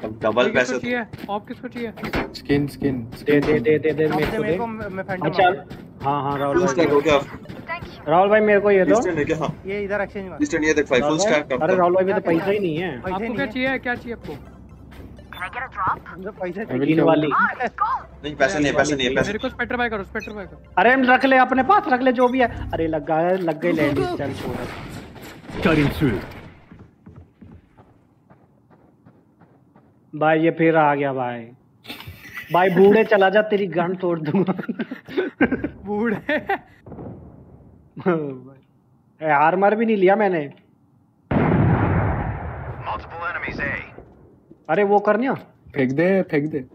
अब डबल पैसे किसको चाहिए? ऑफ़ किसको चाहिए? स्किन स्किन दे दे दे दे दे मेरे से को दे। मैं फैंटम अच्छा हाँ हाँ राहुल फुल भाई हो गया। राहुल भाई मेरे को ये दो। है ये इधर एक्सचेंज ये देख भाई फुल स्टैक अरे राहुल भाई में तो पैसा ही नहीं है। आपको क्या चाहिए? क्या चाहिए आपको? पैसे तीन वाली। नहीं पैसे नहीं है पैसे नहीं है पैसे मेरे को स्पेक्टर बाय करो स्पेक्टर बाय करो। अरे हम रख ले अपने पास रख ले जो भी है। अरे लग गया लग गई लैंड चल छोड़ Cutting through. भाई ये फिर आ गया भाई। भाई बूढ़े चला जा तेरी गन तोड़ दूँगा। [laughs] बूढ़े? आर्मर भी नहीं लिया मैंने अरे वो कर करनिया फेंक दे फेंक दे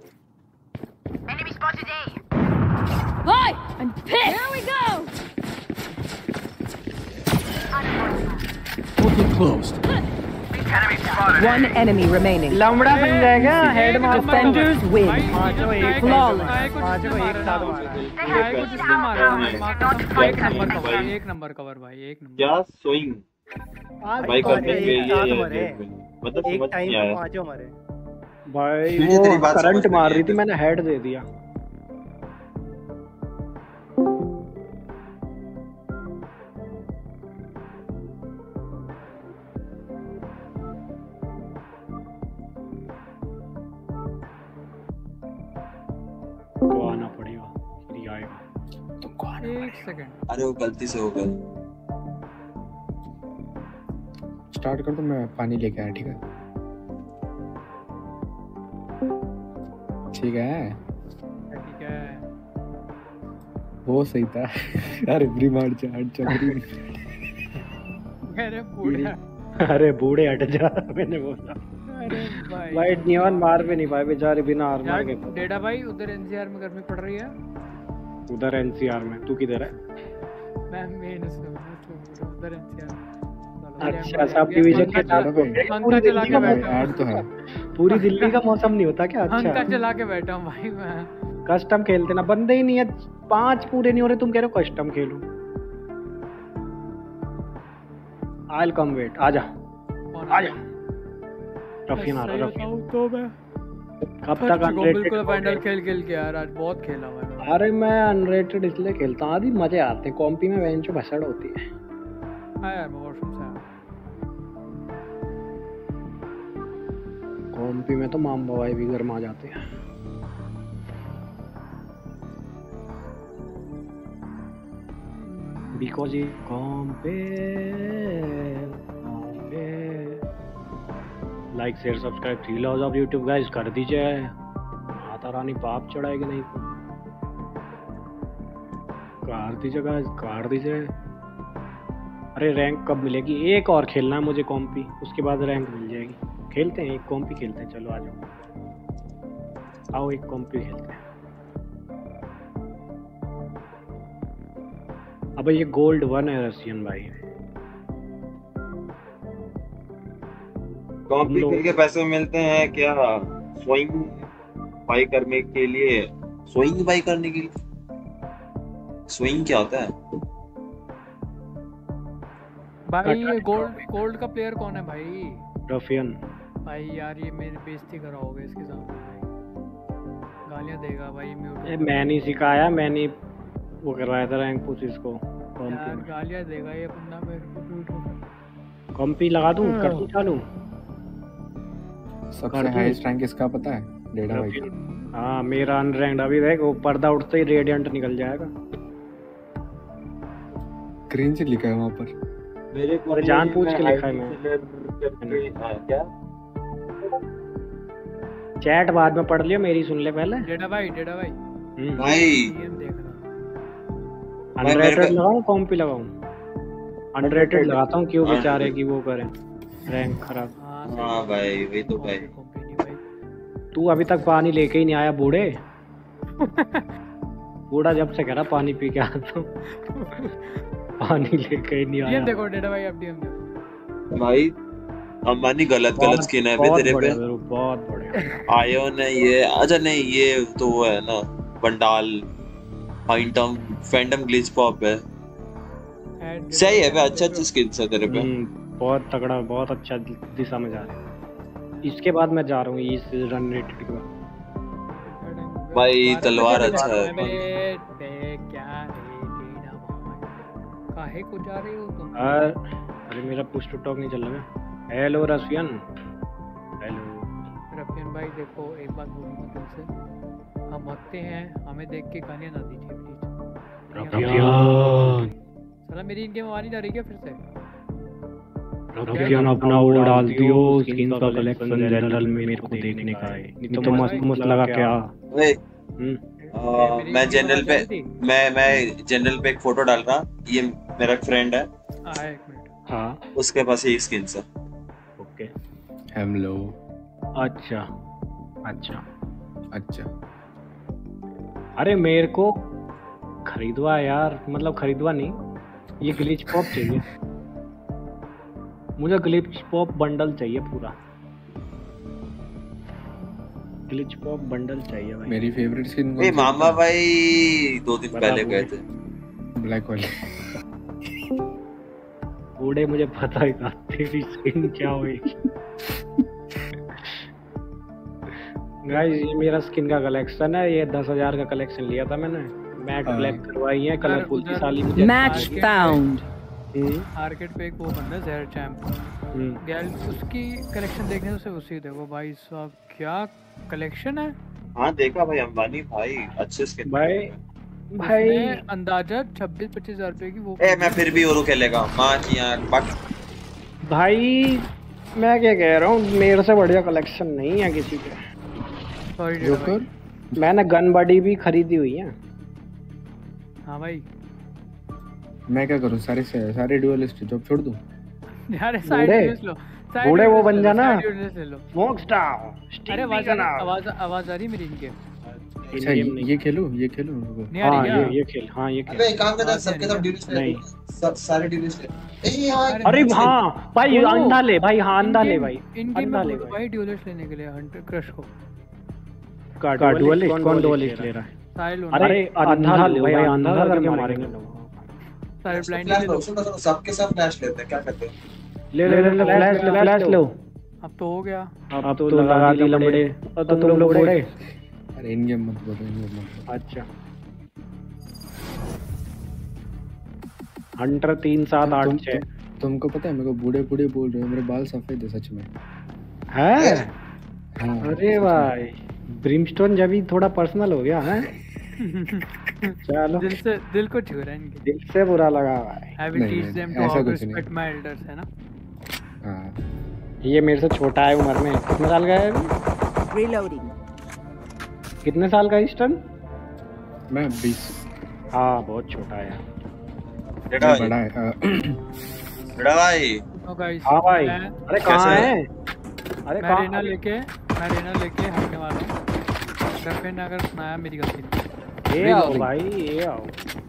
Boy, I'm pissed. Here we go. Open closed. One enemy remaining. लमड़ा बन जाएगा हेड मार Defenders win. पाँचों को एक साथ मारा भाई को जिसने मारा मार का एक नंबर कवर एक नंबर कवर भाई एक नंबर। क्या सोइंग भाई करने में ये मरे। मतलब एक समझ टाइम नहीं आया। पाँचों मरे। भाई वो करंट मार रही थी। मैंने हेड दे दिया। तो आना पड़ेगा फिर ही आएगा। तुमको आना एक सेकंड अरे वो गलती से हो गया। स्टार्ट कर दो मैं पानी लेके आया ठीक है? ठीक है? ठीक है। वो सही था। अरे ब्री मार चाट चबरी अरे बूढ़ा। अरे बूढ़े हट जा मैंने बोला। भाई। भाई नियॉन मार भी नहीं पाए बेचारे बिना आर्मर के डेटा भाई उधर एनसीआर में गर्मी पड़ रही है? उधर एनसीआर में। तू किधर है? मैं मेन उधर एनसीआर अच्छा सब डिवीज़न के पंखा चला के बैठा ऐड तो है। पूरी दिल्ली का मौसम नहीं होता क्या? पंखा अच्छा चला के बैठा हूँ भाई मैं। कस्टम खेलते ना बंदे ही नहीं है। पाँच पूरे नहीं हो रहे तुम कह रहे हो कस्टम खेलूं। आई कम वेट आजा। आजा। रफियन आ रहा तो मैं कब तक अनरेटेड बिल्कुल फाइनल खेल खेल के यार आज बहुत खेला हुआ है अरे मैं अनरेटेड इसलिए खेलता हूँ आदि मज़े आते हैं। कॉम्पी में बेंच भसड़ होती है। हाँ यार वॉशरूम से कॉम्पी में तो मामा भाई भी गर्मा जाते हैं। बिकॉज़ ये comp comp like share subscribe three laws of YouTube guys कर दीजिए माता रानी पाप चढ़ाएगी नहीं तो कर दीजिए गाइस कर दीजिए अरे रैंक कब मिलेगी? एक और खेलना है मुझे कॉम्पी उसके बाद रैंक मिल जाएगी. खेलते हैं, एक कॉम्पी खेलते हैं. चलो, आ जाओ. आओ, एक कॉम्पी खेलते हैं. अब, ये गोल्ड वन है, रशियन भाई. कॉम्पी लो। के पैसे मिलते हैं? क्या स्विंग बाई करने के लिए? स्विंग बाई करने के लिए? स्विंग क्या होता है? भाई ये गोल्ड गोल्ड का प्लेयर कौन है भाई? रफियन भाई यार ये मेरी बेइज्जती कराओगे इसके सामने। भाई गालियाँ देगा भाई म्यूट ए, मैं नहीं सिखाया मैं नहीं वो करवाया था रैंक पुश इसको। यार कॉम्पी गालियाँ देगा ये बंदा मेरे को म्यूट कॉम्पी लगा दूँ? कर दूँ चालू? सबसे हाईएस्ट रैंक इसका पता है? डेटा भाई का। हाँ मेरा अनरैंक्ड अभी देख वो पर्दा उठते ही रेडियंट निकल जाएगा। ग्रीन से लिखा है वहाँ पर। मेरे अरे जानबूझ के लिखा है मैं क्या? चैट बाद में पढ़ लियो मेरी सुन ले पहले। डेटा भाई डेटा भाई। हम्म। भाई। अनरेटेड को- लगाऊँ कॉम्पी लगाऊँ? अनरेटेड लगाता हूँ क्यों हाँ, बेचारे की वो करें? रैंक खराब। कहाँ से हाँ भाई वही तो भाई। तू अभी तक पानी लेके ही नहीं आया बूढ़े। [laughs] बूढ़ा जब से कह रहा पानी पी के आता हूँ। पानी लेके ही नहीं आया। देखो डेटा भाई अब डीएम भाई अंबानी गलत गलत स्किन है तेरे पे। बहुत बढ़िया। आयोन है ये अच्छा नहीं ये तो वो है ना Vandal Phantom Phantom glitch pop है। सही है बे अच्छा अच्छा स्किल्स है तेरे पे। हम्म, बहुत तगड़ा बहुत अच्छा दिशा में जा रहा है। इसके बाद मैं जा रहा हूँ इस रन रेटेड के बाद भाई तलवार अच्छा है। काहे को जा रहे हो तुम? अरे अरे मेरा पुश टू टॉक नहीं चल रहा। है हेलो रशियन हेलो रफियन भाई देखो एक बात बोलूँगा तुमसे। हम हकते हैं हमें देख के गालियाँ ना दीजिए प्लीज़ रफियन साला मेरी इनके नहीं आ रही है फिर से? रफियन अपना वो डाल दियो स्किन का कलेक्शन जनरल में मेरे को देखने का है। नहीं तो मस्त मस्त लगा क्या? हम्म। मैं जनरल पे मैं मैं जनरल पे एक फ़ोटो डाल रहा। ये मेरा फ्रेंड है। हाँ एक मिनट। हाँ। उसके पास यही स्किन्स है ओके। हेलो। अच्छा। अच्छा। अच्छा। अरे मेरे को खरीदवा यार। मतलब खरीदवा नहीं। ये ग्लिच पॉप चाहिए। मुझे ग्लिच पॉप बंडल चाहिए पूरा। ग्लिच पॉप बंडल चाहिए भाई। मेरी फेवरेट स्किन ए मामा भाई दो दिन पहले गए थे ब्लैक [laughs] वाली। [laughs] बूढ़े मुझे पता ही था। तेरी स्किन क्या होगी गाइस ये मेरा स्किन का कलेक्शन है। ये दस हज़ार का कलेक्शन लिया था मैंने। मैट हाँ। ब्लैक करवाई है कलरफुल की साली मुझे Match found. मार्केट पे एक वो बंदा जहर चैम्प हम्म। गैल उसकी कलेक्शन देखने से उसी देखो भाई साहब क्या कलेक्शन है? हाँ देखा भाई अंबानी भाई अच्छे स्किन भाई भाई। अंदाज़ा छब्बीस पच्चीस हज़ार रुपए की वो ए मैं फिर भी ओरो खेलेगा। माँ की आँख बक। भाई मैं क्या कह रहा हूँ मेरे से बढ़िया कलेक्शन नहीं है किसी के। सॉरी जोकर मैंने गन बॉडी भी खरीदी हुई है। हाँ भाई। मैं क्या करूँ? सारे से सारे ड्यूलिस्ट जॉब छोड़ दूँ? यार साइड न्यूज़ लो। बूढ़े वो बन जाना। स्मोक स्टार अरे आवाज़ आवाज़ आवाज़ आ रही मेरी इनके। अच्छा ये ये खेलूं? ये खेलूं हाँ ये ये खेल हाँ ये खेल। अबे काम करता सबके सब ड्यूलिस्ट नहीं। सब सारे ड्यूलिस्ट यार अरे हाँ भाई। अंडा ले भाई हाँ अंडा ले भाई में ले भाई। ड्यूलिस्ट लेने के लिए हंटर क्रश को? का डुअलिस्ट कौन डुअलिस्ट ले रहा है? अरे अंधा लो भाई अंधा करके मारेंगे लोग। सारे ब्लाइंड ले लो। लो सबके सब फ्लैश लेते हैं क्या करते हैं? ले ले ले फ्लैश लो फ्लैश लो। अब तो हो गया। अब तो लगा दी लमड़े अब तो तुम लोग बड़े अरे इन गेम मत बोलो इन गेम मत अच्छा। हंटर तीन सात आठ छः तुमको पता है मेरे को बूढ़े बूढ़े बोल रहे हो मेरे बाल सफ़ेद है सच में। है? हाँ। अरे भाई। ब्रिमस्टोन जब ही थोड़ा पर्सनल हो गया है? [laughs] चलो। दिल से दिल को छू रहा है इनके। दिल से बुरा लगा भाई I will teach them to how to respect my elders है ना? हाँ। ये मेरे से छोटा है उम्र में। कितने साल का है अभी? Reloading. कितने साल का है ईस्टर्न मैं बीस। हाँ बहुत छोटा है बड़ा है अ, बेटा भाई। हाँ भाई। अरे कहाँ कैसे? है? अरे मैं कहाँ लेके मैं रेना लेके हटने वाला हूँ। अगर सुनाया मेरी गलती। ये आओ भाई ये आओ।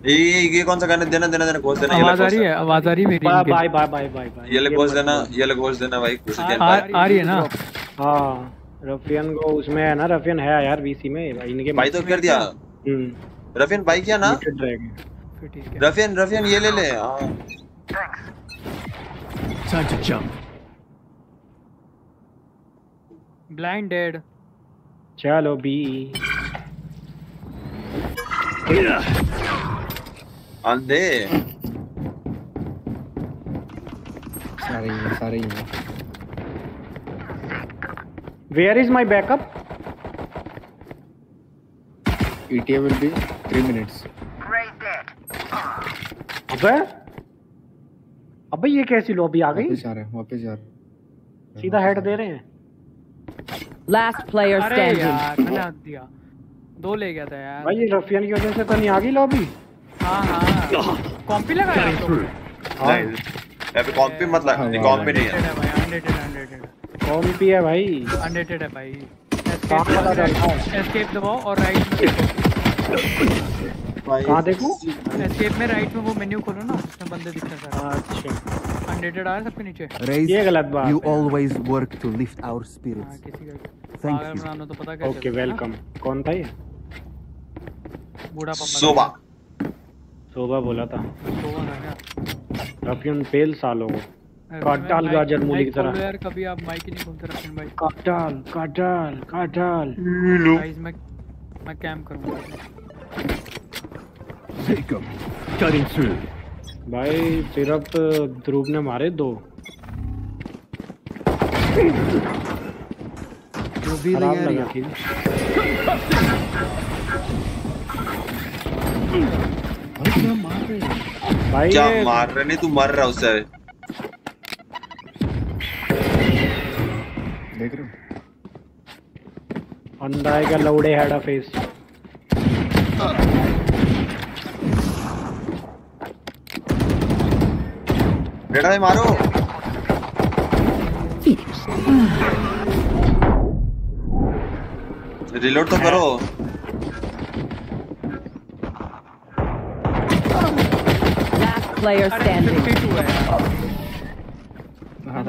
ये कौन सा गाना? देना देना देना खोज देना आवाज़ आ रही है आवाज़ आ रही है मेरी bye. Bye bye bye bye ये ले खोज देना ये ले खोज देना भाई खुशी आ, देन आ, रही है ना? हाँ। रफियन को उसमें है ना रफियन है यार बीसी में भाई इनके भाई तो कर दिया। हम्म। रफियन भाई क्या ना? है। रफियन रफियन ये ले ले। हाँ। Time to jump. ब्लाइंडेड चलो बी अंधे सारे ही सारे ही। Where is my backup ETA will be three minutes. अबे अबे ये कैसी लॉबी आ गई? वापस आ रहे हैं वापस आ रहे हैं। सीधा हेड दे रहे हैं। Last player अरे यार मैंने दिया। दो ले गया था यार। भाई ये रफियन की वजह से तो नहीं आ गई लॉबी हाँ हाँ। कॉम्पी लगा यार तो? नहीं अबे कॉम्पी मत लगा नहीं कॉम्पी नहीं है। है भाई अनरेटेड अनरेटेड कौन है भाई। अनडेटेड है भाई। है? एस्केप दबाओ और राइट कहाँ देखूँ? एस्केप में राइट में वो मेन्यू खोलो ना उसमें बंदे दिखते हैं अच्छा। अनडेटेड आ रहा है सबके नीचे? ये गलत बात you है। always work to lift our spirits. किसी का Thank पागल you. बनाना तो पता क्या ओके है? वेलकम कौन था ये? बूढ़ा पापा सोबा शोभा। बोला था। सोबा था क्या? रफियन पेल सालों को काटाल गाजर मूली की तरह। यार कभी आप माइक ही नहीं खोलते रफीन भाई। काटाल काटाल काटाल। गाइस मैं मैं कैंप करूँगा। 'em. Cutting through. भाई सिर्फ़ ध्रुव ने मारे दो। खराब area. लगा। थी भाई क्या मार रहे भाई क्या मार रहे? नहीं तू मर रहा उससे देख रहे हो? अंधा है क्या? लौड़े हेड फेस बेटा भाई मारो। रिलोड तो करो। Last player standing. हाँ।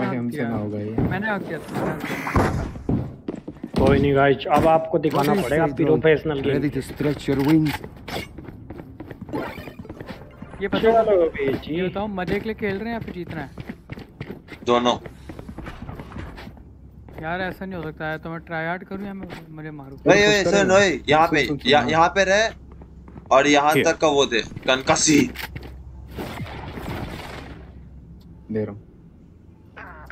कोई नहीं गाइस अब आपको दिखाना पड़ेगा professional game Ready to stretch your wings? ये पता चलो है बेटी ये बताओ मज़े के लिए खेल रहे हैं या फिर जीतना है? दोनों। यार ऐसा नहीं हो सकता है तो मैं ट्राई हार्ड करूँ या मैं मुझे मारूं? भाई भाई सुन ओए यहाँ पे यहाँ पे रहे और यहाँ तक का वो दे कनकसी दे रहा हूँ।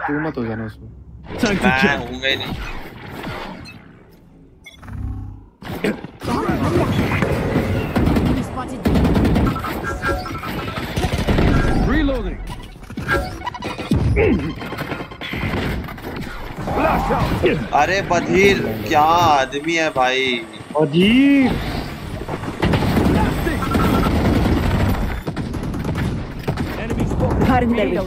तू मत हो जाना उसमें। मैं. ही नहीं। Reloading. अरे बधीर क्या आदमी है भाई। अजीब Their.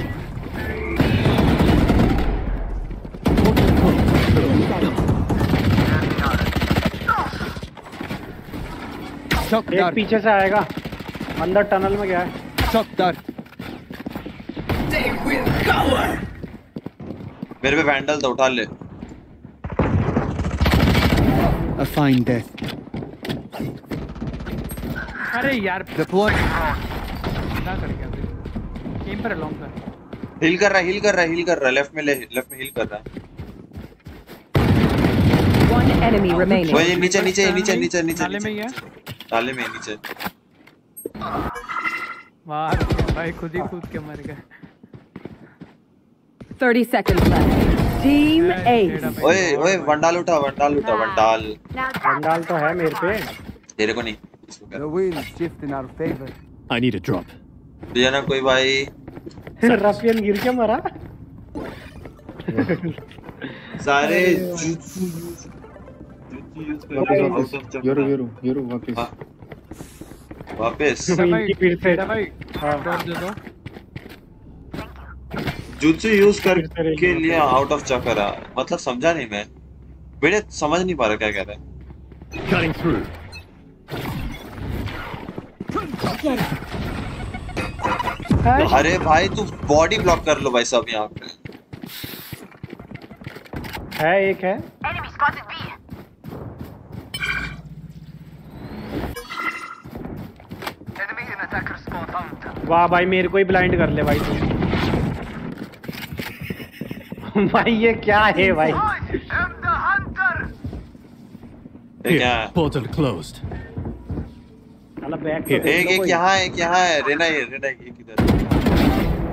एक पीछे से आएगा अंदर टनल में गया है मेरे पे वैंडल तो उठा ले A fine death. अरे यार Deploy. क्या कर गया गेम पर लॉन्ग कर हिल कर रहा है हिल कर रहा है हिल कर रहा लेफ़्ट में ले लेफ़्ट में हिल कर रहा है। One enemy remaining. वो ये नीचे नीचे नीचे नीचे नीचे नाले में ही है। नाले में नीचे। वाह भाई खुद ही कूद के मर गए। 30 seconds left. Team Ace. ओए ओए वंडाल उठा वंडाल उठा वंडाल। पंडाल तो है मेरे पे। तेरे को नहीं। The winds shift in our favor. I need a drop. तुझे ना कोई भाई रफियन गिर के मरा। सारे वापस वापस योरो योरो योरो वापस। वापस। इनकी फिर से भाई हाँ। ड्रॉप दे दो। जुत्सु यूज़ करके लिया आउट ऑफ़ चक्कर। मतलब समझा नहीं मैं। बेटे समझ नहीं पा रहा क्या कह रहा है। Cutting through. अरे भाई तू बॉडी ब्लॉक कर लो भाई सब यहाँ पे। है एक है। वाह भाई मेरे को ही ब्लाइंड कर ले भाई तू। [laughs] भाई ये क्या है भाई? बोतल क्लोज्ड साला बैक एक एक यहाँ है एक यहाँ है रेना ये रेना ये किधर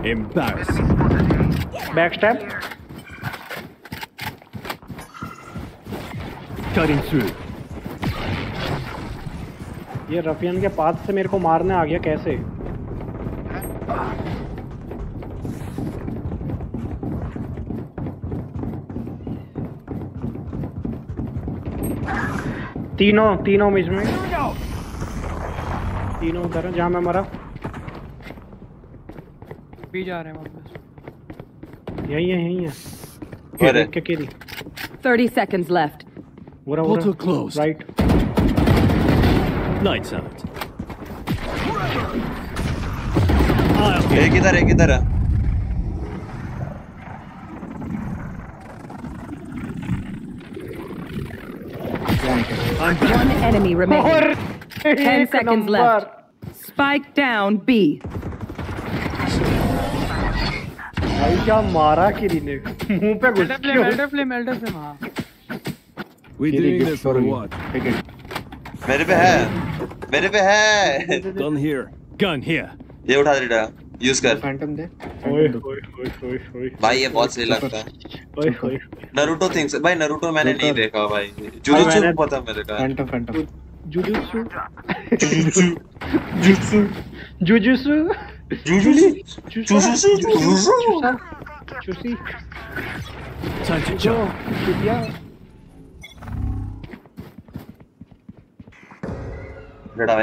Embarrassing. Back step Cutting through. ये रफियन के पास से मेरे को मारने आ गया कैसे तीनों तीनों में इसमें तीनों उधर हैं जहाँ मैं मरा भी जा रहे हैं वापस यही है यही है ओके अरे। ओके केरी 30 seconds left. बुरा Portal बुरा closed. Right Lights out. एक इधर एक इधर है One enemy remaining. 10 seconds left. Spike down B. भाई क्या मारा किरी ने? मुँह पे घुस elder flame elder flame elder flame हाँ We Kitty doing gets this or sorry. what? Take it. मेरे पे है। मेरे पे है। Gun here. Gun here. ये उठा दे यूज़ कर। फैंटम दे। ओए ओए ओए ओए भाई ये बहुत सही लगता है। ओए ओए नरूटो थिंग्स भाई नरूटो मैंने नहीं देखा भाई। जुजुत्सु पता मेरे का। Phantom Phantom jujutsu jujutsu jujutsu jujutsu जुजुली jujutsu jujutsu चुसी Time to जो jump. चुतिया लड़ा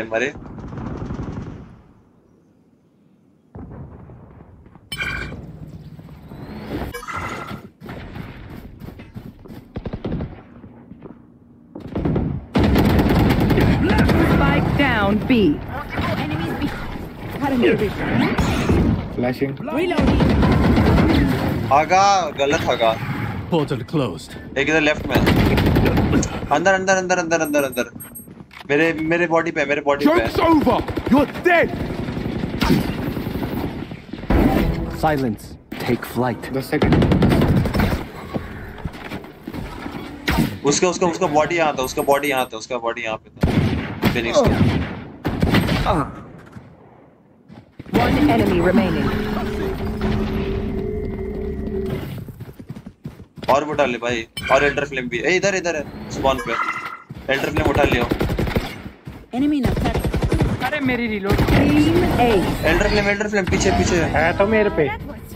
भाई मरे Spike down B. फ्लैशिंग आगा गलत आगा Portal closed. एक इधर लेफ़्ट में अंदर अंदर अंदर अंदर अंदर अंदर मेरे मेरे बॉडी पे मेरे बॉडी पे over! You're dead! Silence. Take flight. 10 second उसका उसका उसका बॉडी यहाँ था उसका बॉडी यहाँ था उसका बॉडी यहाँ पे था फिनिक्स का One enemy remaining. और उठा ले भाई। और एल्डर फ्लेम भी। ए इधर इधर है। स्पॉन पे। एल्डर फ्लेम उठा लियो। Enemy in effect. अरे मेरी reload Team A. Elder flame elder flame पीछे पीछे। है तो मेरे पे।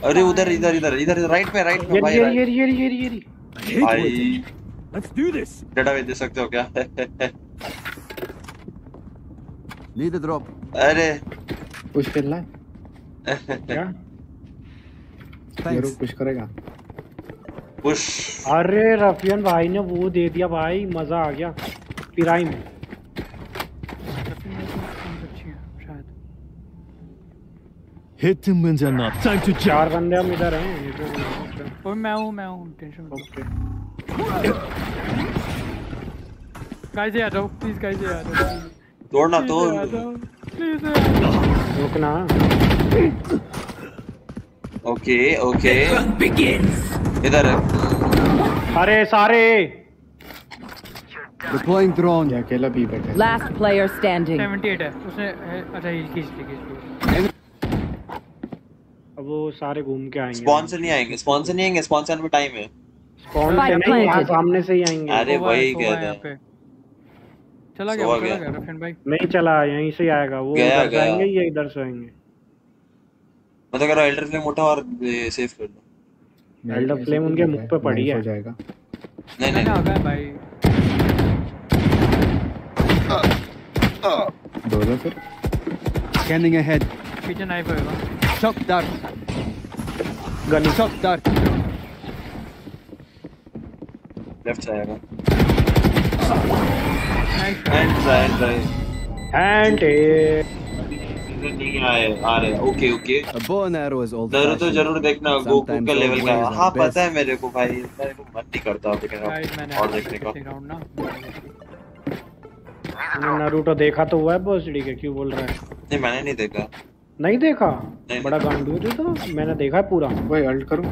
अरे उधर इधर इधर इधर राइट में राइट में भाई ये। ये ये ये ये ये भाई। Let's do this. डेटा भेज दे सकते हो क्या? [laughs] Need a drop. अरे। पुश करना है क्या पुश करेगा। पुश अरे रफियन भाई ने वो दे दिया भाई मज़ा आ गया। पिराई में अच्छी है them when they're not. Time to चार jump. बंदे हम इधर हैं। और मैं हूँ मैं हूँ। टेंशन ओके गाइस आ जाओ। प्लीज़ गाइस आ जाओ। तोड़ना तो रुकना। Okay okay. इधर अरे सारे। Deploying drone. ये अकेला भी बैठा है। Last player standing. 78 है। उसने अच्छा हील खींच ली खींच ली। अब वो सारे घूम के आएँगे। स्पॉन से नहीं आएँगे स्पॉन से नहीं आएँगे स्पॉन से आने में टाइम है। कौन से नहीं यहाँ सामने से ही आएँगे। अरे वही है चला गया चला गया। गया भाई। नहीं चला यहीं से आएगा वो गया, गया। आएँगे ये इधर से आएँगे? मैं तो कह रहा एल्डर फ्लेम उठा और सेव कर लो एल्डर फ्लेम उनके मुख पे पड़ी है। हो जाएगा। नहीं नहीं। आ गया भाई। दो दो फिर। Scanning ahead. पीछे नाइफ होएगा। Shock dart. Gun Shock dart. Left से आएगा। ओके ओके ज़रूर तो ज़रूर देखना गोकू का लेवल का हाँ पता है मेरे को भाई मेरे को मन नहीं करता देखने और देखने का। नारुतो देखा तो हुआ है के क्यों बोल रहा है? नहीं मैंने नहीं देखा। नहीं देखा? नहीं। बड़ा गांडू है तो मैंने देखा है पूरा। वही अल्ट करूँ।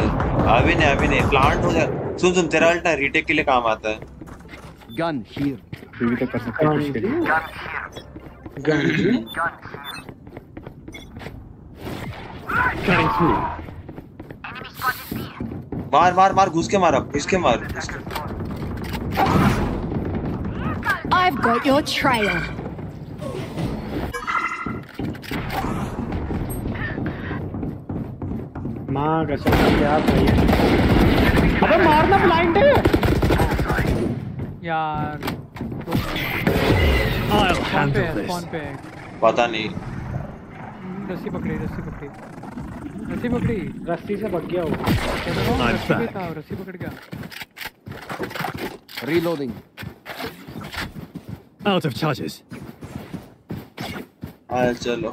अभी नहीं अभी नहीं प्लांट हो जाए सुन सुन तेरा अल्टा रीटेक के लिए काम आता है. अभी भी तो कर सकते हैं पुश के लिए गांडू मार मार मार घुस के मार अब घुस के मार। के I've got your trail. माँ कसम क्या सही अबे मारना ब्लाइंड है। यार I'll कौन पे handle this. कौन पे पता नहीं। हम्म, रस्सी पकड़ी रस्सी पकड़ी। रस्सी पकड़ी? रस्सी से भाग गया वो। हूँ, रस्सी पे था रस्सी पकड़ गया। Reloading. Out of charges. हाँ चलो।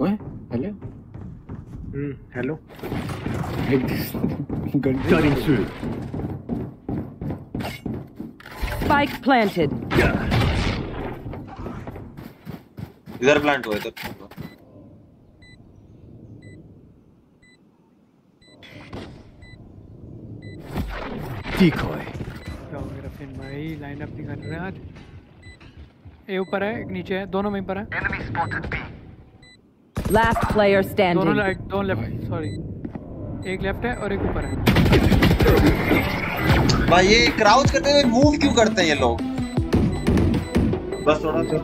ओए hello hmm hello Cutting through. Spike planted. इधर प्लांट हुआ इधर plant Decoy. क्या गया रफीन भाई लाइन नहीं कर रहे आज। ए ऊपर है एक नीचे है दोनों वहीं पर है। Last player दोनों standing. राइट दोनों लेफ़्ट सॉरी एक लेफ़्ट है और एक ऊपर है। भाई ये क्राउच करते हुए मूव क्यों करते हैं ये लोग? बस थोड़ा सा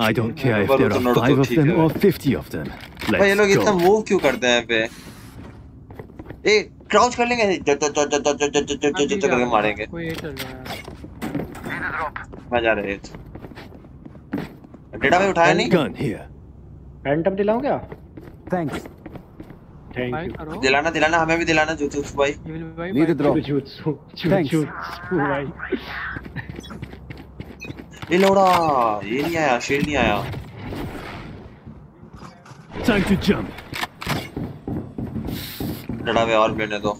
I don't care if there are तो five of them or fifty of them. भाई ये लोग इतना. मूव क्यों करते हैं पे? ए क्राउच कर लेंगे? ज- ज- ज- ज- ज- ज- ज- ज- ज- ज- करके मारेंगे। कोई ये चल रहा है। मज़ा रहे डेटा में उठाया नहीं? Gun here. रैंडम दिलाऊं क्या? थैंक्स थैंक यू दिलाना दिलाना हमें भी दिलाना जुजुत्सु भाई। नीड ड्रॉप जुजुत्सु जुजुत्सु भाई। ये लोड़ा ये नहीं आया शील्ड नहीं आया। टाइम टू जंप लड़ा वे और लेने दो।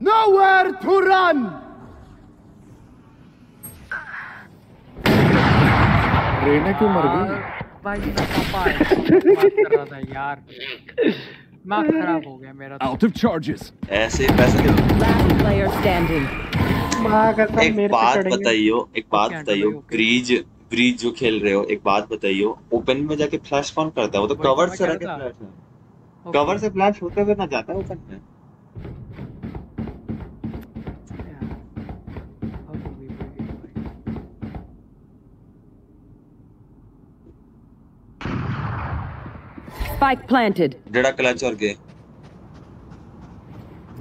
Nowhere to run! रेना क्यों मर गई? भाई मैं पापा कर रहा था यार। दिमाग खराब हो गया मेरा तो। Out of ऐसे पैसे. एक बात बताइयो एक बात बताइयो. ब्रीज ब्रीज जो खेल रहे हो एक बात बताइयो ओपन में जाके फ्लैश कौन करता है वो तो तो कवर से रह के फ्लैश कवर से फ्लैश होते हुए ना जाता है ओपन में। Spike planted. डेढ़ा क्लच और गए।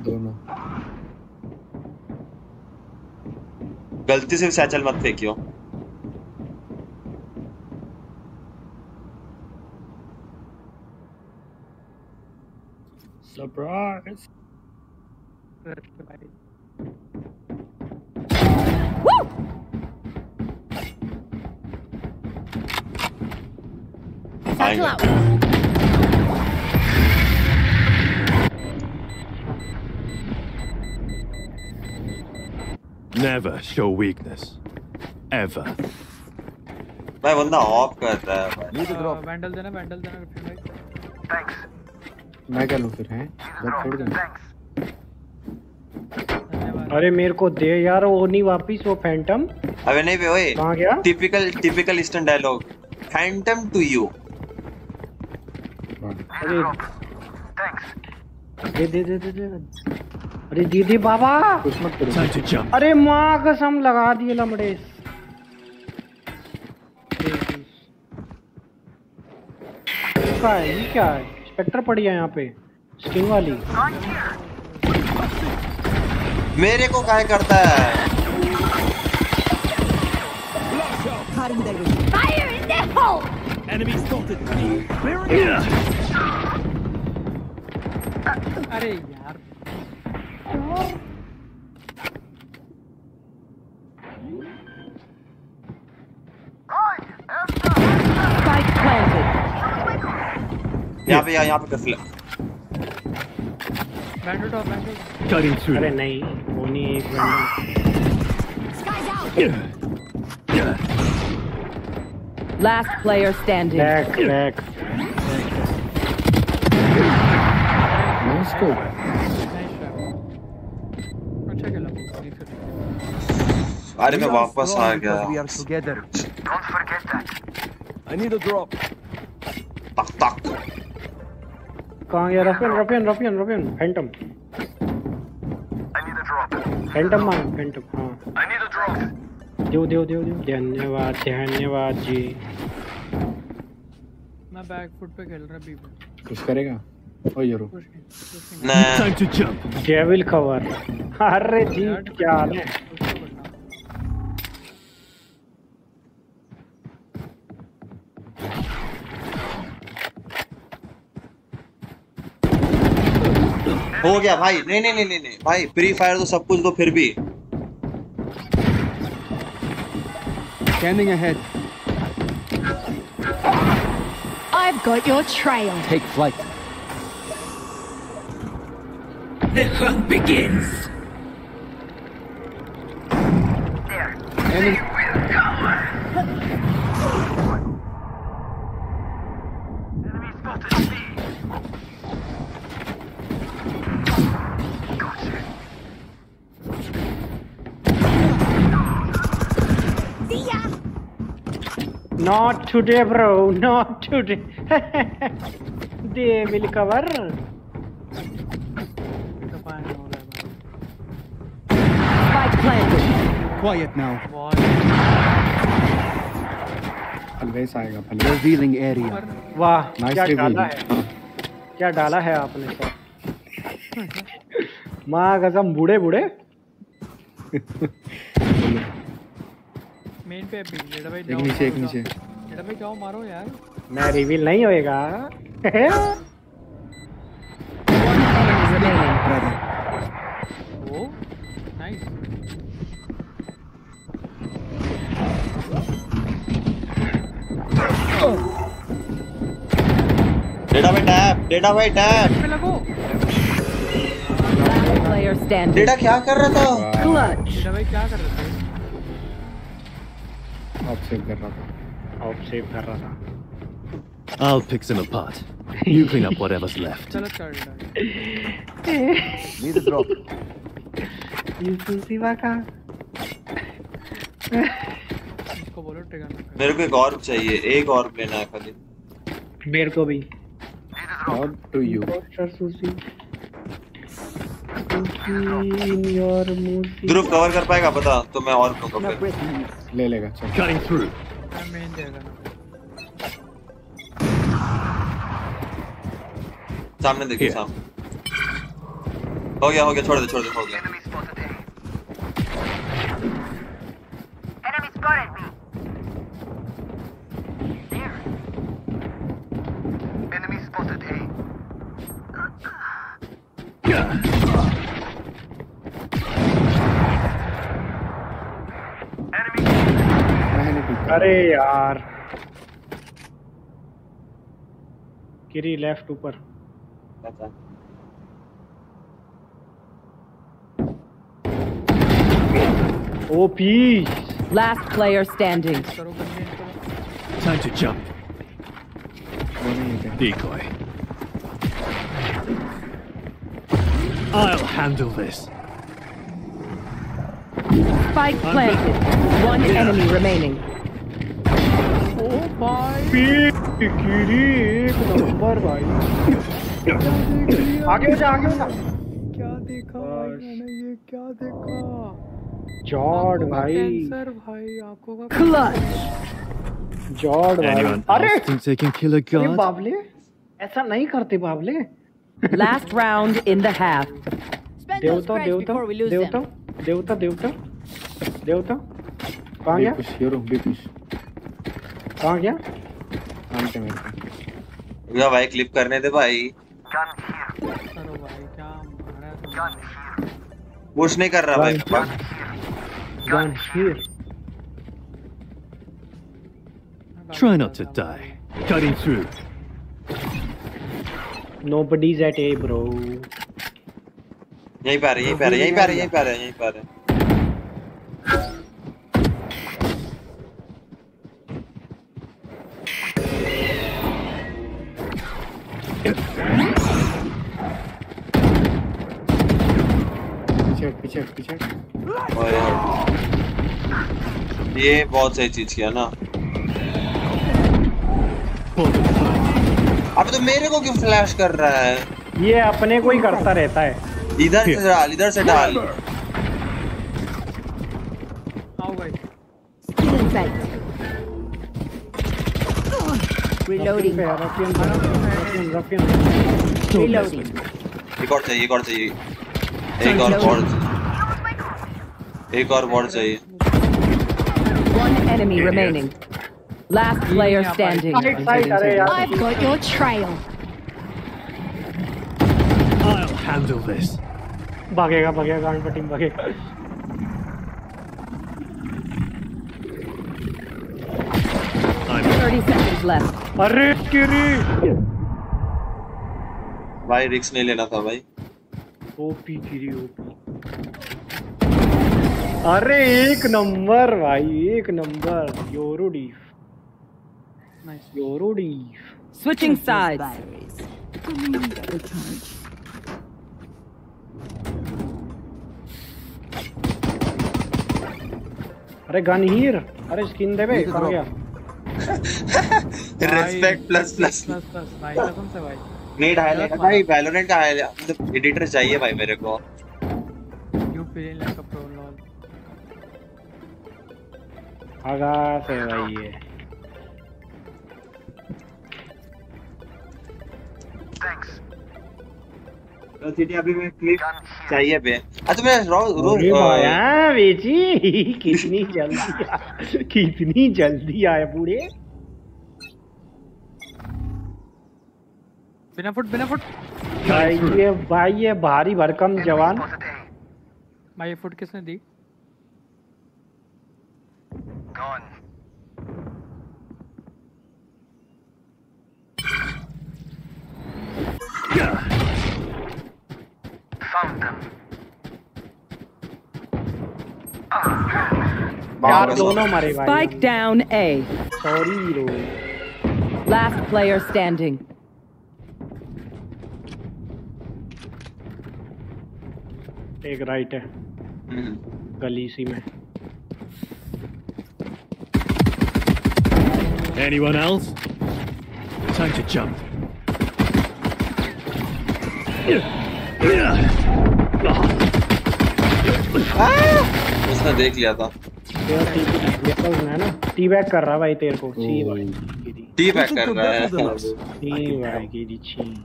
दोनों। गलती से सैचल मत फेंकियो। सरप्राइज़ आएँगे Never show weakness. Ever. भाई बंदा ऑफ़ कर रहा है भाई। Need a drop. वैंडल देना वैंडल देना रफीन भाई। मैं क्या लूँ फिर हैं? छोड़ दूँ अरे मेरे को दे यार वो नहीं वापिस वो फैंटम अबे नहीं बे ओए। कहाँ गया? Typical typical eastern dialogue Phantom to you अरे। दे दे दे दे दे। अरे दीदी बाबा कुछ मत करो. अरे माँ कसम लगा दिए लमड़े क्या है ये क्या है स्पेक्टर पड़ी है यहाँ पे स्किन वाली मेरे को काय करता है. अरे यार. यहाँ पे यहाँ पे कस ले बैंडेड और बैंडेड करिंग थ्रू अरे नहीं वो नहीं एक banded last player standing back back no scope अरे मैं वापस आ गया. Don't forget that. I need a drop. तक तक कहाँ गया Ruffian Ruffian Ruffian Ruffian Phantom I need a drop. Phantom मांग फैंटम हाँ I need a drop. Dev Dev Dev Dev धन्यवाद धन्यवाद जी मैं बैक फुट पे खेल रहा बी पे कुछ करेगा ओ Yoru Time to jump. Devil cover अरे जी क्या हाल है हो गया भाई नहीं नहीं नहीं नहीं नहीं भाई फ्री फायर तो सब कुछ तो फिर भी Scanning ahead. I've got your trail. Take flight. The hunt begins. There. Enemy. Not today, bro. Not today. Devil cover. Spike planted. Quiet now. Always आएगा भले Revealing area. वाह Nice क्या. डाला है क्या डाला है आपने सर माँ कसम बूढ़े बूढ़े मेन पे अभी जेडा भाई एक नीचे एक नीचे जाओ। जेडा भाई जाओ मारो यार मैं रिवील नहीं होएगा. वो नाइस डेटा भाई टैप डेटा भाई टैप लगो. डेटा क्या कर रहा था. जेडा भाई क्या कर रहे थे ऑफ़ सेव कर रहा था। ऑफ़ सेव कर रहा था। I'll pick them apart. You clean up whatever's left. [laughs] Need a drop. का। इसको बोलो ट्रिगर ना मेरे को एक और चाहिए एक और लेना है खाली। मेरे को भी। और टू यू सर सुसी। ध्रुव कवर कर पाएगा बता तो मैं और ले लेगा चल Cutting through. मेन देगा सामने देखिए. सामने हो गया हो गया छोड़ दे छोड़ दे हो गया. Enemy spotted A. मैंने पिक कर अरे यार किरी लेफ़्ट ऊपर ओपी Last player standing. करो बंदे इनको Time to jump. वो नहीं है Decoy. I'll handle this. Spike planted. One enemy remaining. ओ भाई किरी एक नंबर भाई आगे हो जा आगे हो जा क्या देखा भाई मैंने ये क्या देखा जॉर्ड आंखों का भाई कैंसर भाई आंखों का Clutch. जॉर्ड भाई Anyone अरे else thinks they can kill a अरे god? बाबले ऐसा नहीं करते बाबले Last round in the half. देवता देवता देवता देवता देवता देवता कहाँ बी गया पुश यूरो बी पुश कहाँ गया काम पे मेरे को भैया भाई क्लिप करने दे भाई करो भाई क्या मारा है पुश नहीं कर रहा भाई Gun Gun here. Try not to die. Cutting through. Nobody's at A, bro. यहीं पे आ रहे यहीं पे आ रहे यहीं पे आ रहे यहीं पे आ रहे यहीं पे आ रहे पीछे पीछे पीछे ये बहुत सही चीज़ किया ना। अबे तो मेरे को क्यों फ्लैश कर रहा है? ये अपने को ही करता रहता है। इधर से डाल इधर से डाल। आओ भाई. रफियन रफियन रफियन me. एक और चाहिए एक और चाहिए। एक और एक चाहिए। One enemy remaining. Last player standing. I've got your trail. I'll handle this. भागेगा भागेगा गांड पर टीम भागेगा Thirty seconds left. अरे किरी भाई रिक्स नहीं लेना था भाई ओपी किरी ओपी अरे एक नंबर भाई एक number Yoru def Yoru def Switching sides. अरे गन हीर। अरे स्किन दे बे कहाँ गया? Respect plus plus plus plus भाई कसम से भाई? नेट हाईलाइट भाई वैलोरेंट का हाईलाइट मतलब एडिटर चाहिए भाई मेरे को। You feeling like a pro lol आगा से भाई ये। सिटी अभी मैं क्लिप चाहिए बे अच्छा मैं रो रो अरे बेची कितनी जल्दी कितनी जल्दी आए बूढ़े। बिना फुट बिना फुट। भाई ये भाई ये भारी भरकम जवान। भाई ये फुट किसने दी? यार दोनों मरे भाई Spike down A. Sorry row Last player standing. एक राइट है गली सी में Anyone else? Time to jump. उसने देख लिया था। ना टी बैक कर रहा भाई तेरे को। सी भाई टी बैक कर रहा है। [laughs] सी भाई गिरी छी।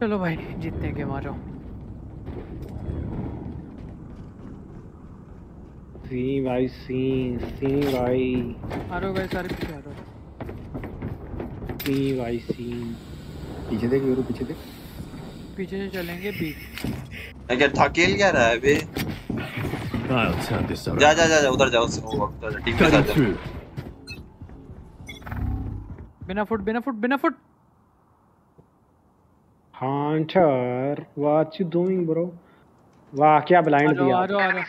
चलो भाई जीतने के मारो। सी भाई सी सी भाई। आ रहे भाई सारे पीछे आ रहे सी भाई सी। पीछे देख यूरो पीछे देख। पीछे से चलेंगे बी क्या धकेल क्या रहा है बे. जा जा जा जा उधर जाओ उधर टीम के साथ. बिना फुट बिना फुट बिना foot. Hunter what you doing bro वाह क्या ब्लाइंड हो दिया आ हो आ रहे हो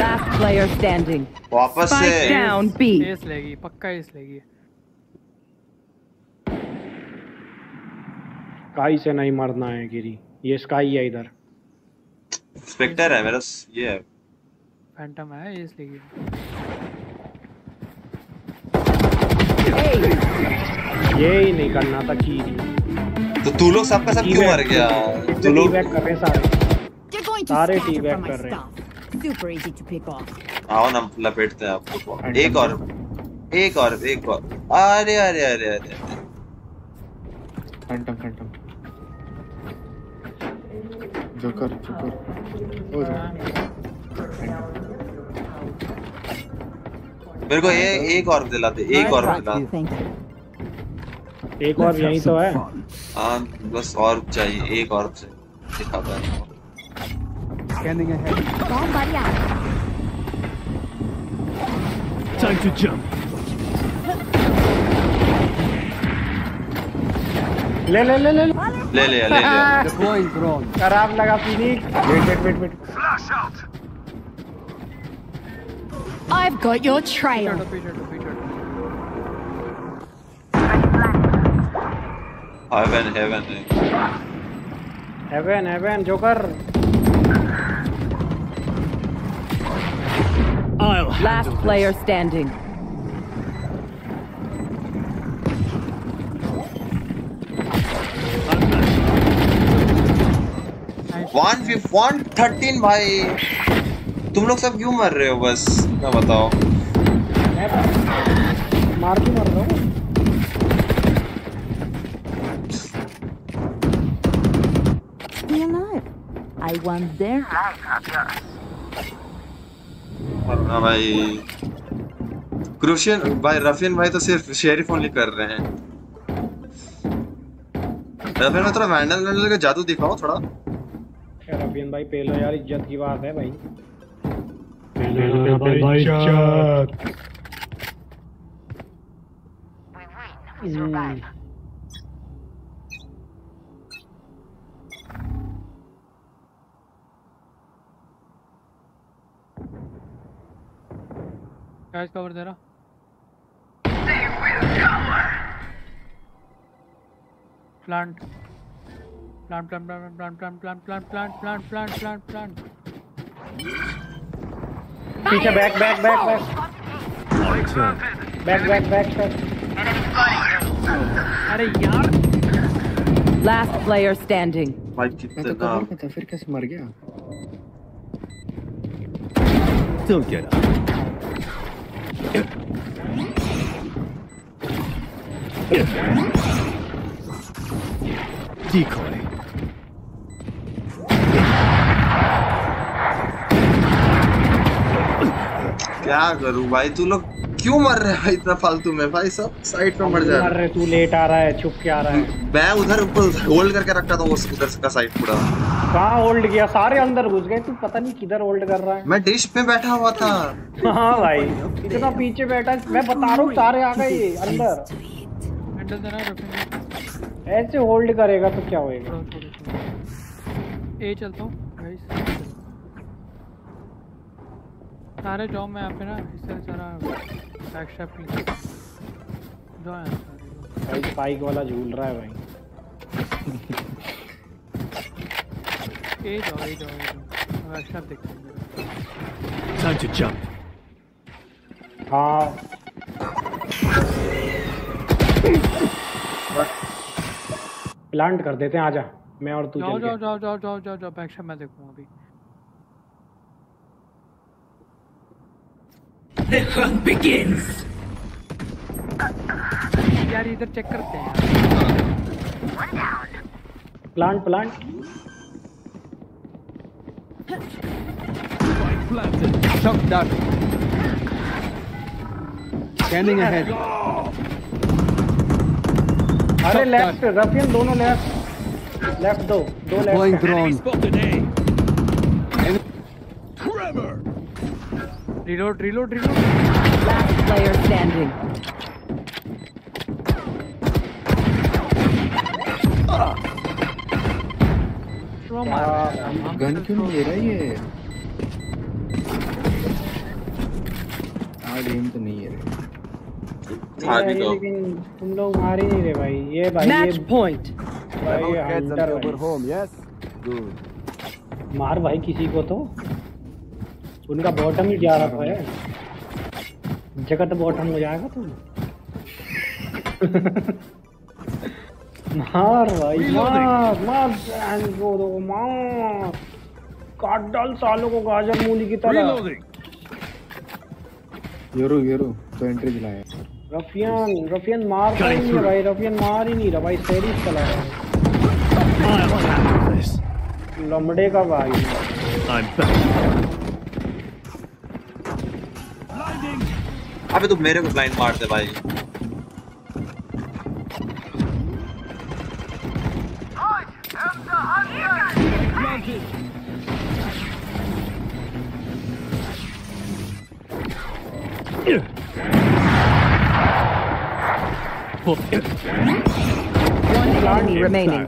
Last player standing. वापस से। down B. एस लेगी पक्का एस लेगी। स्काई से नहीं मरना है गिरी। ये स्काई है इधर। स्पेक्टर है मेरा ये है। फैंटम है एस लेगी ये ही नहीं करना था कीरी। तो तू लोग सबका सब क्यों मर गया? तू लोग बैक कर रहे सारे। सारे टी बैक कर रहे हैं। stuff. Super easy to pick आओ ना लपेटते हैं आपको एक और एक और एक और। अरे अरे अरे अरे फैंटम फैंटम मेरे को ये एक और दिला दे एक और दिला एक और यहीं तो है। हाँ बस और चाहिए एक और से दिखाता है Scanning ahead. Bomb buddy out. Time to jump. ले ले ले ले ले ले ले ले Deploying drone. [laughs] खराब लगा Phoenix wait wait wait wait I've got your trail. Heaven heaven heaven heaven joker I'll Last player standing. One one thirteen भाई। तुम लोग सब क्यों मर रहे हो बस? ना बताओ? मार क्यों मर रहा हूँ ना आई वांट देयर मर ना भाई, क्रूशियन, भाई, रफियन भाई तो सिर्फ़ शेरिफ ओनली कर रहे हैं। रफियन में थोड़ा वैंडल वैंडल का जादू दिखाओ थोड़ा। यार अभियन भाई पेलो यार इज़्ज़त की बात है भाई। कैच कवर दे रहा plant plant plant plant plant plant plant plant plant plant plant plant पीछे back back back back back back back अरे यार Last player standing. भाई मैं तो कितना कवर में था फिर कैसे मर गया Don't get up. Decoy. क्या करूँ भाई? तू लोग क्यों मर रहे हैं इतना फालतू में? भाई सब साइड पे मर जा रहे रहे तू लेट आ रहा है छुप के आ रहा है। मैं उधर ऊपर होल्ड करके रखा था वो उधर का साइड पूरा। कहाँ होल्ड किया? सारे अंदर घुस गए तू पता नहीं किधर होल्ड कर रहा है। मैं डिश पे बैठा हुआ था। हाँ भाई इतना पीछे बैठा मैं बता रहा हूँ सारे आ गए ये अंदर। ऐसे होल्ड करेगा तो क्या होएगा? ए चलता हूँ। गाइस सारे जाओ मैं यहाँ पे ना इससे सारा बैक स्टेप की जाओ यहाँ भाई स्पाइक वाला झूल रहा है भाई। ए जाओ ए जाओ ए जाओ बैक स्टेप देखते हैं। Time to jump. हाँ। प्लांट कर देते हैं आजा मैं और तू जाओ जाओ जाओ जाओ जाओ जाओ जाओ बैक स्टेप मैं देखूँगा अभी। The hunt begins. यार इधर चेक करते हैं plant plant Shock dart. Scanning ahead. अरे लेफ़्ट रफियन दोनों लेफ़्ट लेफ़्ट दो दो left. Reload reload reload Last player standing. Gun क्यों नहीं ले रहा ये? एम तो नहीं है तो। लेकिन तुम लोग मार ही नहीं रहे भाई। ये भाई Match ये point. भाई Heads hunter until home, yes? Good. मार भाई किसी को तो। उनका बॉटम ही जा रहा है। जगह तो बॉटम हो जाएगा तुम मार भाई मार मार को दो मार। काट डाल सालों को गाजर मूली की तरह। यूरो यूरो तो एंट्री दिलाया। रफियन रफियन मार नहीं है भाई रफियन मार ही नहीं रहा भाई सेरीज चला रहा है. लमड़े का भाई I'm back. अबे तू मेरे को ब्लाइंड मार दे भाई One enemy remaining.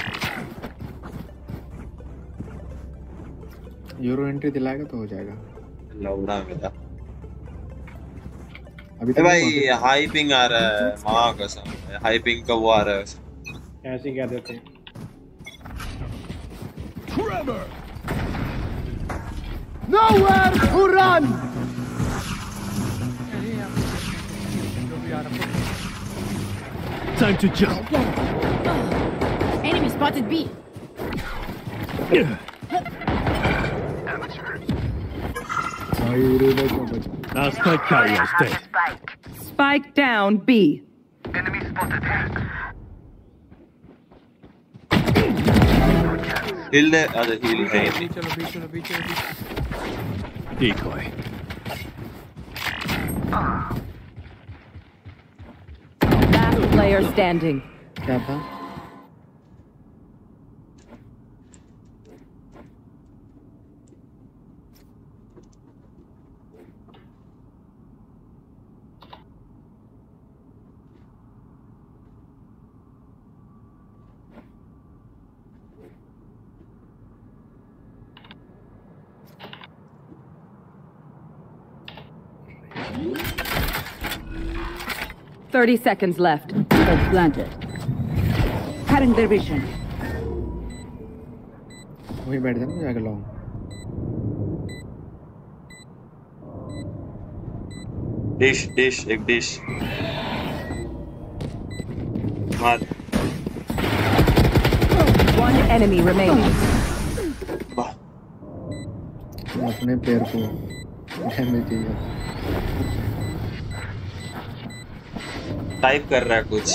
Yoru entry दिलाएगा तो हो जाएगा। लौड़ा मेरा। अभी ए तो भाई हाई पिंग आ रहा है। माँ कसम हाई पिंग का वो आ रहा है ऐसे क्या देते हैं? Nowhere to run! Time to jump. Enemy spotted B. Now Spike carrier is dead. Spike. down B. Enemy spotted. Heal the other heal hand. Decoy. Last player standing. Kappa. 30 seconds left. It's planted. Cutting their vision. वही बैठ जाना जाके long dish. Dish One enemy remaining. वाह अपने पैर को damage दिया type कर रहा है कुछ।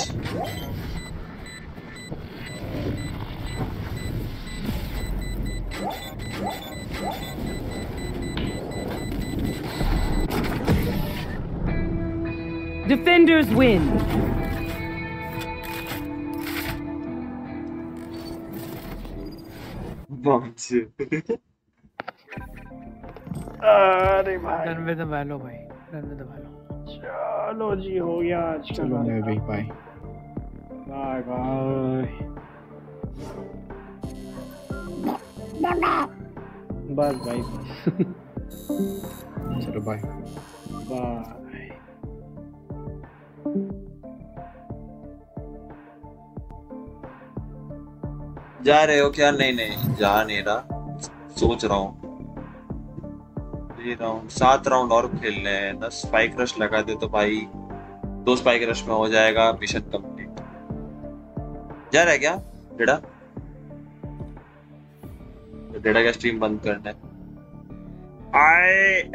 Defenders win. बमचे अरे भाई। रन में दबा लो भाई रन में दबा लो। चलो जी हो गया आज का चलो मैं भी बाय बाय बाय बस भाई चलो बाय बाय जा रहे हो क्या? नहीं नहीं जा नहीं रहा। सोच रहा हूँ। ये राउंड सात राउंड और खेलने हैं। दस स्पाइक रश लगा दे तो भाई, दो स्पाइक रश में हो जाएगा मिशन कंप्लीट जा रहा है क्या? डेढ़ा? तो डेढ़ा का स्ट्रीम बंद करना है। I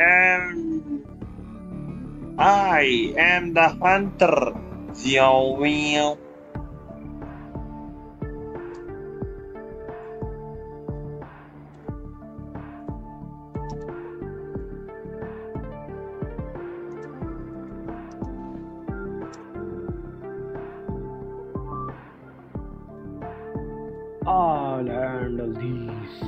am I am the hunter Xiao I'll handle these.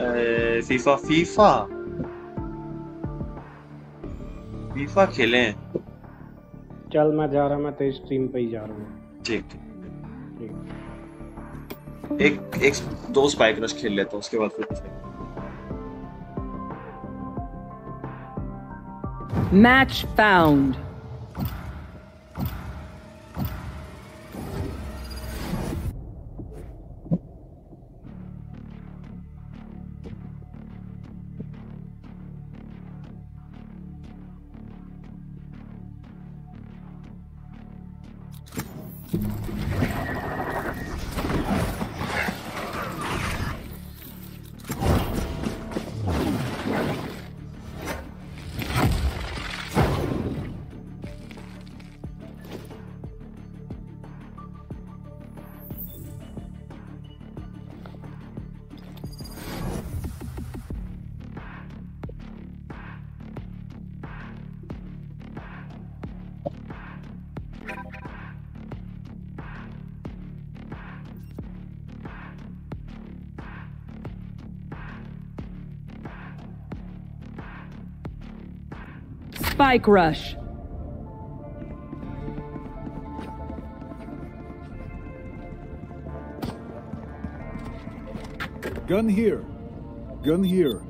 ए, फीफा फीफा फीफा खेलें। चल मैं जा रहा मैं तेरी स्ट्रीम पे ही जा रहा हूँ। ठीक एक एक दो स्पाइक रश खेल लेता उसके बाद फिर match Match Spike rush. Gun here. Gun here.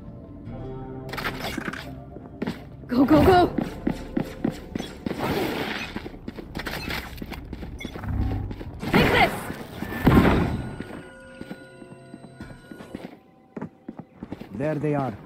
Go, go, go! Take this! There they are.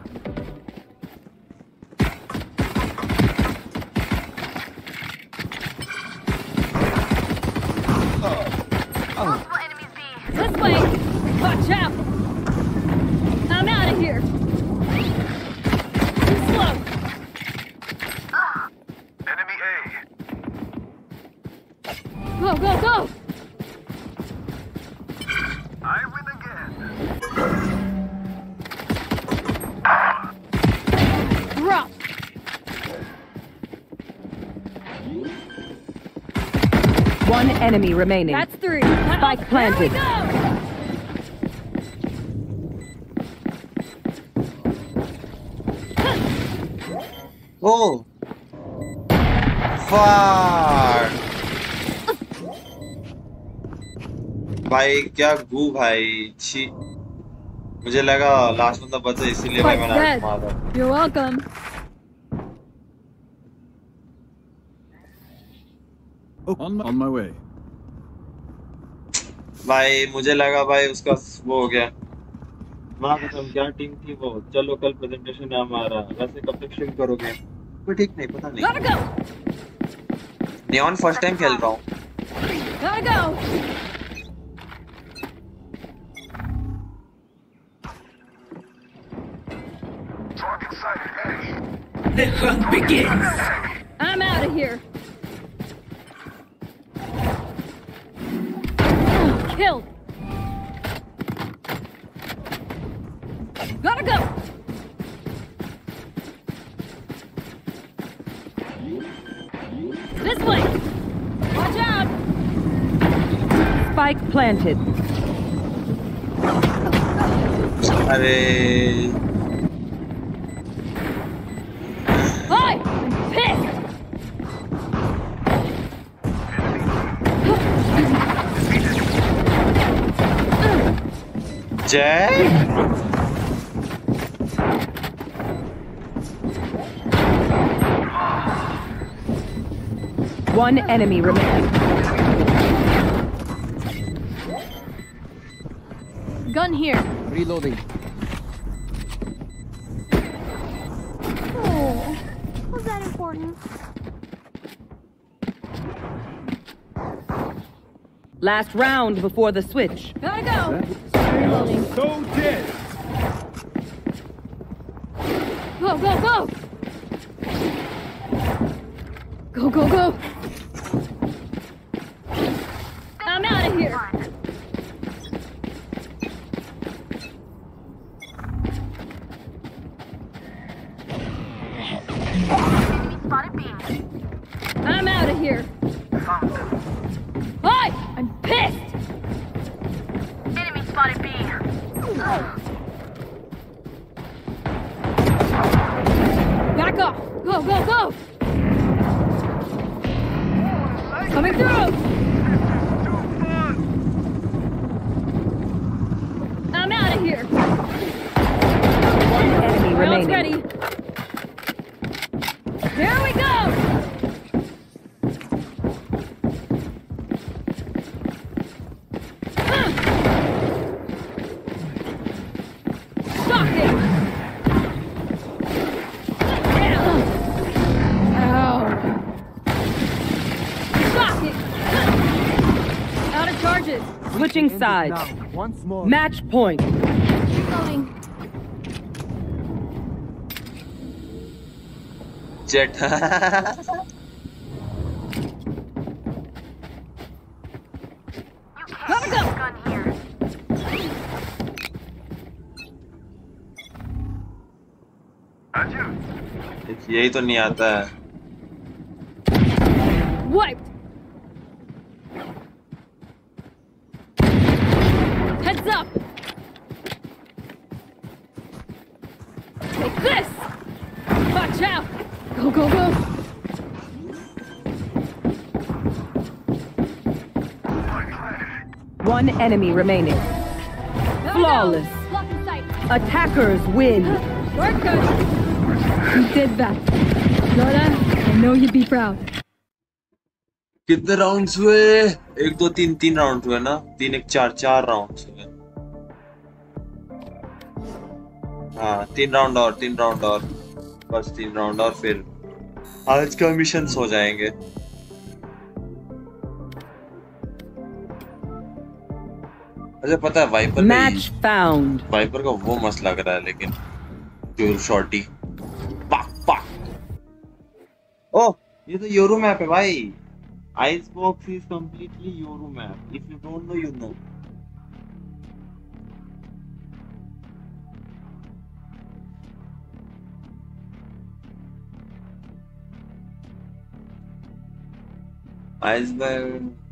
One enemy remaining. That's three. Spike There we planted. go! Oh! Fuck! भाई क्या गू भाई छी मुझे लगा लास्ट बंदा बचा इसीलिए भाई Spike's मैंने dead. मारा You're welcome. On my, on my way. भाई मुझे लगा भाई उसका वो हो गया माँ कसम क्या टीम थी वो चलो कल प्रेजेंटेशन है हमारा वैसे कब तक शुरू करोगे कोई ठीक नहीं पता नहीं नियॉन फ़र्स्ट टाइम खेल रहा हूँ! The hunt begins. I'm out of here. Kill. Gotta go. This way. Watch out. Spike planted. अरे जय One enemy remaining. Gun here. Reloading. Oh, was that important? Last round before the switch. Gotta go. Dead. Go, go, go. Go, go, go. sides. Once more. Match point. Reloading. Jett Gotta go. Gun here. यही तो नहीं आता है enemy remaining. Gotta Flawless. Go. Lock in Attackers win. Work good. You did that. Lola, I know you'd be proud. कितने rounds हुए एक दो तीन तीन राउंड हुए ना तीन एक चार चार राउंड्स हुए हाँ तीन राउंड और तीन राउंड और बस तीन राउंड और फिर आज का मिशन हो जाएंगे अच्छा पता है वाइपर मैच found. वाइपर का वो मस्त लग रहा है लेकिन जो शॉर्टी पाक पाक। ओ ये तो योरू मैप है भाई। Ice box is completely your map if you don't know you know iceberg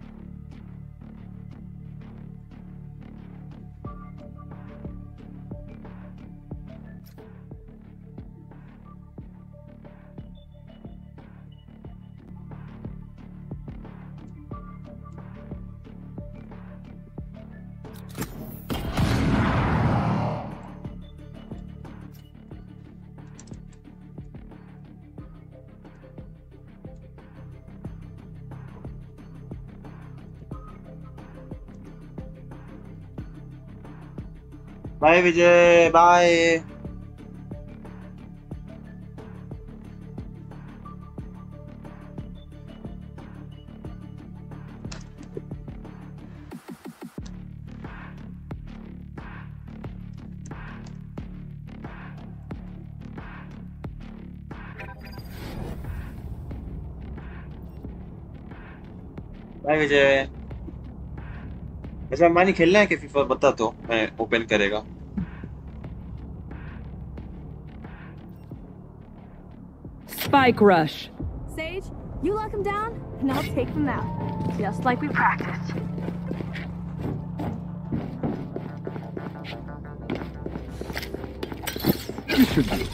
by Vijay bye bye Vijay अच्छा मानी खेलना है कि फीफा बता तो मैं ओपन करेगा Spike rush. Sage, you lock him down, and I'll take them out. Just like we practiced. You should be.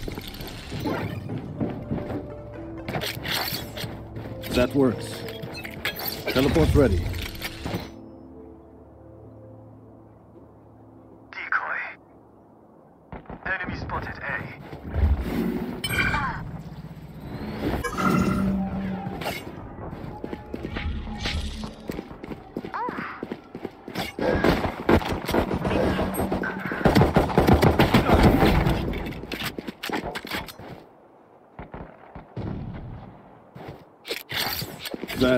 That works. Teleport ready.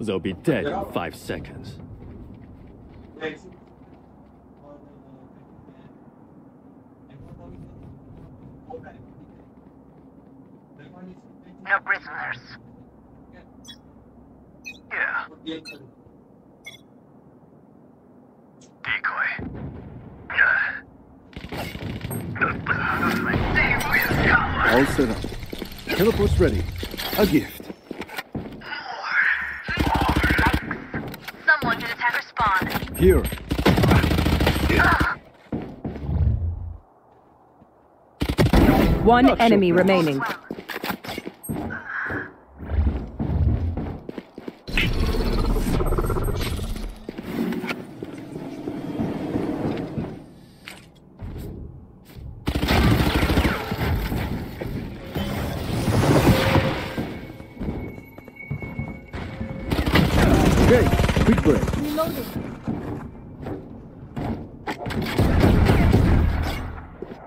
They'll be dead in five seconds. No prisoners. Yeah. Decoy. All set up. Teleport's ready. A gift. Someone did attacker spawn. Here. One enemy remaining.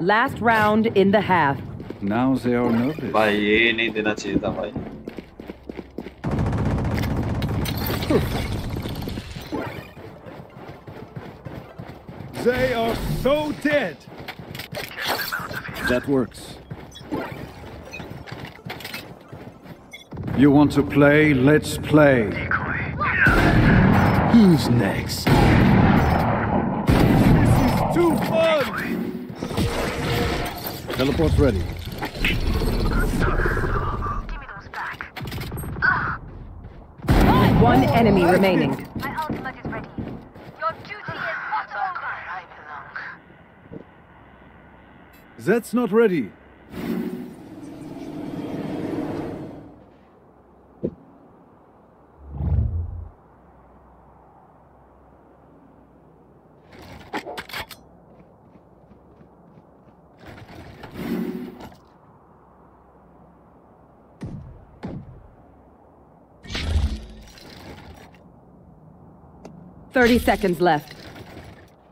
Last round in the half. Now they are nervous. भाई ये नहीं देना चाहिए था भाई They are so dead. That works. You want to play? Let's play. Who's next? Teleport's ready. One enemy remaining. My ultimate is ready. Your duty is not over. I belong. That's not ready. Thirty seconds left.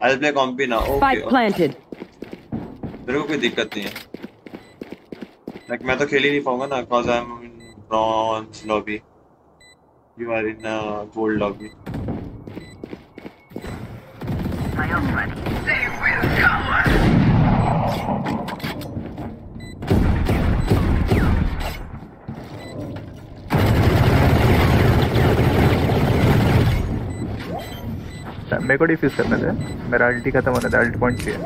I'll play compy now. Okay. Spike planted. मेरे को कोई दिक्कत नहीं है like मैं तो खेल ही नहीं पाऊँगा ना because I am in bronze lobby you are in gold lobby My ult's ready. They will cower. मेरे को डिफ्यूज करने दे मेरा अल्टी खत्म होने दे अल्ट पॉइंट चाहिए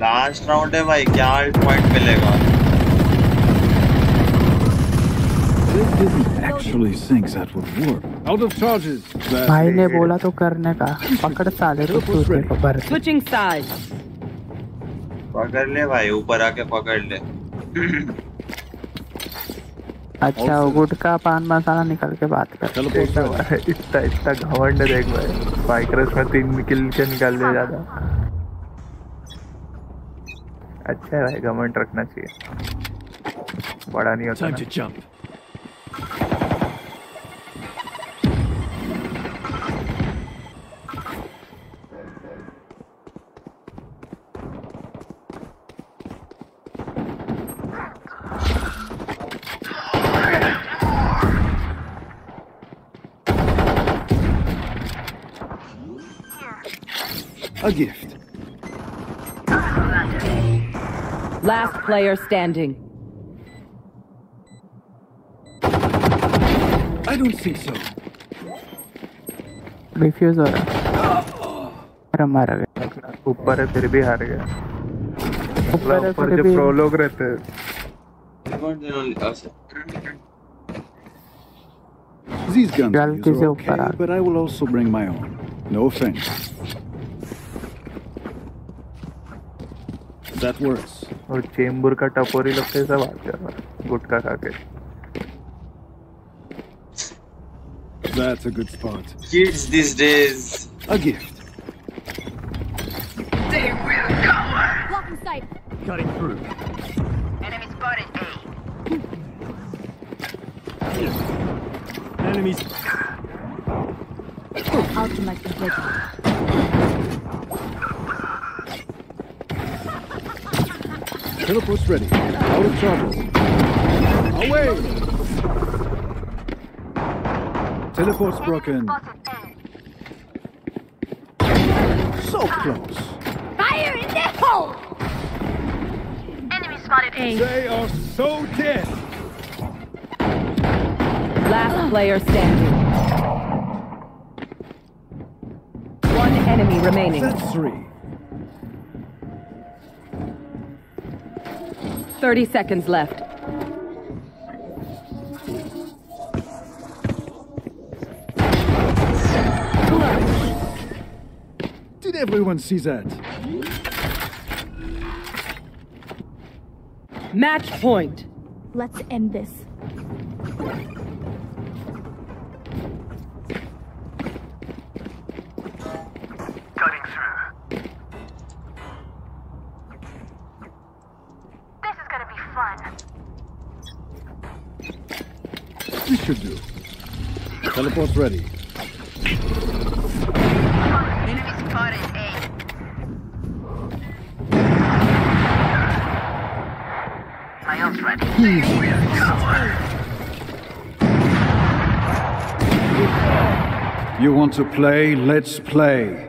लास्ट राउंड है भाई क्या अल्ट पॉइंट मिलेगा They didn't actually think that would work. Out of charges. भाई ने बोला तो करने का पकड़ साले तो दूसरे को दे। Switching sides. पकड़ ले भाई ऊपर आके पकड़ ले अच्छा वो गुटका पान मसाला निकल के बात कर। चलो [laughs] इतना इतना घमंड देख भाई। माइक्रस में तीन किल के निकाल दिया ज़्यादा। अच्छा है भाई घमंड रखना चाहिए। बड़ा नहीं होता A gift. Last player standing. I don't think so. Refuse हो रहा अरे मर गया ऊपर है फिर भी हार गया ऊपर है ऊपर फिर जो भी- प्रो लोग रहते हैं These guns गलती are से okay, ऊपर आ but I will also bring my own. No offense. That works. और चेंबूर का टपोरी लोग कैसा बात कर रहा है गुटखा खा के That's a good spot. kids these days A gift. They will cower. Blocking sight. Cutting through. Enemy spotted A. Enemies. Ultimate is Ready. Teleport's ready. Out of charges. Away! Teleport's broken. So close. Fire in the hole. Enemy spotted A. They are so dead. Last player standing. One enemy remaining. That's three. 30 seconds left. Did everyone see that? Match point. Let's end this. Cutting through. This is gonna be fun. This should do. Teleport's ready. Enemy spotted A. My ult's ready. Cower. You want to play? Let's play.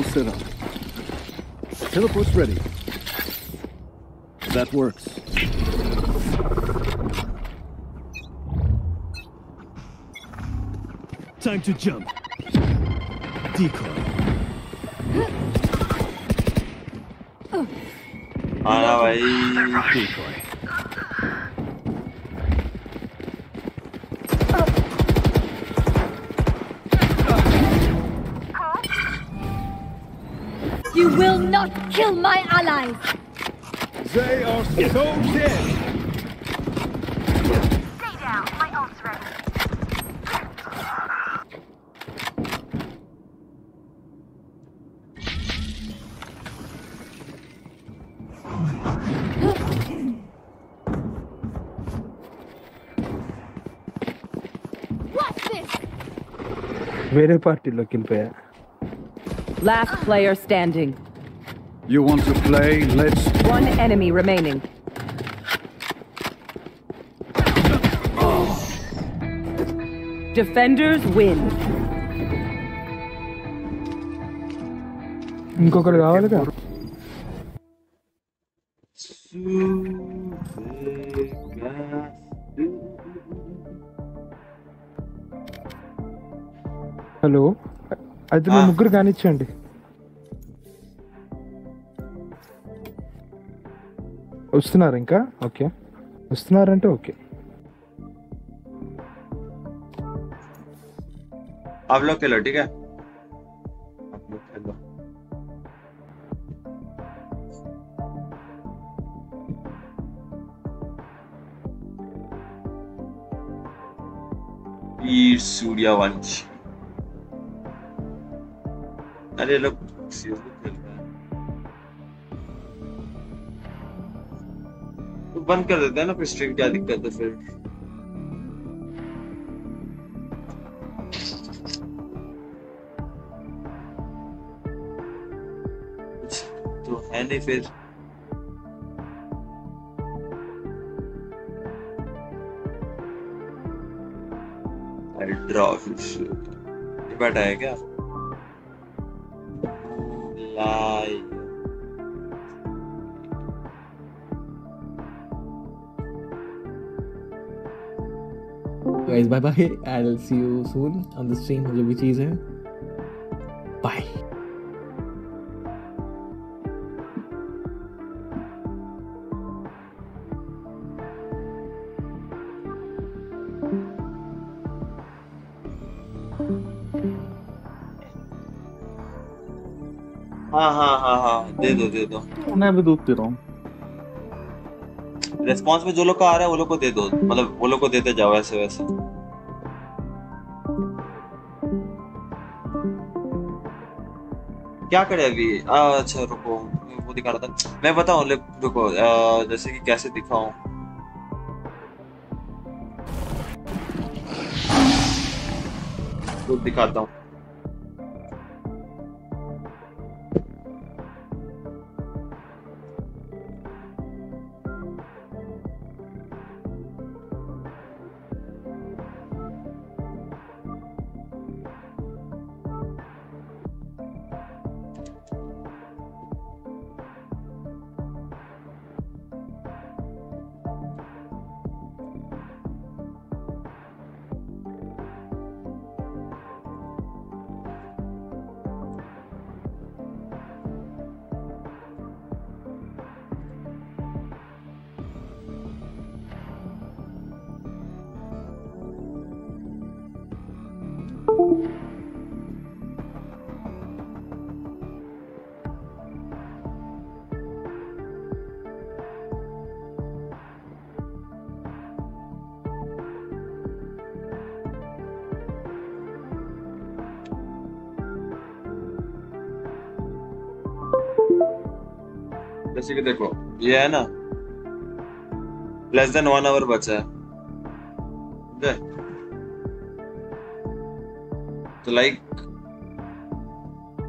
All set up. Teleport's ready. That works. Time to jump. Decoy. आना भाई kill my allies. They are so dead. Stay down. My ult's ready. Very party looking pair. Last player standing. You want to play? Let's. One enemy remaining. Defenders win. ఇంకొకరు కావాలి కదా hello అయితే మీ ఆ. ముగ్గురు కానిచ్చండి వస్తున్నారు ఇంకా ఓకే వస్తున్నారంటే okay आप लोग खेलो ठीक है आप लोग खेलो वीर सूर्यवंश अरे लोग बंद कर देते हैं ना, फिर स्ट्रीम क्या दिक्कत है फिर? तो है नहीं फिर। ड्रॉ है क्या live guys bye bye. I'll see you soon on the stream. जो भी चीज़ है। Bye. हाँ हाँ हाँ हाँ। दे दो दे दो। मैं भी दूध पी रहा हूँ। रेस्पॉन्स में जो लोग का आ रहा है वो लोग को दे दो। मतलब वो लोग को देते जाओ ऐसे वैसे। क्या करे अभी? अच्छा रुको वो दिखा रहा था। मैं बताऊ रुको आ, जैसे कि कैसे दिखाऊँ। तो दिखाता हूँ। जैसे कि देखो, ये है ना लेस देन वन आवर बचा है। दे तो लाइक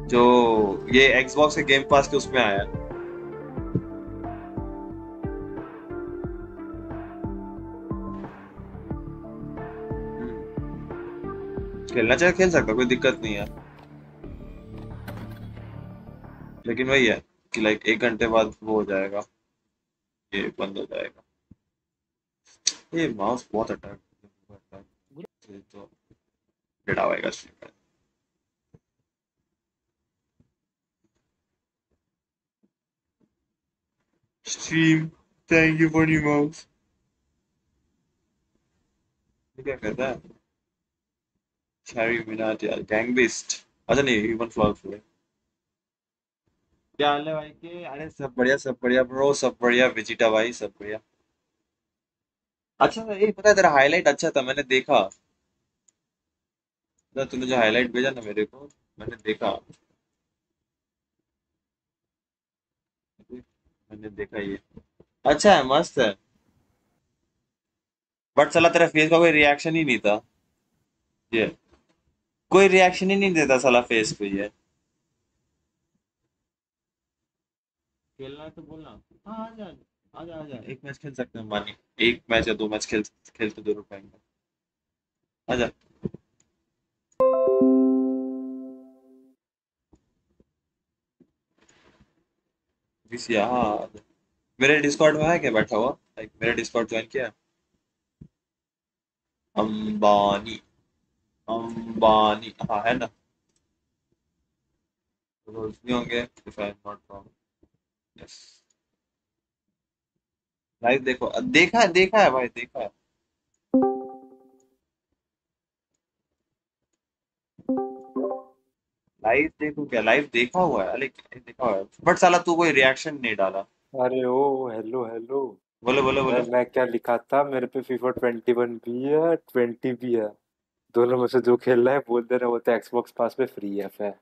जो ये एक्सबॉक्स के गेम पास के उसमें आया खेलना चाहे खेल सकता कोई दिक्कत नहीं है। लेकिन वही है। कि लाइक एक घंटे बाद वो हो जाएगा। ये बंद हो जाएगा। ये माउस बहुत अटैक तो डेढ़ आएगा स्ट्रीम पे stream thank you for new mouse क्या कहता है? Minaj यार गैंग बेस्ट अच्छा नहीं फ्लॉग पे क्या हाल है भाई? के, अरे सब बढ़िया सब बढ़िया ब्रो सब बढ़िया, विजिटा भाई, सब बढ़िया। अच्छा ये पता है तेरा हाईलाइट अच्छा था, मैंने देखा। ना तूने जो हाईलाइट भेजा ना मेरे को, मैंने देखा। मैंने देखा ये। अच्छा है, मस्त है। बट चला तेरा फेस का कोई रिएक्शन ही नहीं था। ये। कोई रिएक्शन ही नहीं देता साला फेस पे ये। खेलना है तो बोलना। हाँ आजा आजा आजा एक मैच खेल सकते हैं मानी एक मैच या दो मैच खेल खेलते ज़रूर पाएँगे। आजा विसिया हाँ मेरे डिस्कॉर्ड में है क्या? बैठा हुआ? लाइक मेरे डिस्कॉर्ड ज्वाइन किया? अंबानी। अंबानी। हाँ है ना? नहीं होंगे if I am not wrong live देखो देखा है देखा है भाई देखा है। लाइव देखो क्या? लाइव देखा हुआ है? अरे देखा हुआ है? बट साला तू कोई रिएक्शन नहीं डाला। अरे ओ हेलो हेलो बोलो बोलो मैं, बोलो। मैं क्या लिखा था? मेरे पे फीफा ट्वेंटी वन भी है ट्वेंटी भी है। दोनों में से जो खेल रहा है बोल दे रहा वो तो एक्सबॉक्स पास पे फ्री है फिर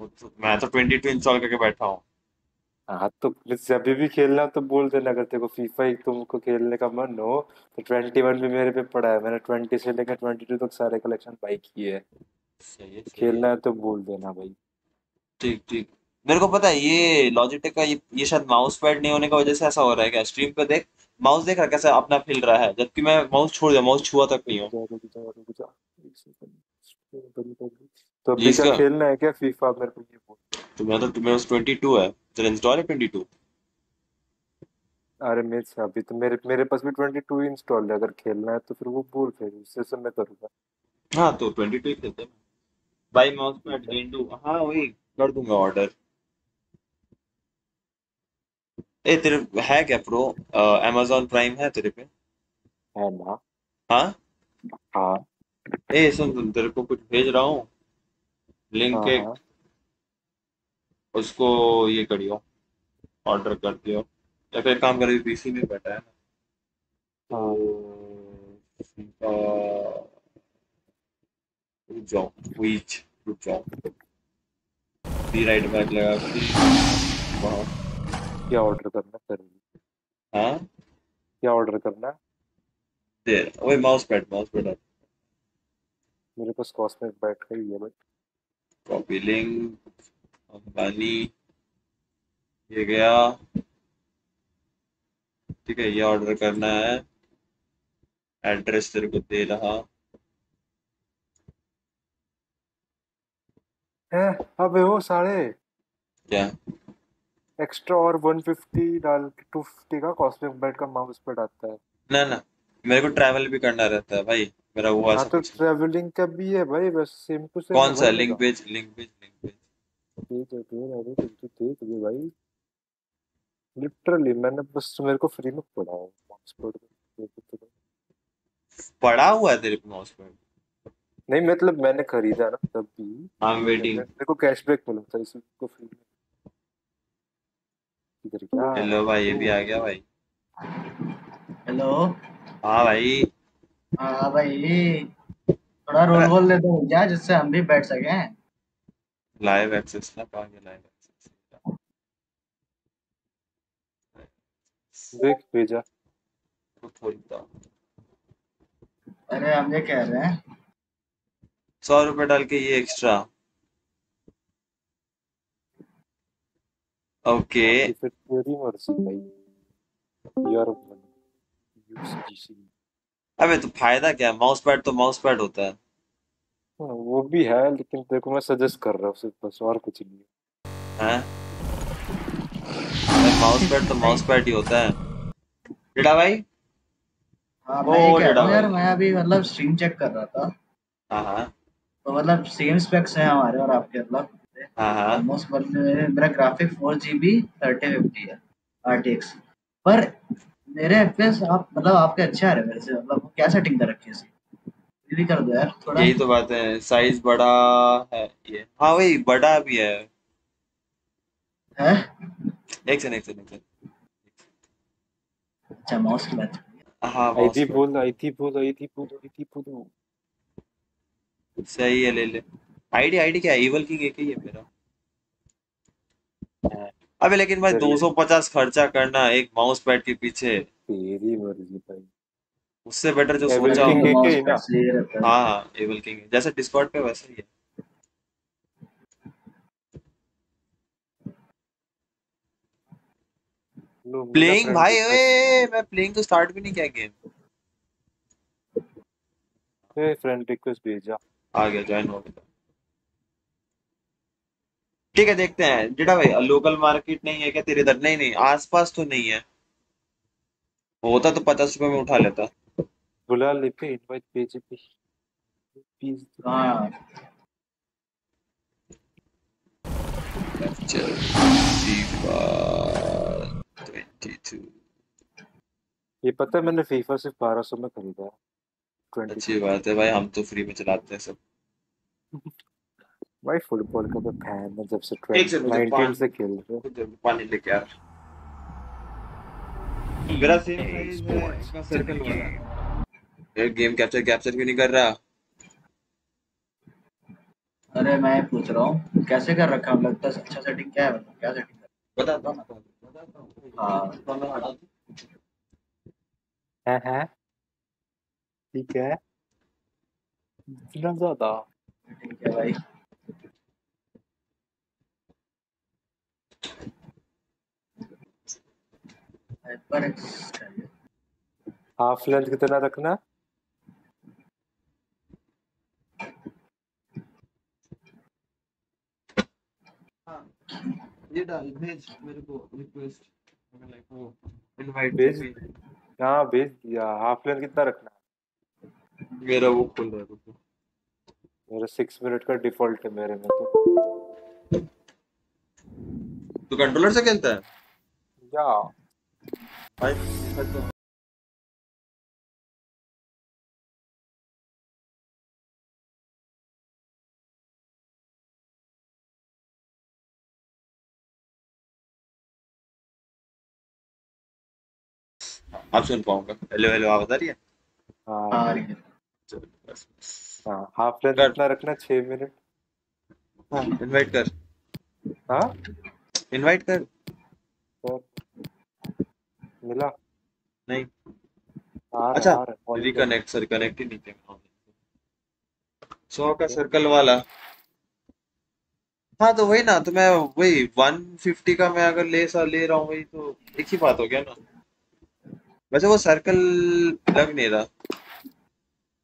तो- मैं तो 22 इंस्टॉल करके बैठा हूँ। हाँ तो जब भी खेलना हो तो बोल देना अगर तेरे को फीफा ही तुमको खेलने का मन हो तो ट्वेंटी वन भी मेरे पे पड़ा है। मैंने ट्वेंटी से लेकर ट्वेंटी टू तक सारे कलेक्शन बाई किए है। सही है सही है खेलना है। तो बोल देना भाई। ठीक ठीक। मेरे को पता है ये लॉजिटेक का ये, ये शायद माउस पैड नहीं होने की वजह से ऐसा हो रहा है क्या? स्ट्रीम पे देख माउस देख रहा है कैसे अपना फिल रहा है जबकि मैं माउस छोड़ दिया माउस छुआ तक नहीं हूँ। रुक जा रुक जा एक सेकंड तो अभी क्या खेलना है क्या फीफा मेरे को ये बोल तो मैं तो मेरे पास 22 है। तेरा इंस्टॉल है 22 अरे मेरे से अभी तो मेरे मेरे पास भी ट्वेंटी टू इंस्टॉल है। अगर खेलना है तो फिर वो बोल फिर उससे से मैं करूँगा। हाँ तो 22 ही खेलते हैं। बाई माउस पैड गेंडू हाँ वही कर दूँगा ऑर्डर ए तेरे है क्या प्रो amazon प्राइम है तेरे पे? है ना? हाँ? हाँ। ए सुन तेरे को कुछ भेज रहा हूँ। लिंक हाँ हाँ। उसको ये करियो ऑर्डर कर दियो। या फिर काम करियो पीसी में बैठा है ना। हाँ। तो FIFA रुक जाओ क्विच रुक जाओ। डी राइट बैक लगा वहाँ। क्या ऑर्डर करना है कर हाँ? क्या ऑर्डर करना है? दे वही माउस पैड माउस पैड मेरे पास कॉस्मिक बैट का ही है भाई। कॉपी लिंक अंबानी ये गया। ठीक है ये ऑर्डर करना है। एड्रेस तेरे को दे रहा। है? अबे वो साढ़े क्या? एक्स्ट्रा और 150 डाल के 250 का कॉस्मिक बैट का माउस पैड आता है। ना ना मेरे को ट्रैवल भी करना रहता है भाई। मेरा वो हाँ तो ट्रेवलिंग का भी है भाई बस सेम टू सेम कौन सा? लिंक भेज लिंक भेज लिंक भेज। ठीक है ठीक है अरे तुम तो देख ले भाई। लिटरली मैंने बस मेरे को फ्री में पड़ा है माउस पैड पड़ा हुआ है तेरे पे पैड नहीं मतलब मैंने खरीदा ना तब भी। आई एम वेटिंग मेरे को कैशबैक मिला था इसलिए को फ्री में। इधर क्या? हेलो भाई ये भी आ गया भाई। हेलो हाँ भाई। हाँ भाई थोड़ा रोल वोल दे दो क्या जिससे हम भी बैठ सकें। लाइव एक्सेस ना लाइव एक्सेस देख भेजा। तो अरे हम ये कह रहे हैं। सौ रुपए डाल के ये एक्स्ट्रा ओके फिर तेरी मर्ज़ी भाई। यार यूसीजीसी। अबे तो फ़ायदा क्या? है माउस पैड तो माउस पैड होता है। हाँ, वो भी है लेकिन को मैं सजेस्ट कर रहा हूँ सिर्फ़ बस और कुछ नहीं हैं। माउस पैड तो माउस पैड ही होता है। डेटा भाई? हाँ ओ, मैं ये कह रहा हूँ यार मैं अभी मतलब स्ट्रीम चेक कर रहा था। हाँ हाँ। तो मतलब सेम स्पेक्स हैं हमारे और आपके मतलब हाँ हाँ। ऑलमोस्ट मेरा graphic four G B thirty fifty है आर पर मेरे एफपीएस आप मतलब आपके अच्छे आ रहे हैं मेरे से। मतलब क्या सेटिंग कर रखी है इसकी ये भी कर दो यार थोड़ा। यही तो बात है साइज़ बड़ा है ये। हाँ वही बड़ा भी है। है? एक सेकंड एक सेकंड एक सेकंड अच्छा माउस की बात हाँ। आई थी। बोल आई थी बोल आई थी बोल आई थी बोल सही है ले ले। आईडी आईडी क्या है? इवल किंग एक ही है मेरा? हाँ। अबे लेकिन भाई चलिए। 250 खर्चा करना एक माउस पैड के पीछे। तेरी मर्ज़ी भाई। उससे बेटर जो सोचा हो- ही ना? रहता है। हाँ हाँ एवल किंग जैसे डिस्कॉर्ड पे वैसे ही है। प्लेइंग भाई ओए मैं प्लेइंग तो स्टार्ट भी नहीं किया गेम ए फ्रेंड रिक्वेस्ट भेजा। आ गया ज्वाइन हो गया। ठीक है देखते हैं। जेडा भाई लोकल मार्केट नहीं है क्या? तेरे इधर नहीं नहीं आसपास तो नहीं है। होता तो पचास रुपए में उठा लेता। बुला ले पे इनवाइट भेजे पे प्लीज़ हाँ। चल ये पता है मैंने फीफा सिर्फ़ 1200 में खरीदा अच्छी बात है भाई हम तो फ्री में चलाते हैं सब। [laughs] भाई फुटबॉल का तो फ़ैन है जब से एक सेकंड 19 से खेल रहे हो। पानी लेके आ। मेरा सेम है इसका सर्कल वाला यार गेम कैप्चर कैप्चर क्यों नहीं कर रहा? अरे मैं पूछ रहा हूँ कैसे कर रखा है? लगता है अच्छा सेटिंग क्या है? मतलब क्या सेटिंग बता दो ना बताता हूँ है। है। ठीक है। इतना ज़्यादा। ठीक है भाई? हाइपर हाफ़ लेंथ कितना रखना? ये डाल भेज मेरे को रिक्वेस्ट लाइक वो इनवाइट भेज? हाँ भेज दिया। हाफ़ लेंथ कितना रखना? मेरा वो खुल रहा है मेरा सिक्स मिनट का डिफ़ॉल्ट है मेरे में तो। तू कंट्रोलर से खेलता है? या सच सुन पाऊँगा। हेलो हेलो आवाज़ आ रही है? हाँ। आ रही है। चलो बस बस। हाँ हाफ़ लेंथ कितना रखना? छह मिनट हाँ इनवाइट कर। हाँ? इनवाइट कर। मिला। नहीं। आ अच्छा। रिकनेक्ट सर कनेक्ट ही नहीं किया। सौ का सर्कल वाला। हाँ तो वही ना तो मैं वही 150 का मैं अगर ले सा ले रहा हूँ वही तो एक ही बात हो गया ना। वैसे वो सर्कल लग नहीं रहा।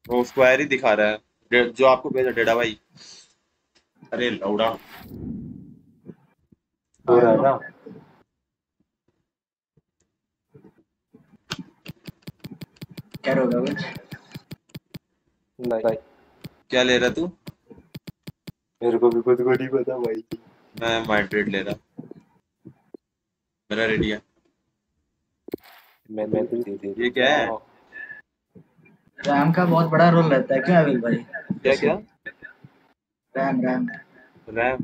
वो स्क्वायर ही दिखा रहा है। जो आपको भेजा डेडा भाई। अरे लौड़ा। हो रहा है ना? क्या होगा कुछ नहीं क्या ले रहा तू? मेरे को भी खुद को नहीं पता भाई। मैं माइट्रेट ले रहा। मेरा रेडी है। मैं मैं भी दे दे। ये क्या है? रैम का बहुत बड़ा रोल रहता है क्यों अविल भाई? क्या क्या? रैम रैम रैम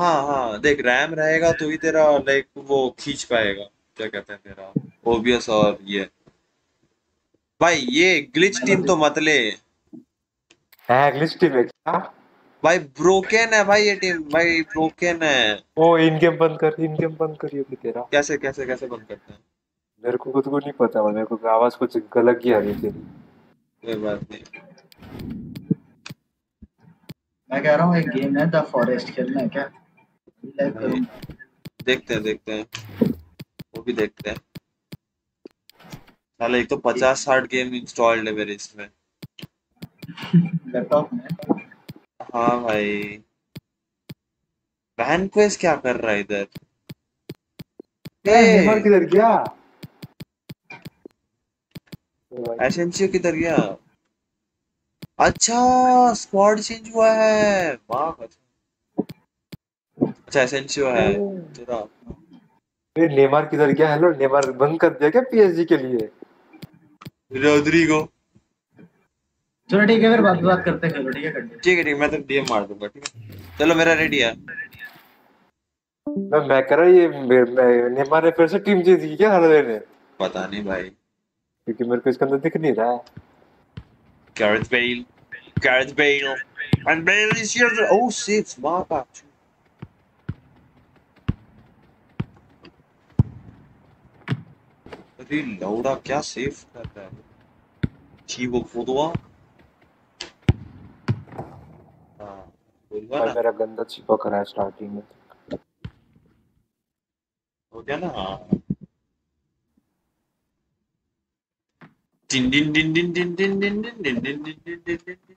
हाँ हाँ देख रैम रहेगा तो ही तेरा लाइक वो खींच पाएगा। क्या कहते हैं तेरा? ओबियस और ये। भाई ये ग्लिच टीम तो मत ले। है ग्लिच टीम है। क्या भाई ब्रोकन है भाई ये टीम भाई ब्रोकन है। ओ इन गेम बंद कर इन गेम बंद करिए भी तेरा। कैसे कैसे कैसे बंद करते हैं? मेरे को खुद को नहीं पता भाई मेरे को आवाज़ कुछ गलत ही आ रही थी। कोई बात नहीं। मैं कह रहा हूँ एक गेम है द फॉरेस्ट खेलना है क्या? देखते हैं देखते हैं। वो भी देखते हैं। साला एक तो पचास साठ गेम इंस्टॉल्ड है मेरे इसमें। लैपटॉप में? हाँ भाई। वैनक्वेस्ट क्या कर रहा है इधर? नेमार किधर गया? एसेंसियो किधर गया? अच्छा स्क्वाड चेंज हुआ है। वाह अच्छा। एसेंसियो है। तेरा। ये नेमार किधर गया? हेलो नेमार बंद कर दिया क्या पीएसजी के लिए? रोड्रिगो चलो ठीक है फिर बात बात करते हैं चलो ठीक है ठीक है ठीक है मैं तो डीएम मार दूँगा ठीक है? चलो मेरा रेडी है। मैं मैं कह रहा ये मे- मे- नेमार ने फिर से टीम जीत गई क्या हर ने? पता नहीं भाई। क्योंकि मेरे को इसके अंदर दिख नहीं रहा है। Gareth Bale Gareth Bale and Bale is here. Oh shit वाह अरे लौड़ा क्या सेफ़ कर रहा है चीवो फोदवा हाँ बोलवा भाई ना मेरा गंदा चिपक रहा है स्टार्टिंग में हो गया ना हाँ Din din din din din din din din din din din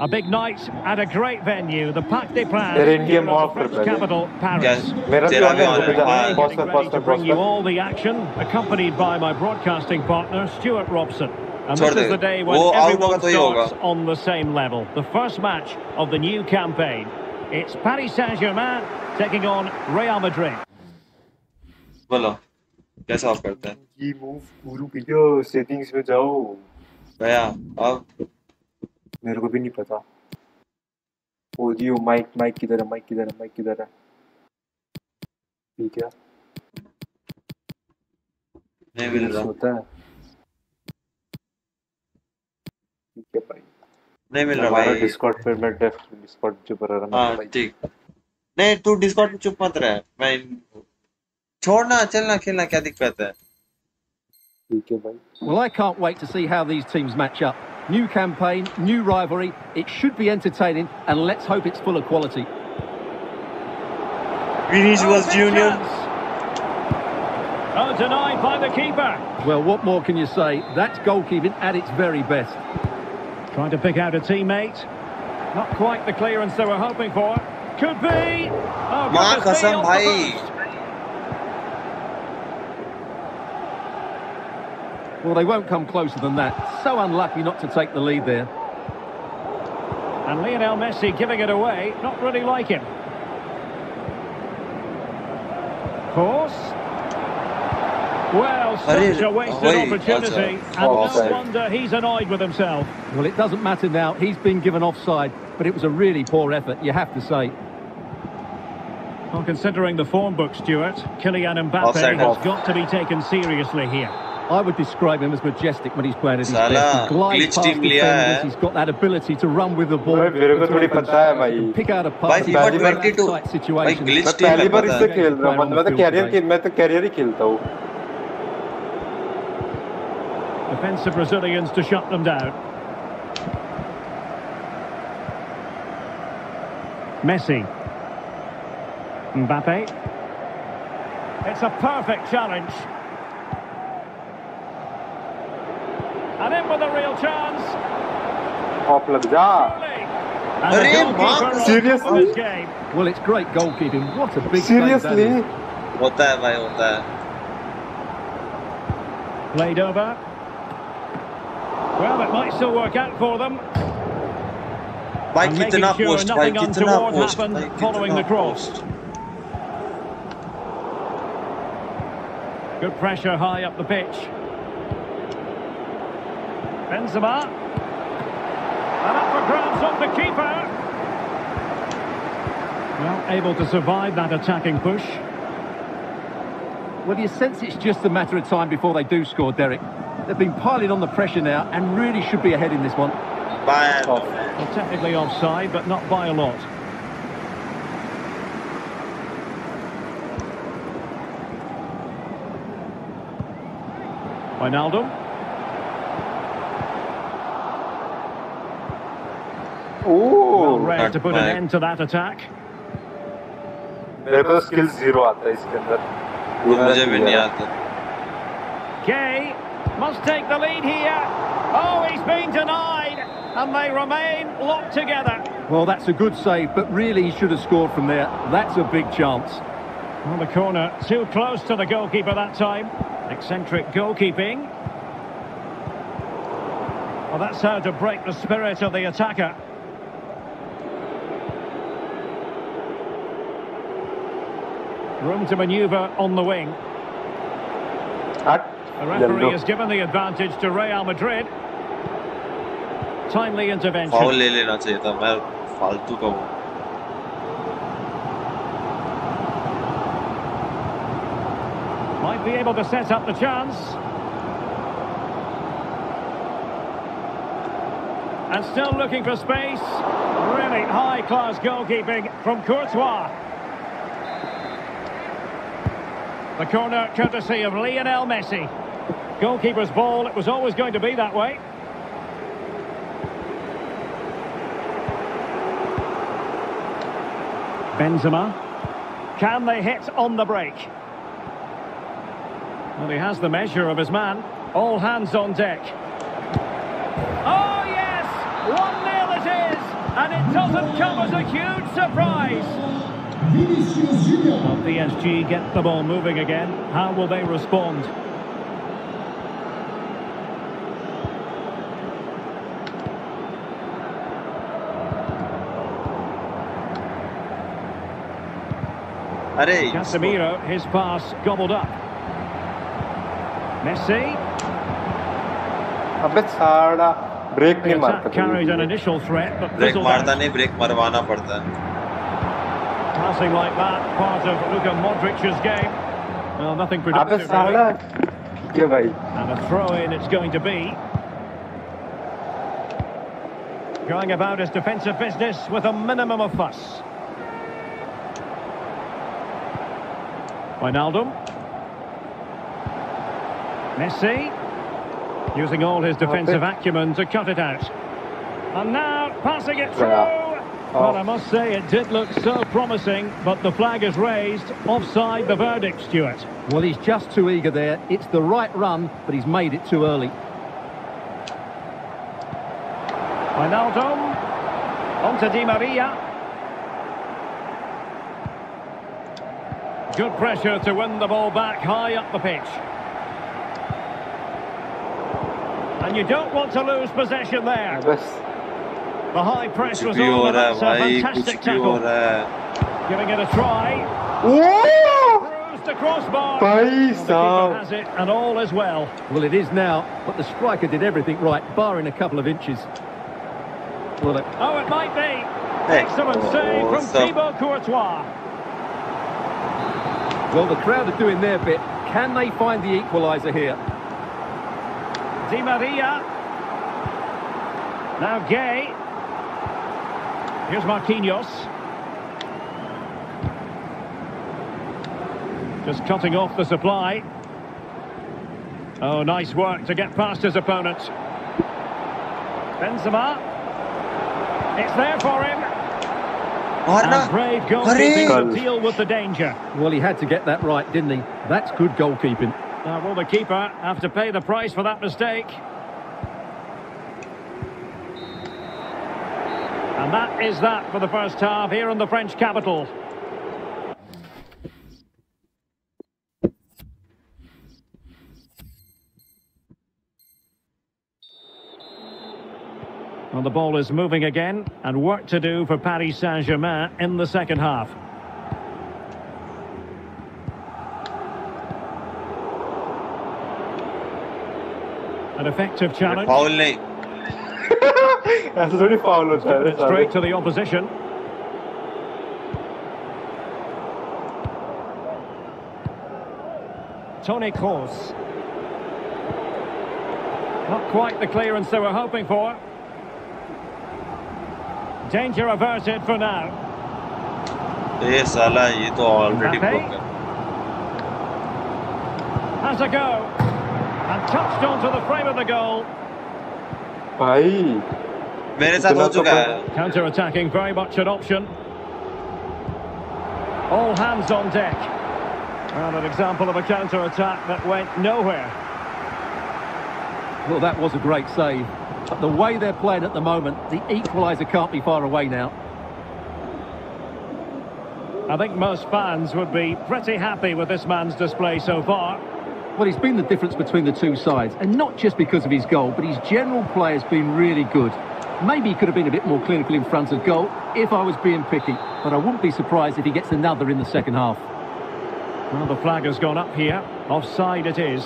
A big night at a great venue, the Parc des Princes, तेरे इंडिया here में in ऑफ the कर French पहले capital, Paris. Yes. मेरा भी तेरा on भी है on रुक है। जा हाँ। पॉज Getting कर ready पॉज to कर bring पॉज you कर all the action, accompanied by my broadcasting partner, Stuart Robson. And छोड़ this they. is the day when वो out होगा everyone तो ये होगा। starts on the same level. The first match of the new campaign. It's Paris Saint-Germain taking on Real Madrid. बोलो कैसे of करते हैं ये मूव गुरु भैया सेटिंग्स में जाओ गया अब मेरे को भी नहीं पता। माइक माइक किधर है माइक किधर है माइक किधर है ठीक है। नहीं मिल रहा होता है। ठीक है भाई नहीं मिल रहा हमारा भाई डिस्कॉर्ड पे मैं डेफ डिस्कॉर्ड जो पर रहा हाँ ठीक। नहीं तू डिस्कॉर्ड पे चुप मत रह। मैं छोड़ना चलना खेलना क्या दिक्कत है? ठीक है भाई Well, I can't wait to see how these teams match up. New campaign, new rivalry. It should be entertaining, and let's hope it's full of quality. Vinicius Junior. Oh, denied by the keeper. Well, what more can you say? That's goalkeeping at its very best. Trying to pick out a teammate. Not quite the clearance they were hoping for. Could be. Oh, माँ goodness me, Well, they won't come closer than that. So unlucky not to take the lead there. And Lionel Messi giving it away. Not really like him. Course. Well, Arre, such a wasted wait, opportunity. that's a- And no offside. wonder he's annoyed with himself. Well, it doesn't matter now. He's been given offside, but it was a really poor effort, you have to say. Well, considering the form book, Stuart, Kylian Mbappe has got to be taken seriously here. I would describe him as majestic when he's playing at his साला, best. He glides glitch past team लिया defenders. है। He's got that ability to run with the ball. भाई मेरे को into थोड़ी open पता है space, भाई he can Pick out a भाई pass. FIFA into 22 tight situations. मैं पहली बार इससे खेल रहा हूँ मैं तो कैरियर की मैं तो कैरियर ही खेलता हूँ Defensive Brazilians to shut them down. Messi. Mbappe. It's a perfect challenge. And in with a real chance. Off लग जा And the goalkeeper on Seriously? this game. Well, it's great goalkeeping. What a big save Seriously? that is. होता है भाई होता है Played over. Well, it might still work out for them. भाई And कितना making sure post भाई nothing कितना untoward post happened भाई following the कितना cross. Post Good pressure high up the pitch. Benzema. And up for grabs off the keeper. Well, able to survive that attacking push. Well, you sense it's just a matter of time before they do score, Derek. They've been piling on the pressure now and really should be ahead in this one. Well, technically offside, but not by a lot. Wijnaldum. Well read to put an end to that attack. मेरे को skill zero आता है इसके अंदर वो मुझे भी नहीं आता Gay must take the lead here. Oh, he's been denied. And they remain locked together. Well, that's a good save, but really he should have scored from there. That's a big chance. On the corner, too close to the goalkeeper that time. Eccentric goalkeeping. Well, that's how to break the spirit of the attacker. Room to manoeuvre on the wing. The referee has given the advantage to Real Madrid. Timely intervention. Foul ले लेना चाहिए था मैं फालतू का हूँ Might be able to set up the chance. And still looking for space. Really high-class goalkeeping from Courtois. The corner courtesy of Lionel Messi. Goalkeeper's ball, it was always going to be that way. Benzema. Can they hit on the break? Well, he has the measure of his man. All hands on deck. Oh, yes! 1-0 it is! And it doesn't come as a huge surprise. Well, PSG get the ball moving again. How will they respond? अरे Casemiro, his pass gobbled up. Messi. अबे साड़ा break The नहीं मारता attack carried an initial threat, but break fizzled मारता out. नहीं break मरवाना पड़ता है something like that, part of Luka Modric's game. Well, nothing productive. Really. And a throw-in it's going to be. Going about his defensive business with a minimum of fuss. Wijnaldum. Messi. Using all his defensive acumen to cut it out. And now, passing it through! Well, I must say it did look so promising, but the flag is raised. Offside the verdict, Stuart. Well, he's just too eager there. It's the right run, but he's made it too early. Wijnaldum. On to Di Maria. Good pressure to win the ball back high up the pitch. And you don't want to lose possession there. The high press was all about a eh, fantastic tackle. Giving it a try. Across the crossbar. Has it and all as well. Well, it is now, but the striker did everything right, barring a couple of inches. Will it... Oh, it might be. Eh, Excellent oh, save oh, from so... Thibaut Courtois. Well, the crowd are doing their bit. Can they find the equaliser here? Di Maria. Now Gay. Here's Marquinhos. Just cutting off the supply. Oh, nice work to get past his opponent. Benzema. It's there for him. And brave goalkeeping to deal with the danger. Well, he had to get that right, didn't he? That's good goalkeeping. Now, will the keeper have to pay the price for that mistake? And that is that for the first half here in the French capital. Well, the ball is moving again, and work to do for Paris Saint-Germain in the second half. An effective challenge. नहीं ऐसा थोड़ी foul होता है रे Straight to the opposition. Tony Kroos. Not quite the clearance they were hoping for. Danger averted for now. ये साला ये तो ऑलरेडी Mbappe. ब्रोक है Has a go. And touched onto the frame of the goal. भाई मेरे साथ हो चुका है Counter attacking, very much an option. All hands on deck. Well, an example of a counter attack that went nowhere. Well, that was a great save. But the way they're playing at the moment, the equaliser can't be far away now. I think most fans would be pretty happy with this man's display so far. Well, he's been the difference between the two sides, and not just because of his goal, but his general play has been really good. Maybe he could have been a bit more clinical in front of goal if I was being picky, but I wouldn't be surprised if he gets another in the second half. Well, the flag has gone up here. Offside it is.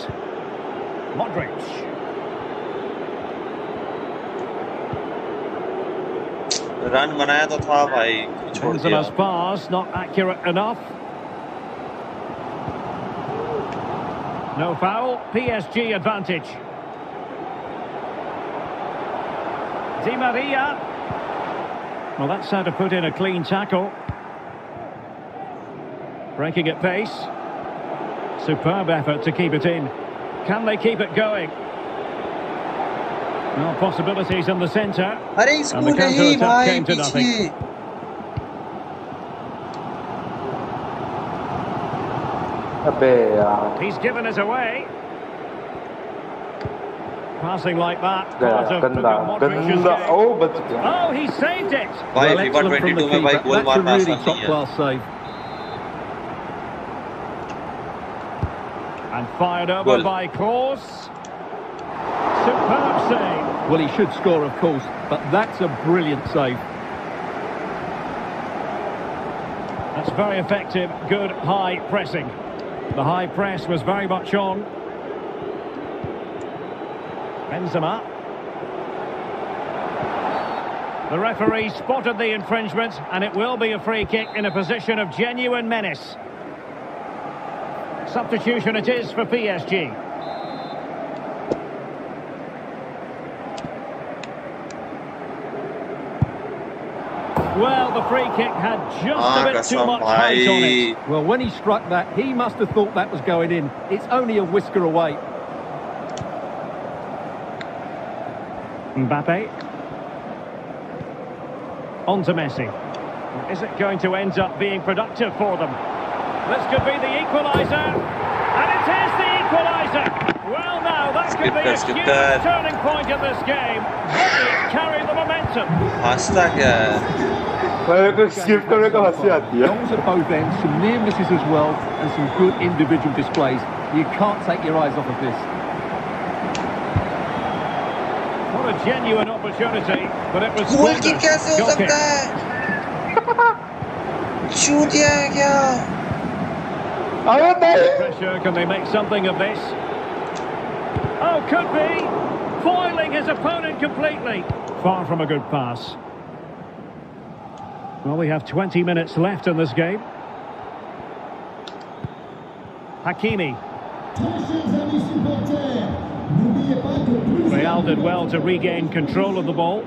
Modric. Run बनाया तो था भाई छोड़ दिया Benzema's pass, not accurate No foul, PSG advantage. Di Maria. Well, that's how to put in a clean tackle. Breaking at pace. Superb effort to keep it in. Can they keep it going? No possibilities in the centre. And the counter-attack came to nothing. पीछे अबे यार He's given us away. Passing like that. गया part of गंदा Luka Modric's गंदा game. ओ बच गया Oh, he saved it. भाई Well, FIFA excellent from the 22 में भाई keeper. गोल That's a मारना really आसान नहीं है top-class save. And fired over Goal. by Kroos. Superb save. Well, he should score, of course, but that's a brilliant save. That's very effective. Good high pressing. The high press was very much on. Benzema. The referee spotted the infringement and it will be a free kick in a position of genuine menace. Substitution it is for PSG. Well, the free kick had just ah, a bit too much height on it. Well, when he struck that, he must have thought that was going in. It's only a whisker away. Mbappe. On to Messi. Is it going to end up being productive for them? This could be the equaliser. And it is the equaliser. Well, now, that could be a huge turning point in this game. Messi carried the momentum. Hasta. है मेरे को skip करने का हंसी आती है Goals at both ends, some near misses as well, and some good individual displays. You can't take your eyes off of this. What a genuine opportunity, but it was गोल की squandered. कैसे हो Goal kick. सकता है छू दिया है क्या Pressure, can they make something of this? Oh, could be. Foiling his opponent completely. Far from a good pass. Well, we have 20 minutes left in this game. Hakimi. Real did well to regain control of the ball.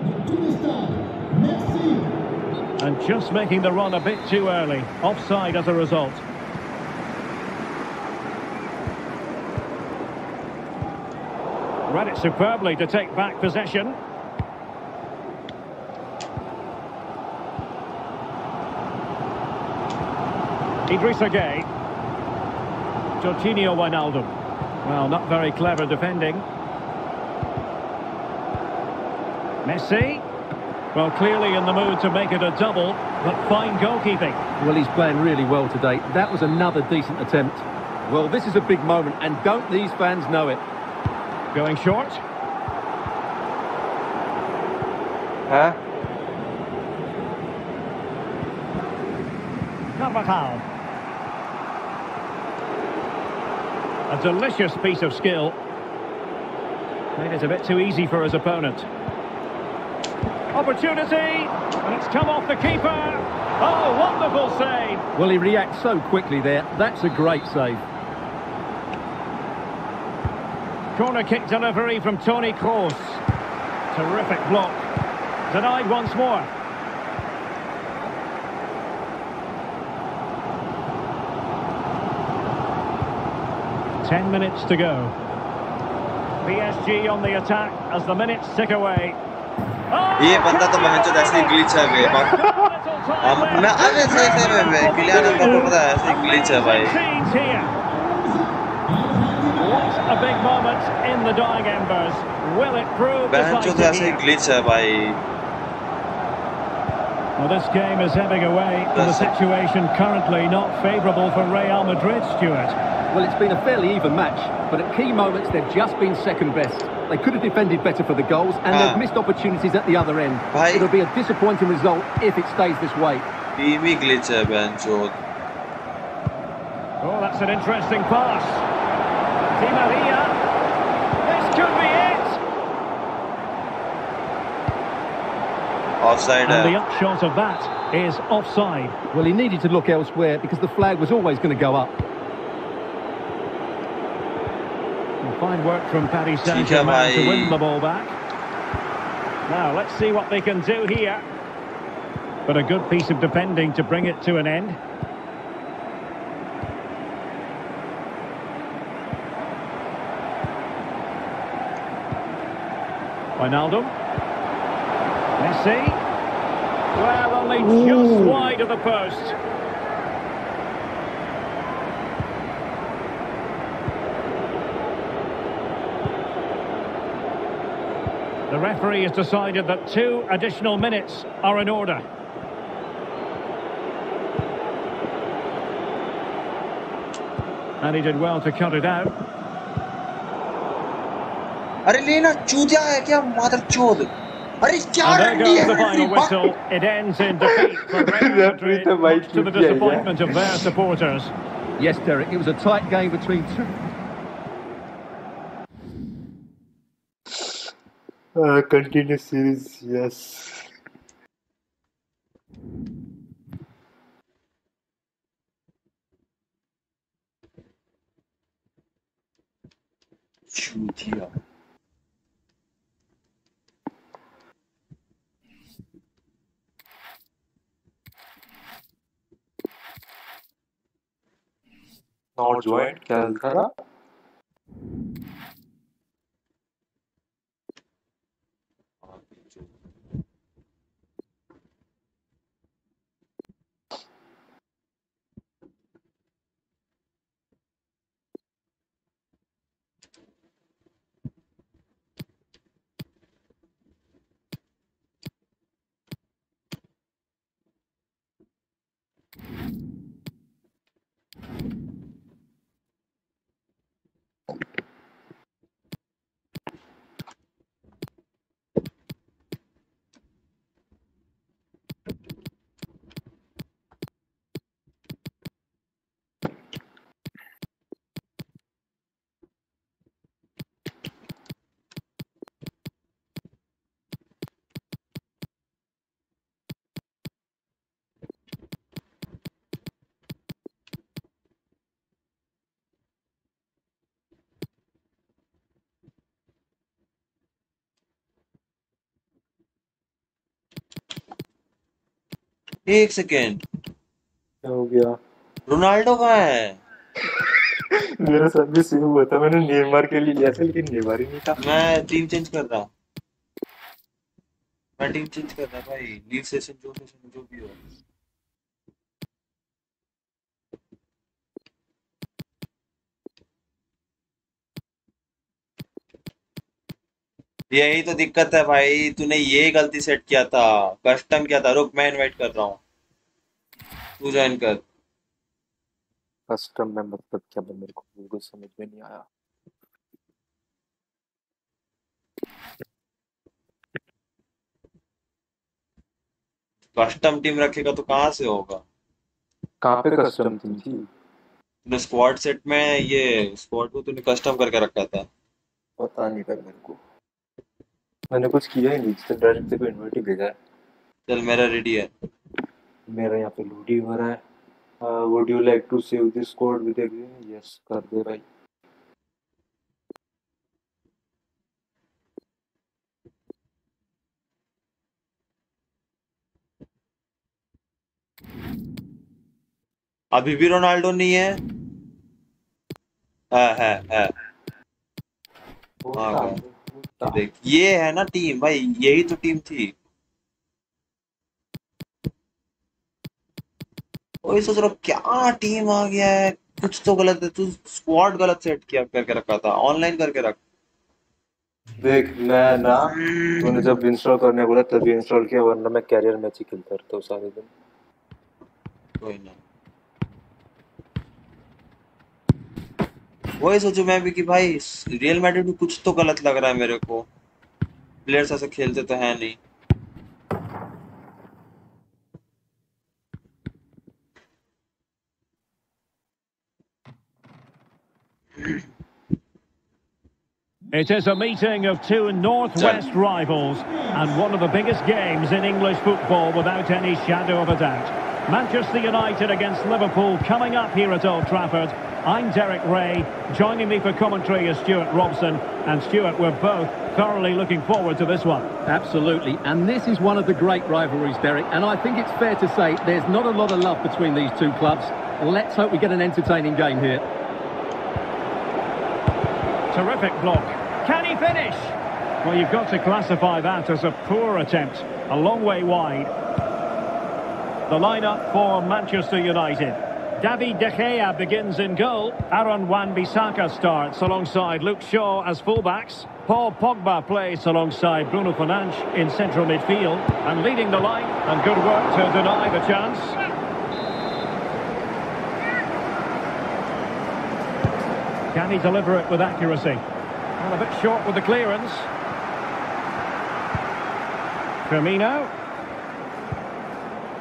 And just making the run a bit too early. Offside as a result. Read it superbly to take back possession. Idrissa Gueye. Jorginho Wijnaldum. Well, not very clever defending. Messi. Well, clearly in the mood to make it a double, but fine goalkeeping. Well, he's playing really well today. That was another decent attempt. Well, this is a big moment, and don't these fans know it? Going short. Huh? Carvajal. A delicious piece of skill. Made it a bit too easy for his opponent. Opportunity, and it's come off the keeper. Oh, wonderful save. Well, he reacts so quickly there. That's a great save. Corner kick delivery from Tony Kroos. Terrific block. Denied once more. Ten minutes to go. PSG on the attack as the minutes tick away. ये बंदा तो बहनचोद ऐसे ही glitch है बे बाकी हम मैं अरे सही सही में बे किलियन एम्बापे पता है ऐसे ही ग्लिच है भाई Scenes here. What a big moment in the dying embers. Will it prove बहन चो तो decisive ऐसे ही here? ग्लिच है भाई Well, this game is heading away, and the situation currently not favourable for Real Madrid, Stuart. Well, it's been a fairly even match, but at key moments they've just been second best. They could have defended better for the goals, and they've ah. missed opportunities at the other end. It'll be a disappointing result if it stays this way. Bir mi glitche. Oh, that's an interesting pass. Di Maria. This could be it. Offside. And the upshot of that is offside. Well, he needed to look elsewhere because the flag was always going to go up. Fine work from Paris Saint-Germain to win the ball back. Now, let's see what they can do here. But a good piece of defending to bring it to an end. Wijnaldum. Messi. Well, only just wide of the post. referee has decided that two additional minutes are in order. And he did well to cut it out. अरे लेना चूतिया है क्या मादर चोद अरे क्या And there रंडी goes है the रंडी final whistle. It ends in defeat for [laughs] Real Madrid, much to the disappointment of their supporters. Yes, Derek, it was a tight game between two. Uh, continue series, yes. चूतिया Not joined, क्या एक second. क्या हो गया? Ronaldo कहाँ है? [laughs] मेरा साथ भी सेम हुआ था मैंने नेमार के लिए लिया था लेकिन नेमार ही नहीं था। मैं टीम चेंज कर रहा हूँ। मैं टीम चेंज कर रहा भाई। लीव सेशन जो सेशन जो भी हो। यही तो दिक्कत है भाई तूने ये गलती सेट किया था कस्टम किया था रुक मैं इनवाइट कर रहा हूँ। तू ज्वाइन कर। कस्टम में मतलब क्या बन मेरे को बिल्कुल समझ में नहीं आया। कस्टम टीम रखेगा तो कहाँ से होगा? कहाँ पे कस्टम थी? थी? तूने स्क्वाड सेट में ये स्क्वाड को तूने कस्टम करके रखा था। पता नहीं कर मेरे को। मैंने कुछ किया ही नहीं सिर्फ़ डायरेक्ट को इनवाइट ही भेजा है। चल मेरा रेडी है। मेरा यहाँ पे लोडी हो रहा है। Would you like to save this code with yes कर दे भाई। अभी भी रोनाल्डो नहीं है? है है। है। हाँ गया। देख ये है ना टीम भाई यही तो टीम थी। वही सोच रहा क्या टीम आ गया है? कुछ तो गलत है तू स्क्वाड गलत सेट किया करके रखा था ऑनलाइन करके रख। देख मैं ना तूने जब इंस्टॉल करने बोला तभी इंस्टॉल किया वरना मैं कैरियर मैच ही खेलता रहता हूँ सारे दिन। कोई ना। वही सोचू मैं भी कि भाई रियल मैड्रिड में कुछ तो गलत लग रहा है मेरे को प्लेयर्स ऐसे खेलते तो है नहीं It is a meeting of two northwest rivals and one of the biggest games in English football without any shadow of a doubt. Manchester United against Liverpool coming up here at Old Trafford. I'm Derek Ray. Joining me for commentary is Stuart Robson. And Stuart, we're both thoroughly looking forward to this one. Absolutely. And this is one of the great rivalries, Derek. And I think it's fair to say there's not a lot of love between these two clubs. Let's hope we get an entertaining game here. Terrific block. Can he finish? Well, you've got to classify that as a poor attempt. A long way wide. The lineup for Manchester United. David De Gea begins in goal. Aaron Wan-Bissaka starts alongside Luke Shaw as fullbacks. Paul Pogba plays alongside Bruno Fernandes in central midfield. And leading the line, and good work to deny the chance. Can he deliver it with accuracy? Well, a bit short with the clearance. Firmino.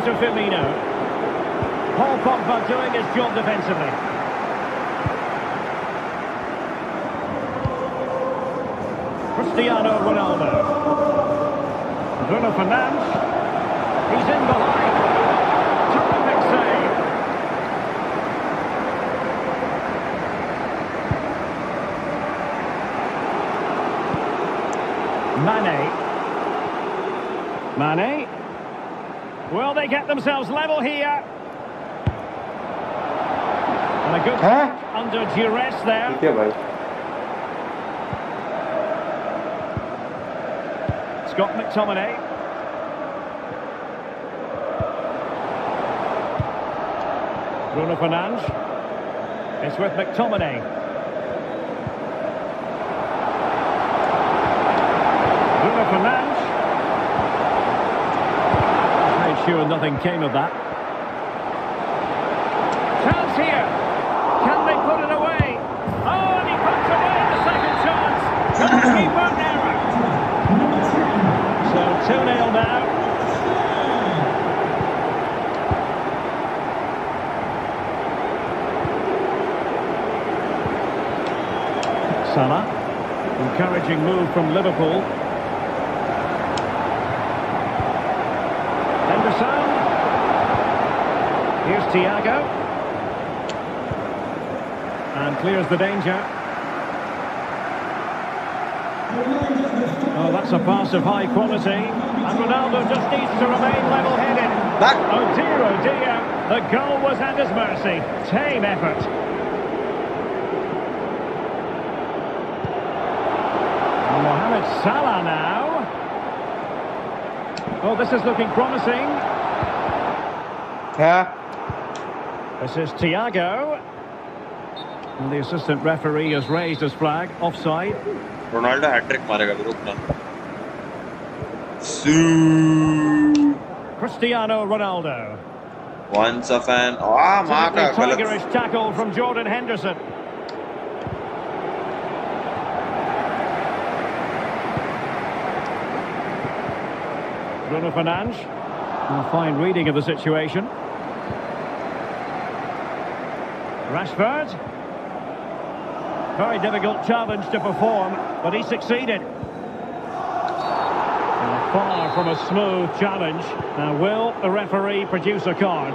Roberto Firmino. Paul Pogba doing his job defensively. Cristiano Ronaldo. Bruno Fernandes. He's in behind. Terrific save. Mane. Mane they get themselves level here? And a good huh? under duress there. Scott McTominay. Bruno Fernandes. It's with McTominay. Sure nothing came of that. Chance here. Can they put it away? Oh, and he puts away the second chance. Goalkeeper error. So 2-0 now. Salah. Encouraging move from Liverpool. Henderson. Here's Thiago. And clears the danger. Oh, that's a pass of high quality. And Ronaldo just needs to remain level-headed. Oh dear, oh dear. The goal was at his mercy. Tame effort. Mohamed Salah now. Oh, this is looking promising. This is Thiago. And the assistant referee has raised his flag. Offside. Ronaldo hat-trick मारेगा भी रुकना Cristiano Ronaldo. once a fan ah माँ का Typically गलत tigerish tackle from Jordan Henderson. Bruno Fernandes. A fine reading of the situation. Rashford. Very difficult challenge to perform, but he succeeded. And Far from a smooth challenge. Now, will the referee produce a card?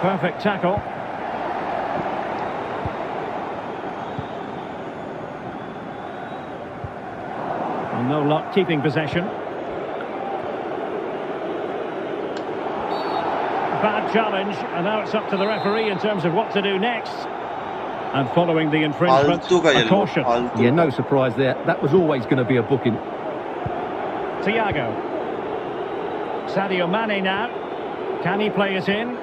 Perfect tackle. And keeping possession. Bad challenge, and now it's up to the referee in terms of what to do next. And following the infringement, a caution. Yeah, no surprise there. That was always going to be a booking. Thiago. Sadio Mane now. Can he play it in?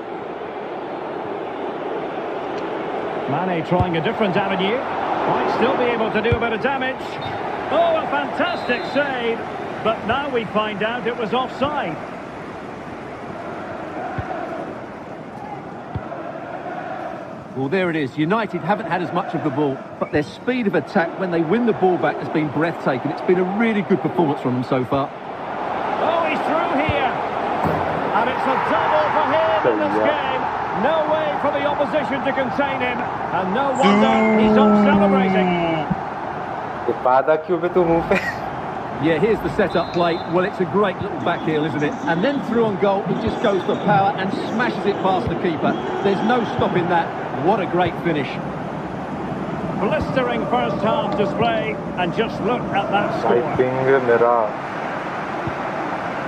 Mane trying a different avenue. Might still be able to do a bit of damage. Oh, a fantastic save. But now we find out it was offside. Well, there it is. United haven't had as much of the ball, but their speed of attack when they win the ball back has been breathtaking. It's been a really good performance from them so far. Oh, he's through here. And it's a double for him in this game. No way for the opposition to contain him. And no wonder he's up celebrating. Yeah, here's the setup play. Well, it's a great little back heel, isn't it? And then through on goal, it just goes for power and smashes it past the keeper. There's no stopping that. What a great finish. Blistering first half display, and just look at that score. Fighting Mira.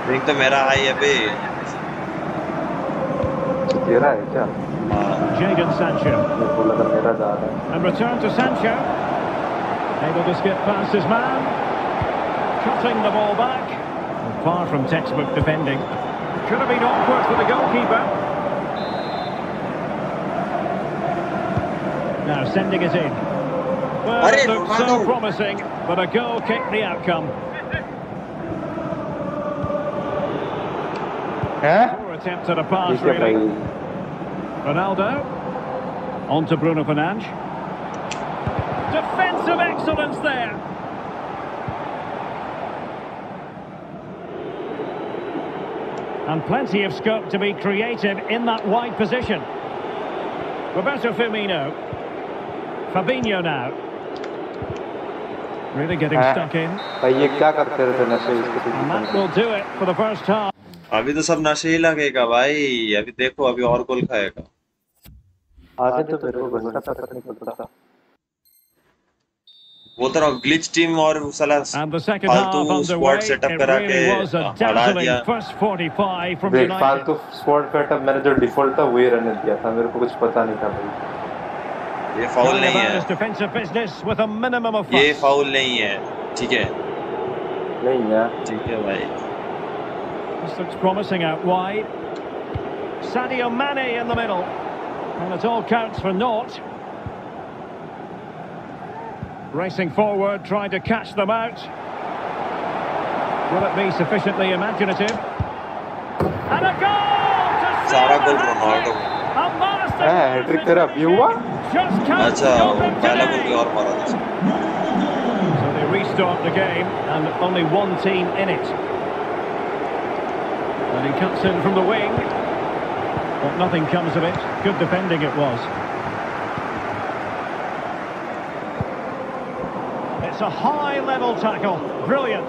Ring the Mira high abhi. Jaden Sancho. And return to Sancho. Able to skip past his man. Cutting the ball back. Far from textbook defending. Could have been awkward for the goalkeeper. Now sending it in. Well, it looks so promising, but a goal kicked the outcome. Yeah? Poor attempt at a pass, really. Ronaldo. On to Bruno Fernandes. Defensive excellence there. And plenty of scope to be creative in that wide position. Roberto Firmino. Fabinho now. Really getting हाँ, stuck in. भाई ये क्या करते रहते नशे इसके And that will do it for the first half. अभी तो सब नशे ही लगेगा भाई अभी देखो अभी और गोल खाएगा आगे तो मेरे को घंटा पता नहीं पड़ता वो तरह ग्लिच टीम और साला And the second half फालतू underway. स्क्वाड सेटअप It करा really के was a हरा dazzling दिया first 45 from देख United. फालतू स्क्वाड सेटअप मैंने जो डिफॉल्ट था वही रहने दिया था मेरे को कुछ पता नहीं था भाई ये फाउल Going नहीं about है his defensive business with a minimum of ये fuss. फाउल नहीं है ठीक है नहीं है ठीक है भाई This looks promising out wide. Sadio Mane in the middle. And it all counts for naught. Racing forward, trying to catch them out. Will it be sufficiently imaginative? And a goal to सारा seal goal the Ronaldo hat-trick! A master है hat trick तेरा अभी हुआ just can't अच्छा stop वो him पहला गोल today. भी और मारा था So they restart the game and only one team in it. And he cuts in from the wing. But nothing comes of it. Good defending it was. It's a high-level tackle. Brilliant.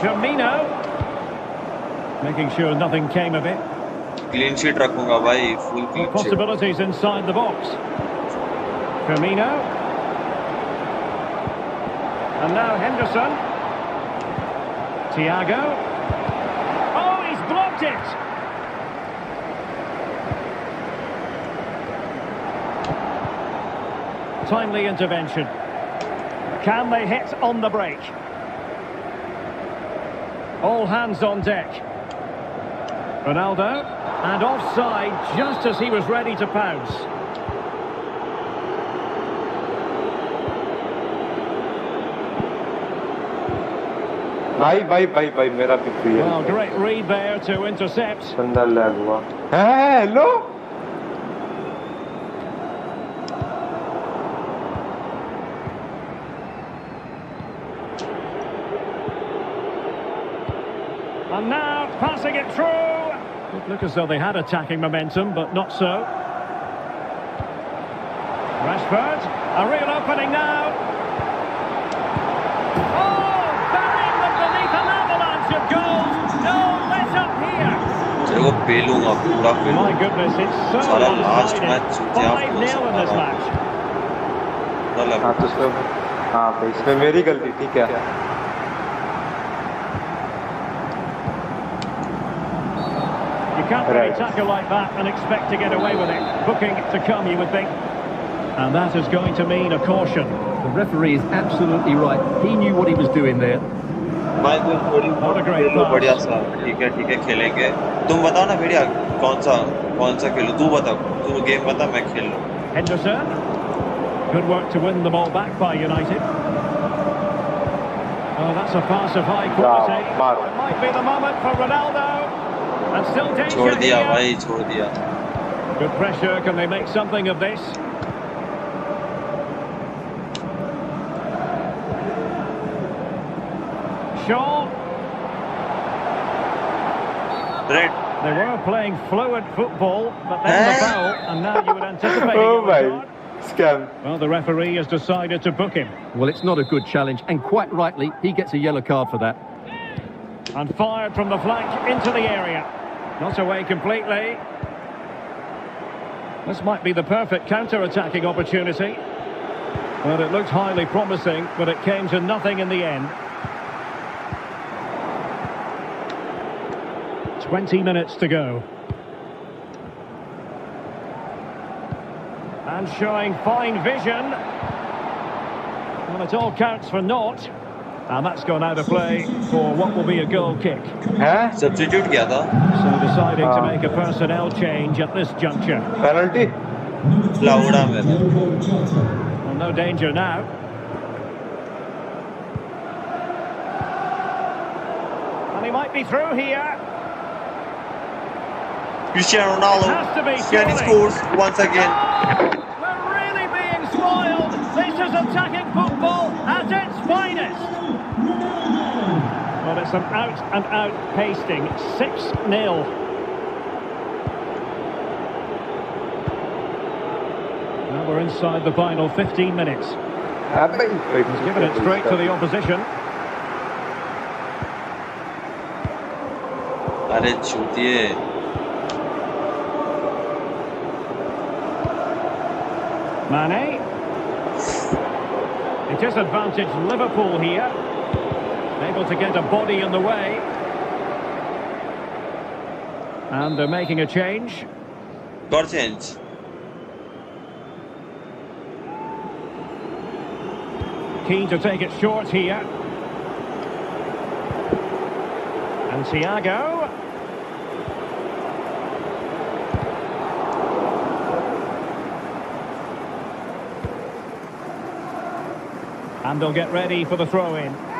Firmino. Making sure nothing came of it. Clean sheet rakhunga bhai, full clean Possibilities inside the box. Firmino. And now Henderson. Thiago. Oh, he's blocked it. Timely intervention. Can they hit on the break? All hands on deck. Ronaldo. And offside just as he was ready to pounce. Bye, bye, bye, bye. Mera well, great read there to intercept. Hello? passing it through. It looked as though they had attacking momentum, but not so. Rashford, a real opening now. Oh, burying them beneath an avalanche of goals. No let up here. तेरे को पेलूंगा पूरा My पेलूंगा goodness, it's so साला last one-sided. Match चूतिया 5-0 in this match. हाँ तो इसमें हाँ भाई इसमें मेरी गलती ठीक है can't really Right. tackle like that and expect to get away with it. Booking to come, you would think. And that is going to mean a caution. The referee is absolutely right. He knew what he was doing there. भाई कोई थोड़ी बहुत खेलो बढ़िया सा ठीक है ठीक है खेलेंगे तुम बताओ ना भेड़िया कौन सा कौन सा खेलो तू बता तू गेम बता मैं खेल लूँ Henderson. Good work to win the ball back by United. Oh, that's a pass of high quality. It might be the moment for Ronaldo. And still danger छोड़ दिया here. भाई छोड़ दिया Good pressure. Can they make something of this? Shaw. Red. They were playing fluid football, but then the foul, and now you would anticipate. a [laughs] Oh yellow my card. scam. Well, the referee has decided to book him. Well, it's not a good challenge, and quite rightly, he gets a yellow card for that. And fired from the flank into the area. Not away completely. This might be the perfect counter-attacking opportunity. Well, it looked highly promising, but it came to nothing in the end. 20 minutes to go. And showing fine vision. Well, it all counts for naught. And that's gone out of play for what will be a goal kick. Huh? Substitute kiya together? So deciding uh, to ah. make a personnel change at this juncture. Penalty? Laura Well, no danger now. And he might be through here. Cristiano Ronaldo can he scores once again. Oh, we're really being spoiled. This is attacking. it's an out-and-out pasting. 6-0. Now we're inside the final 15 minutes. He's given it straight to the opposition. अरे चूतिए Mane. It is advantage Liverpool here. Able to get a body in the way. And they're making a change. Bartend. Keen to take it short here. And Thiago. And they'll get ready for the throw-in.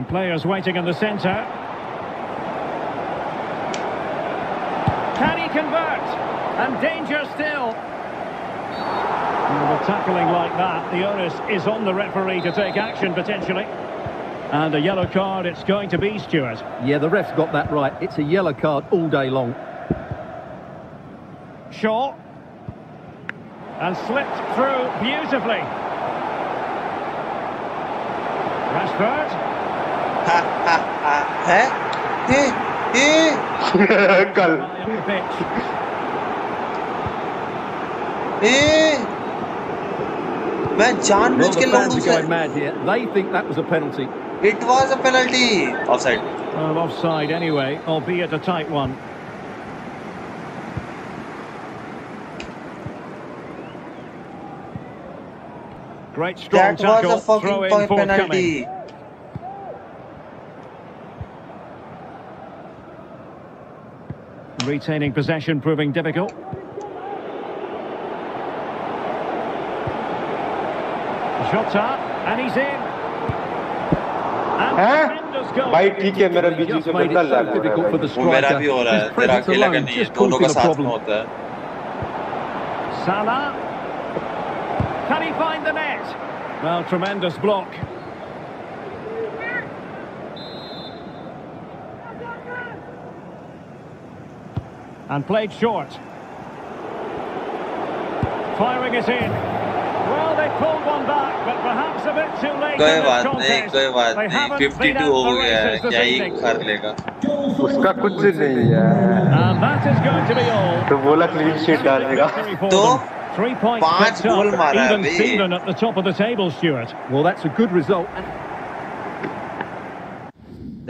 And players waiting in the centre. Can he convert? And danger still. Well, with tackling like that, the onus is on the referee to take action potentially. And a yellow card it's going to be, Stuart. Yeah, the ref's got that right. It's a yellow card all day long. Shaw. And slipped through beautifully. Rashford है हे हे कल हे मैं Well, जानबूझ the के fans लाऊं are उसे going mad here. They think that was a penalty. It was a penalty. Offside. Well, offside anyway, albeit a tight one. Great strong That was tackle. a fucking Throw in point forthcoming. Retaining possession proving difficult. Jota, and he's in. And tremendous goal. भाई ठीक है मेरा बीच बीच में made it बंदा so लग रहा difficult for है the वो मेरा striker. भी हो रहा His है तेरा presence अकेला का alone नहीं है just दोनों का causing a साथ में problem. होता है Salah. Can he find the net? Well, tremendous block. And played short. Firing it in. Well, they pulled one back, but perhaps a bit too late कोई in this बात नहीं contest. कोई बात They नहीं haven't 52 been out हो the गया है races this क्या ही evening. कर लेगा उसका कुछ नहीं है And that is going to be all. तो बोला क्लीन शीट डालेगा तो Three points पांच picked गोल up, मारा है even अभी। Steven at the top of the table, Stuart. Well, that's a good result.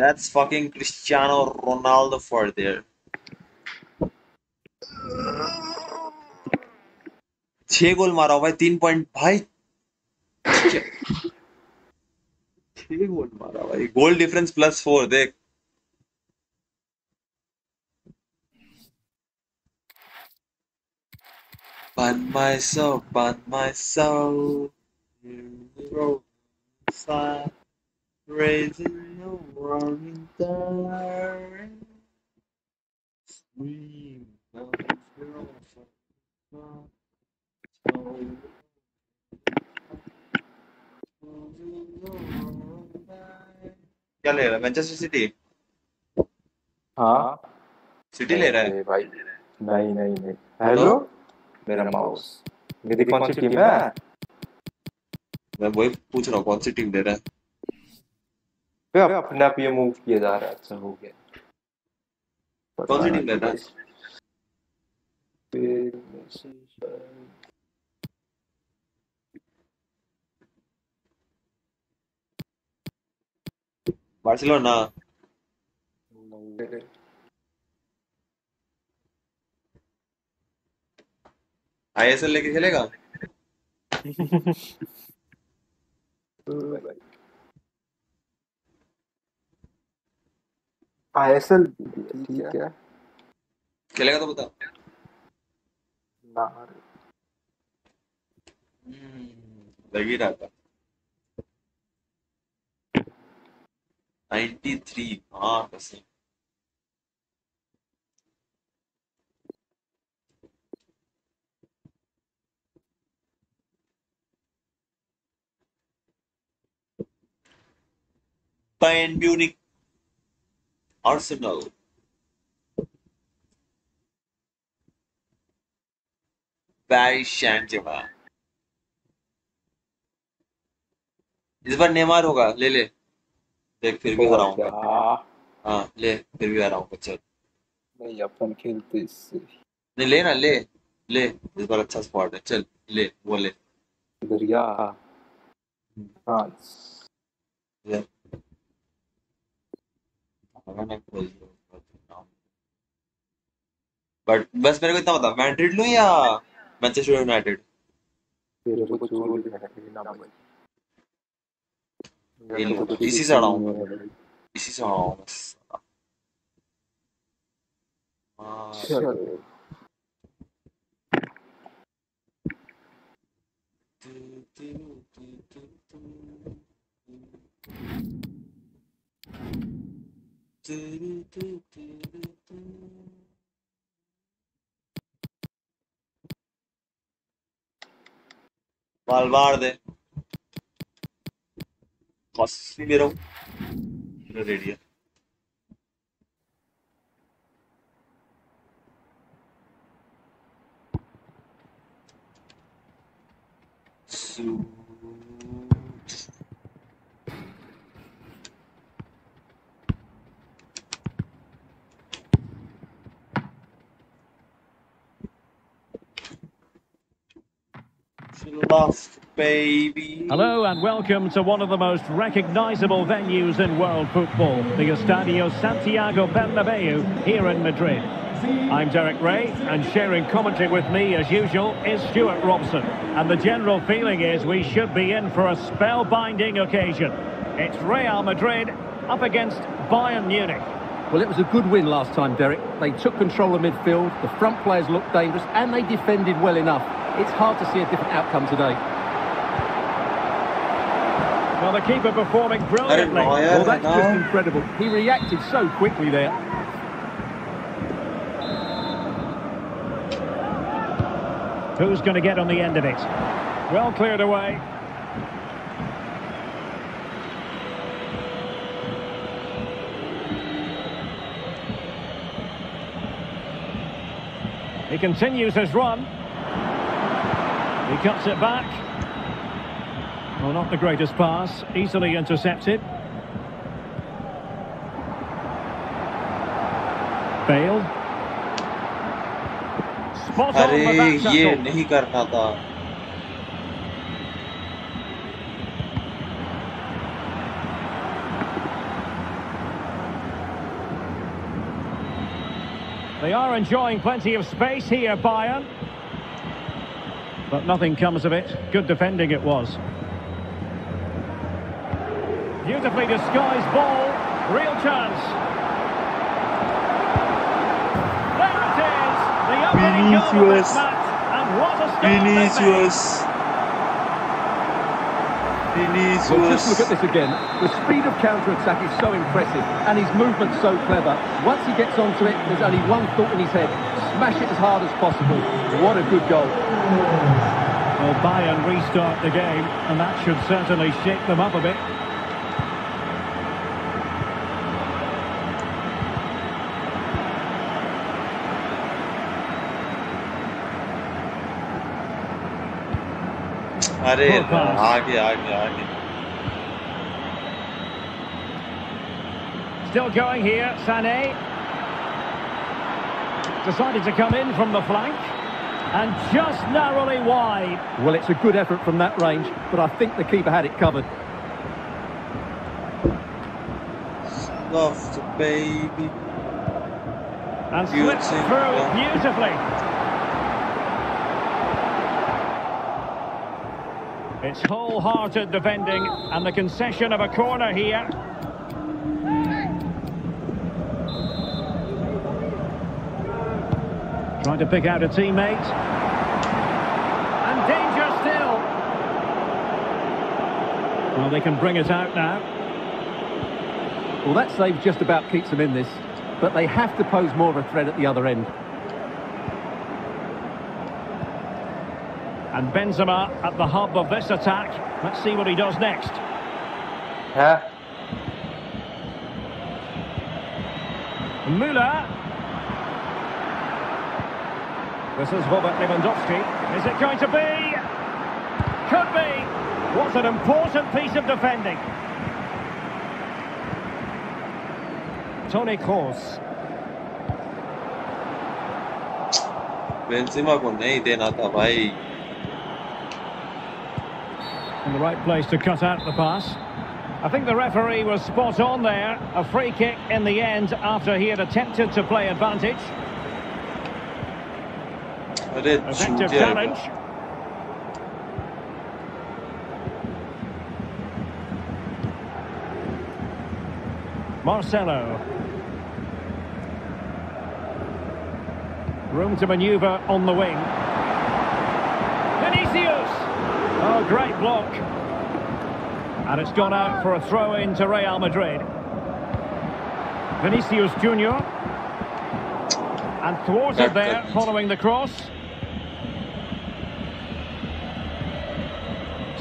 That's fucking Cristiano Ronaldo for there. छह goal मारा हो भाई तीन पॉइंट भाई गोल मारा भाई गोल डिफरेंस प्लस फोर देख Burn my soul, burn my soul. In the side, raising the thunder. Scream, क्या ले रहा है? मैनचेस्टर सिटी हाँ। सिटी ले रहा है? भाई। नहीं नहीं नहीं। हेलो मेरा माउस मेरी कौन सी टीम है? मैं वही पूछ रहा हूँ कौन सी टीम ले रहा है? वे अपने आप ये मूव किया जा रहा है। अच्छा हो गया। कौन सी टीम ले रहा है? बार्सिलोना। आईएसएल लेके खेलेगा? आईएसएल ठीक है खेलेगा तो बता। लग ही रहा था 93 हाँ कसम Bayern Munich Arsenal Paris Saint-Germain इस बार नेमार होगा ले ले। देख फिर भी हराऊँगा हाँ। ले फिर भी हराऊँगा चल नहीं अपन खेलते इससे। नहीं ले ना ले ले। इस बार अच्छा स्पॉट है चल ले वो ले। दरिया फ्रांस ले मैंने खोल दिया बट बस मेरे को इतना बता मैड्रिड लूँ या मैनचेस्टर यूनाइटेड तेरे को चोर ना भाई इन लोगों को इसी से हराऊंगा इसी से हराऊंगा बस हाँ, चलो Valverde. Casemiro. Ready है Su- Lost baby. Hello and welcome to one of the most recognisable venues in world football, the Estadio Santiago Bernabeu here in Madrid. I'm Derek Ray, and sharing commentary with me, as usual, is Stuart Robson. And the general feeling is we should be in for a spellbinding occasion. It's Real Madrid up against Bayern Munich. Well, it was a good win last time, Derek. They took control of midfield, the front players looked dangerous, and they defended well enough. It's hard to see a different outcome today. Well, the keeper performing brilliantly. Well, that's just incredible. He reacted so quickly there. Who's going to get on the end of it? Well cleared away. He continues his run. He cuts it back. Well, not the greatest pass. Easily intercepted. Bale. Spot on अरे with They are enjoying plenty of space here, Bayern. But nothing comes of it. Good defending it was. Beautifully disguised ball. Real chance. There it is. The opening goal of this match. And what a start they made. Vinicius Well, just look at this again. The speed of counter-attack is so impressive and his movement so clever. Once he gets onto it, there's only one thought in his head. Smash it as hard as possible. What a good goal. Well, Bayern restart the game, and that should certainly shake them up a bit. अरे Good pass. आगे आगे आगे Still going here, Sané. Decided to come in from the flank. And just narrowly wide. Well, it's a good effort from that range, but I think the keeper had it covered. Love baby And slipped through beautifully. It's wholehearted defending and the concession of a corner here. Trying to pick out a teammate. And danger still. Well, they can bring it out now. Well, that save just about keeps them in this, but they have to pose more of a threat at the other end. And Benzema at the hub of this attack. Let's see what he does next. हाँ Müller. This is Robert Lewandowski. Is it going to be? Could be. What an important piece of defending. Tony Kroos. Benzema को नहीं देना था भाई in the right place to cut out the pass. I think the referee was spot on there. A free kick in the end after he had attempted to play advantage. Effective challenge. Marcelo. Room to manoeuvre on the wing. Great block. And it's gone out for a throw-in to Real Madrid. Vinicius Junior. And thwarted there following the cross.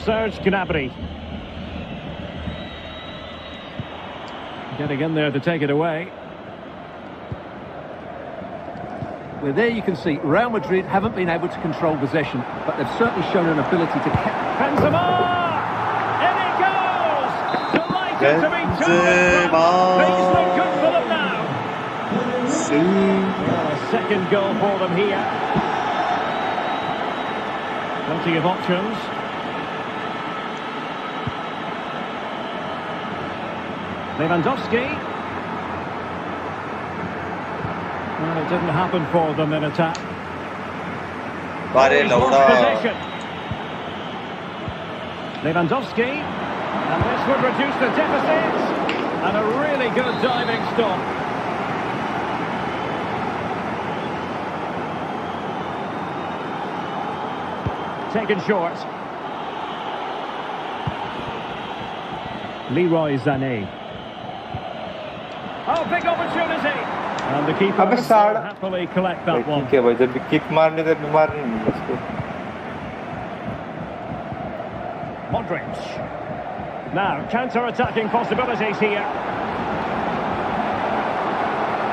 Serge Gnabry. Getting in there to take it away. Well, there you can see Real Madrid haven't been able to control possession, but they've certainly shown an ability to. Benzema! In it goes! Delighted Benzema. to be two Things look good for them now. A second goal for them here. Plenty of options. Lewandowski. Well, it didn't happen for them in attack. But Lowda. Lewandowski. And this would reduce the deficit. And a really good diving stop. Taken short. Leroy Sané. Oh, big opportunity. And the keeper अबे will साड़ा happily collect भाई that one. ठीक है भाई जब भी kick मारने तक भी मारनी नहीं है उसको Now, counter-attacking possibilities here.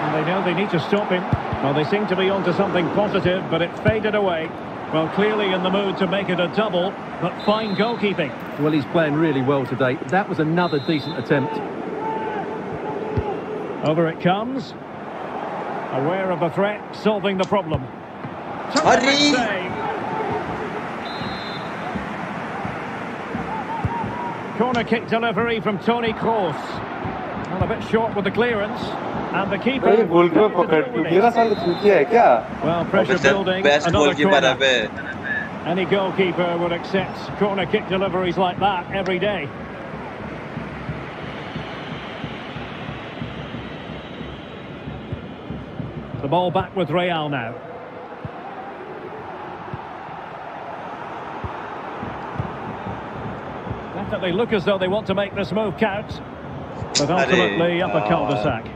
And they know they need to stop him. Well, they seem to be onto something positive, but it faded away. Well, clearly in the mood to make it a double, but fine goalkeeping. Well, he's playing really well today. That was another decent attempt. Over it comes. Aware of the threat, solving the problem. Hurry! Terrific save corner kick delivery from Tony Kroos. Well, a bit short with the clearance. And the keeper... Well, pressure building. Best another corner. Any goalkeeper would accept corner kick deliveries like that every day. The ball back with Real now. fact that they look as though they want to make this move count. But ultimately, up a cul-de-sac. Uh,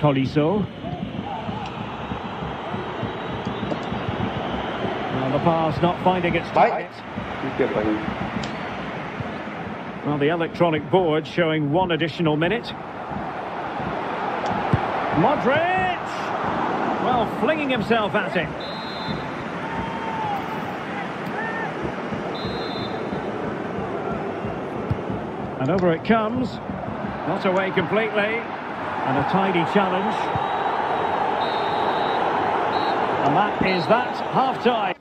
Tolisso. Well, the pass not finding its target. Well, the electronic board showing one additional minute. Modric! Well, flinging himself at it. And over it comes. Not away completely. And a tidy challenge. And that is that half-time.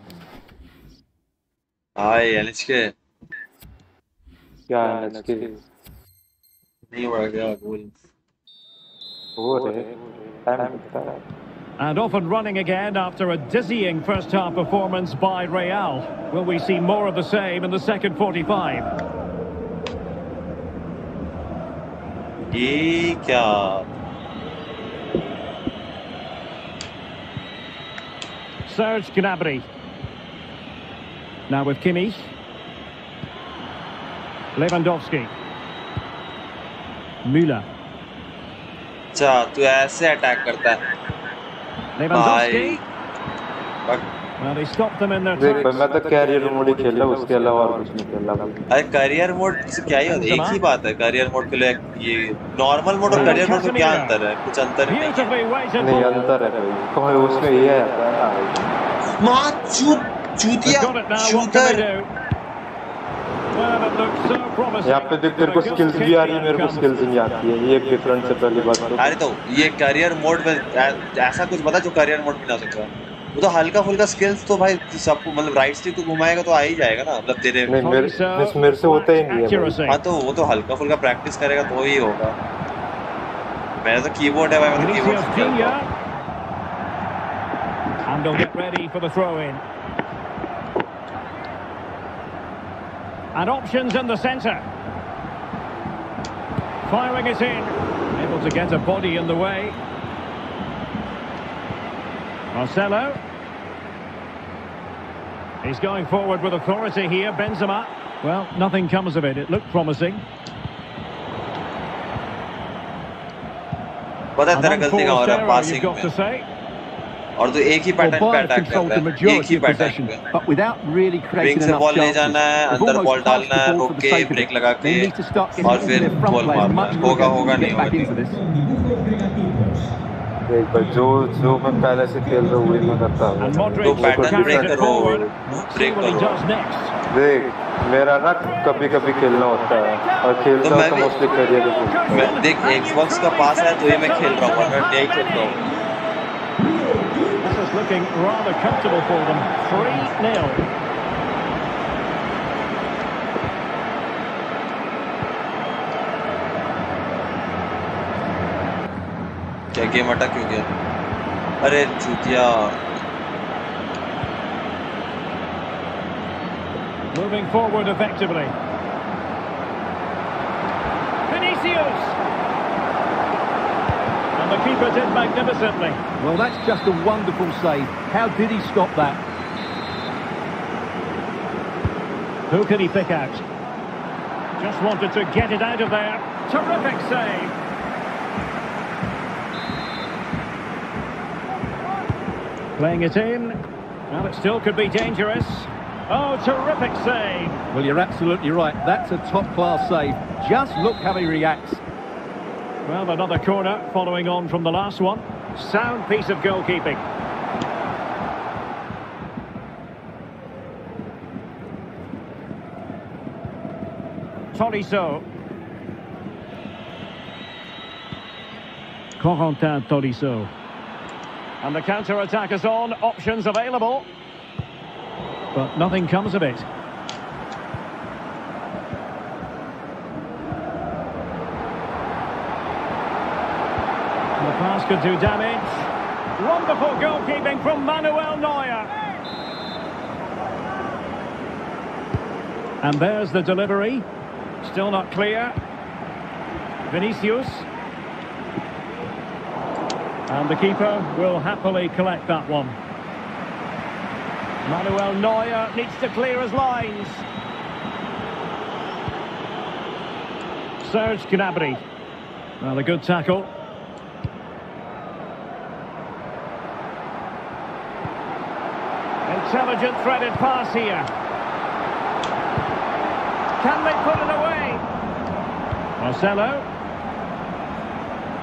Hi NHK क्या है नचके नहीं बढ़ गया गोल हो रहे time लगता है And off and running again after a dizzying first half performance by Real. Will we see more of the same in the second 45? ये क्या Serge Gnabry. Now with Kimmich. Lewandowski. Müller. अच्छा तू ऐसे attack करता है Lewandowski. मैं तो career mode ही खेल रहा हूँ उसके अलावा और कुछ नहीं खेल रहा अरे करियर मोड से क्या ही होता है? एक ही बात है करियर मोड के लिए ये नॉर्मल मोड और करियर मोड में क्या अंतर है? कुछ अंतर ही नहीं नहीं अंतर है भाई। तो उसमें ये है ना माँ चूत चूतिया शूटर. यहाँ पे देख तेरे को स्किल्स भी आ रही है मेरे को स्किल्स नहीं आती है। ये एक डिफरेंस है पहली बात तो। अरे तो ये करियर मोड में ऐसा कुछ बता जो करियर मोड में ना सकता। वो तो हल्का फुल्का स्किल्स तो भाई सबको मतलब राइट स्टिक तो घुमाएगा तो आ ही जाएगा ना मतलब तेरे नहीं मेरे मेरे- मेरे से होता ही नहीं है. हाँ तो वो तो हल्का फुल्का प्रैक्टिस करेगा तो ही होगा मेरा तो कीबोर्ड है भाई मैं तो keyboard And they'll get ready for the throw-in. And options in the centre. Firing it in. Able to get a body in the way. Marcelo. He's going forward with authority here, Benzema. Well, nothing comes of it. It looked promising. पता है An तेरा गलती का हो unforced रहा है error, you've passing got to में say. और तू एक ही Well, पैटर्न पे Bayern अटैक कर controlled the रहा है एक majority ही of पैटर्न possession, पे but without really wing creating से enough बॉल ले chances. जाना है They've अंदर almost बॉल passed डालना the है ball रुक for the के sake of ब्रेक it. लगा They के need to start getting और into फिर their front बॉल players मारना much है more होगा होगा to नहीं get back होगा देख भाई जो जो मैं पहले से खेल रहा हूँ वही मैं करता हूँ। तो पैटर्न ब्रेक ब्रेक करो। देख मेरा ना कभी कभी खेलना होता है। और तो खेलता मैं हूँ तो मोस्टली करियर पे मैं देख एक्सबॉक्स का पास है तो ही मैं खेल रहा हूँ खेलता हूँ। This is looking rather comfortable for them. 3-0. क्या गेम अटक क्यों गया अरे चूतिया Moving forward effectively. Vinicius! And the keeper did magnificently. Well, that's just a wonderful save. How did he stop that? Who can he pick out? Just wanted to get it out of there. Terrific save. Playing it in. Well, it still could be dangerous. Oh, terrific save. Well, you're absolutely right. That's a top-class save. Just look how he reacts. Well, another corner following on from the last one. Sound piece of goalkeeping. Tolisso. Corentin Tolisso. And the counter-attack is on. Options available. But nothing comes of it. The pass could do damage. Wonderful goalkeeping from Manuel Neuer. And there's the delivery. Still not clear. Vinicius. And the keeper will happily collect that one. Manuel Neuer needs to clear his lines. Serge Gnabry. Well, a good tackle. Intelligent threaded pass here. Can they put it away? Marcelo.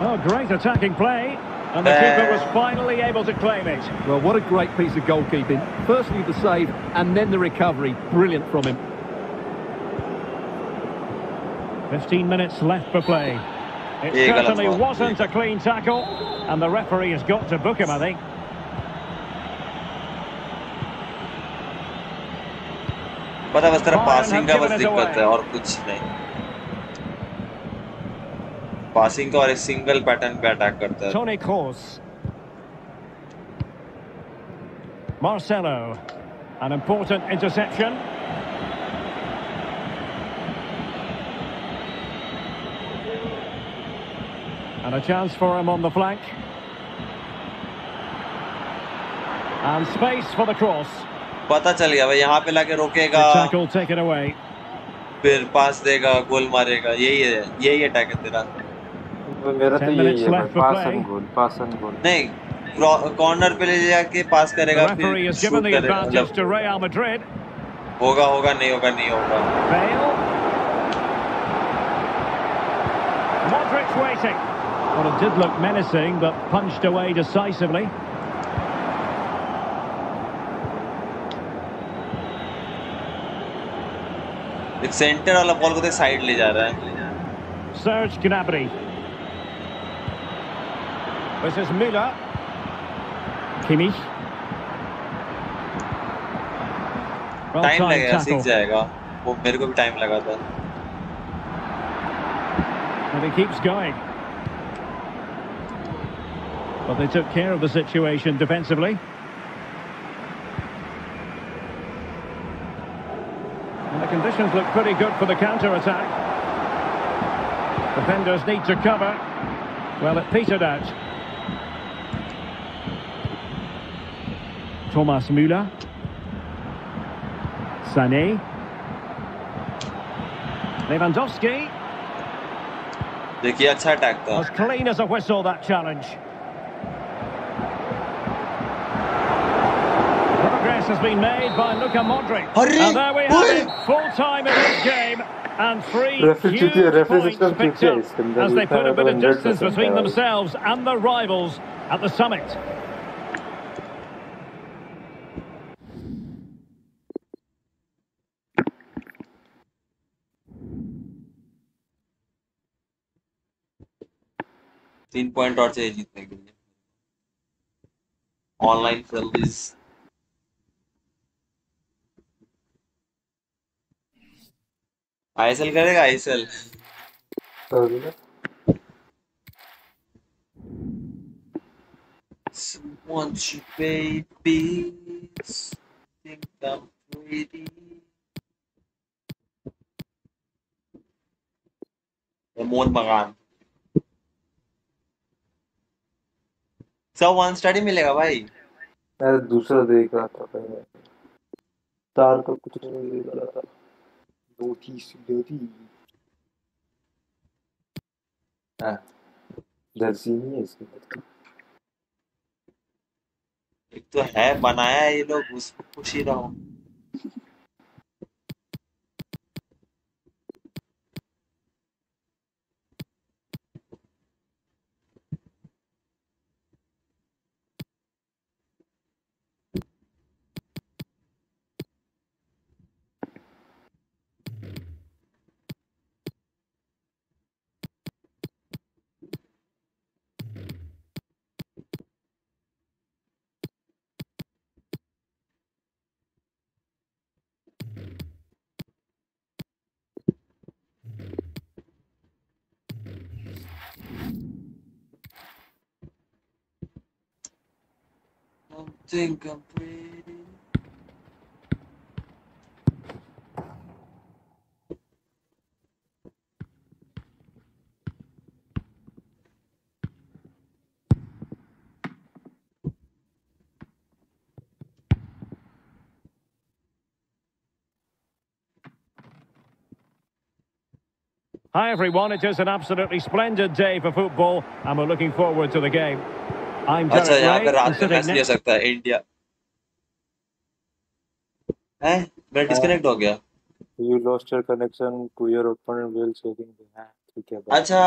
Oh, great attacking play. And the keeper was finally able to claim it. Well, what a great piece of goalkeeping. Firstly, the save, and then the recovery. Brilliant from him. 15 minutes left for play. It Yeah, gonna certainly fall. wasn't a clean tackle, and the referee has got to book him, I think. पता है, बस तेरा Bayern passing have का बस given it दिक्कत है और कुछ नहीं पासिंग का और एक सिंगल पैटर्न पे अटैक करता है Tony Kroos. Marcelo. An important interception. And a chance for him on the flank. And space for the cross. पता चल गया भाई यहाँ पे लाके रोकेगा. फिर पास देगा गोल मारेगा यही है यही अटैक है तेरा मेरा तो यही है पास एंड गोल पास एंड गोल नहीं कॉर्नर पे ले जाके पास करेगा फिर शूट करेगा मतलब. होगा होगा नहीं होगा नहीं होगा Bale. Modric waiting. Well, it did look menacing, but punched away decisively. एक सेंटर वाला बॉल को तो साइड ले जा रहा है Serge Gnabry. This is Müller. Kimmich. Well time timed लगेगा सीख tackle. जाएगा वो मेरे को भी टाइम लगा था And he keeps going. But they took care of the situation defensively. And the conditions look pretty good for the counter-attack. Defenders need to cover. Well, it petered out. Thomas Müller. Sané. Lewandowski. देखिए अच्छा attack था As clean as a whistle, that challenge. Progress has been made by Luka Modric. Hurry, and there we have hurry. it, full time in this game. And three Referee huge चूतिया, referee points system picked चूतिया up इसके अंदर as they लिखा put a है bit तो of distance 100% between है। themselves and the rivals at the summit. तीन point और चाहिए जीतने के लिए। ऑनलाइन सर्विस आईएसएल करेगा आईएसएल। मोहन मकान सब वन स्टडी मिलेगा भाई। मैं दूसरा देख रहा था पहले। तार का कुछ नहीं देख रहा था नोटिस नोटिस हाँ। जर्सी नहीं है इसके एक तो है बनाया है ये लोग उसको खुश ही रहो। Think I'm pretty. Hi everyone, it is an absolutely splendid day for football and we're looking forward to the game. अच्छा यहाँ पे रात में मैच ले सकता है इंडिया है? मेरा डिस्कनेक्ट हो गया। You lost your connection to your opponent saving the ठीक है अच्छा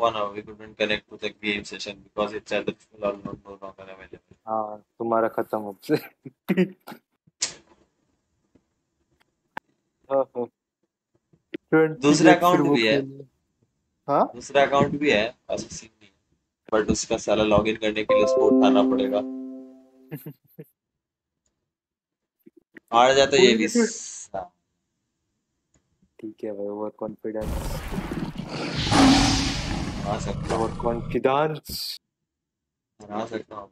one of we couldn't connect to the game session because it's at the full on not no longer available हाँ तुम्हारा खत्म हो गया दूसरा अकाउंट भी है। हाँ? दूसरा अकाउंट भी है असिस्टिंग बट उसका साला लॉगिन करने के लिए उसको उठाना पड़ेगा। हार जाता ये भी ठीक है भाई ओवर कॉन्फिडेंस आ सकता ओवर कॉन्फिडेंस हरा सकता हूँ।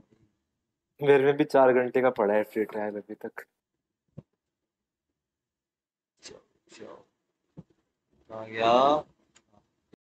मेरे में भी चार घंटे का पड़ा है फ्री ट्रायल अभी तक। आ गया।